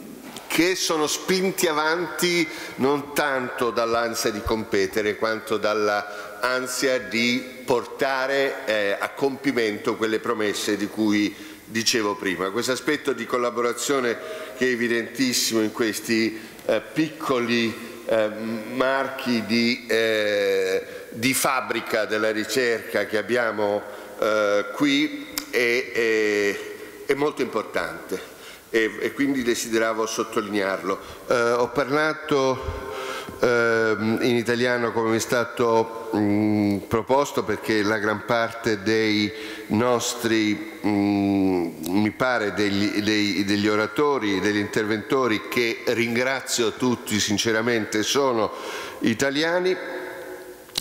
che sono spinti avanti non tanto dall'ansia di competere quanto dall'ansia di portare eh, a compimento quelle promesse di cui dicevo prima. Questo aspetto di collaborazione che è evidentissimo in questi eh, piccoli eh, marchi di, eh, di, fabbrica della ricerca che abbiamo eh, qui è, è, è molto importante e, e quindi desideravo sottolinearlo. Eh, ho parlato eh, in italiano come mi è stato mh, proposto perché la gran parte dei nostri, mh, mi pare, degli, dei, degli oratori, degli interventori che ringrazio tutti sinceramente sono italiani.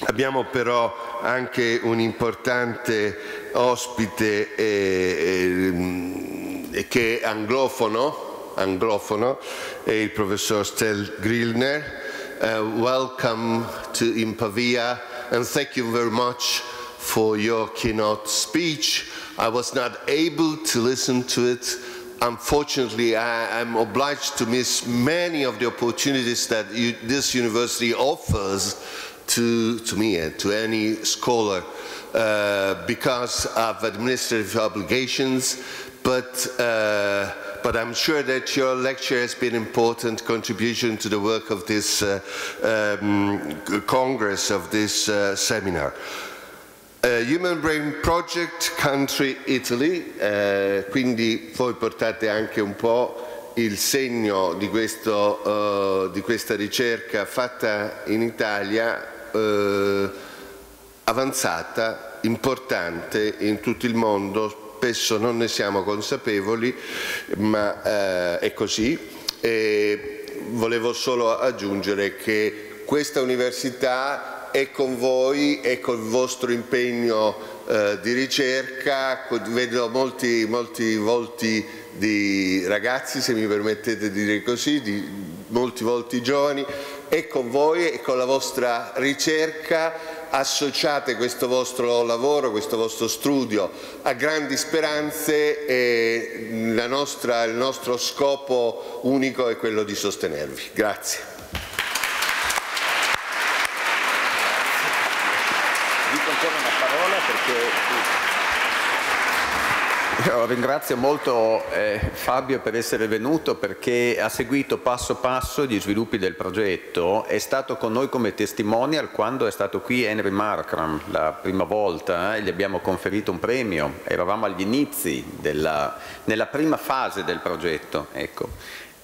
Abbiamo però anche un importante ospite eh, eh, che è anglofono, anglofono è il professor Stel Grillner. Uh, welcome to Impavia and thank you very much for your keynote speech. I was not able to listen to it. Unfortunately, I am obliged to miss many of the opportunities that you, this university offers to, to me and to any scholar uh, because of administrative obligations, but, uh, but I'm sure that your lecture has been an important contribution to the work of this uh, um, Congress, of this uh, seminar. Uh, Human Brain Project, Country Italy, uh, quindi voi portate anche un po' il segno di, questo, uh, di questa ricerca fatta in Italia, avanzata, importante in tutto il mondo, spesso non ne siamo consapevoli, ma eh, è così. E volevo solo aggiungere che questa università è con voi, è col vostro impegno eh, di ricerca, vedo molti, molti volti di ragazzi, se mi permettete di dire così, di molti volti giovani, è con voi e con la vostra ricerca associate questo vostro lavoro, questo vostro studio a grandi speranze e nostra, il nostro scopo unico è quello di sostenervi. Grazie. Dico ancora una parola perché [laughs] io ringrazio molto eh, Fabio per essere venuto perché ha seguito passo passo gli sviluppi del progetto, è stato con noi come testimonial quando è stato qui Henry Markram la prima volta eh, e gli abbiamo conferito un premio, eravamo agli inizi, della, nella prima fase del progetto. Ecco.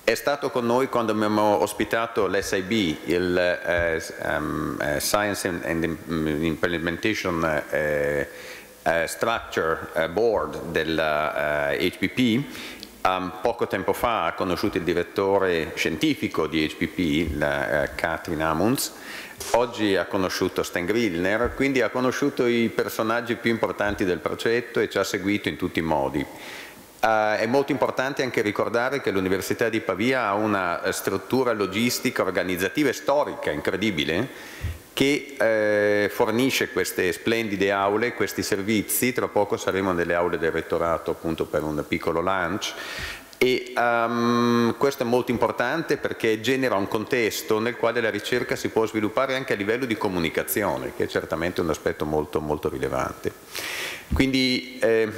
È stato con noi quando abbiamo ospitato l'SIB, il eh, um, Science and Implementation eh, eh, Structure eh, Board della HPP, um, poco tempo fa ha conosciuto il direttore scientifico di HPP, la, uh, Katrin Amunds, oggi ha conosciuto Stan Grillner, quindi ha conosciuto i personaggi più importanti del progetto e ci ha seguito in tutti i modi. Uh, è molto importante anche ricordare che l'Università di Pavia ha una struttura logistica, organizzativa e storica incredibile che eh, fornisce queste splendide aule, questi servizi, tra poco saremo nelle aule del rettorato appunto per un piccolo lunch e um, questo è molto importante perché genera un contesto nel quale la ricerca si può sviluppare anche a livello di comunicazione, che è certamente un aspetto molto, molto rilevante. Quindi eh,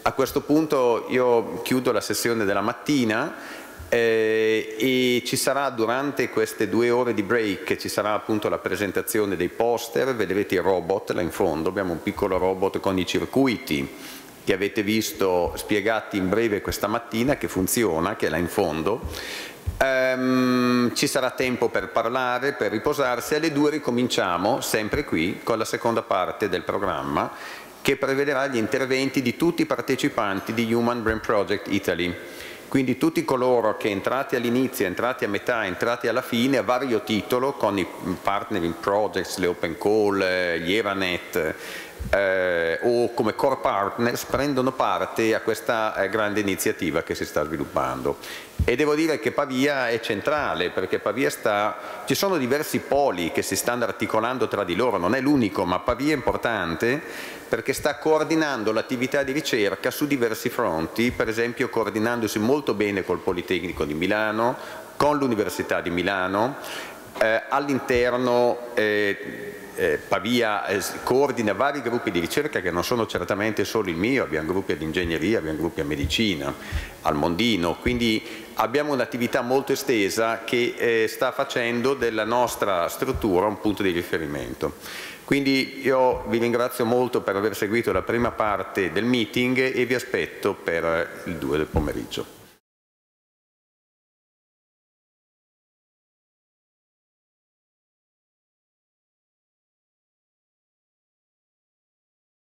a questo punto io chiudo la sessione della mattina eh, e ci sarà durante queste due ore di break, ci sarà appunto la presentazione dei poster, vedrete il robot là in fondo, abbiamo un piccolo robot con i circuiti che avete visto spiegati in breve questa mattina, che funziona, che è là in fondo. Um, ci sarà tempo per parlare, per riposarsi, alle due ricominciamo sempre qui con la seconda parte del programma che prevederà gli interventi di tutti i partecipanti di Human Brain Project Italy. Quindi tutti coloro che entrati all'inizio, entrati a metà, entrati alla fine, a vario titolo, con i partnering projects, le open call, gli Eranet, eh, o come core partners prendono parte a questa eh, grande iniziativa che si sta sviluppando. E devo dire che Pavia è centrale perché Pavia sta, ci sono diversi poli che si stanno articolando tra di loro, non è l'unico, ma Pavia è importante perché sta coordinando l'attività di ricerca su diversi fronti, per esempio coordinandosi molto bene col Politecnico di Milano, con l'Università di Milano, eh, all'interno eh, eh, Pavia eh, coordina vari gruppi di ricerca che non sono certamente solo il mio, abbiamo gruppi di ingegneria, abbiamo gruppi a medicina, al Mondino, quindi abbiamo un'attività molto estesa che eh, sta facendo della nostra struttura un punto di riferimento. Quindi io vi ringrazio molto per aver seguito la prima parte del meeting e vi aspetto per il 2 del pomeriggio.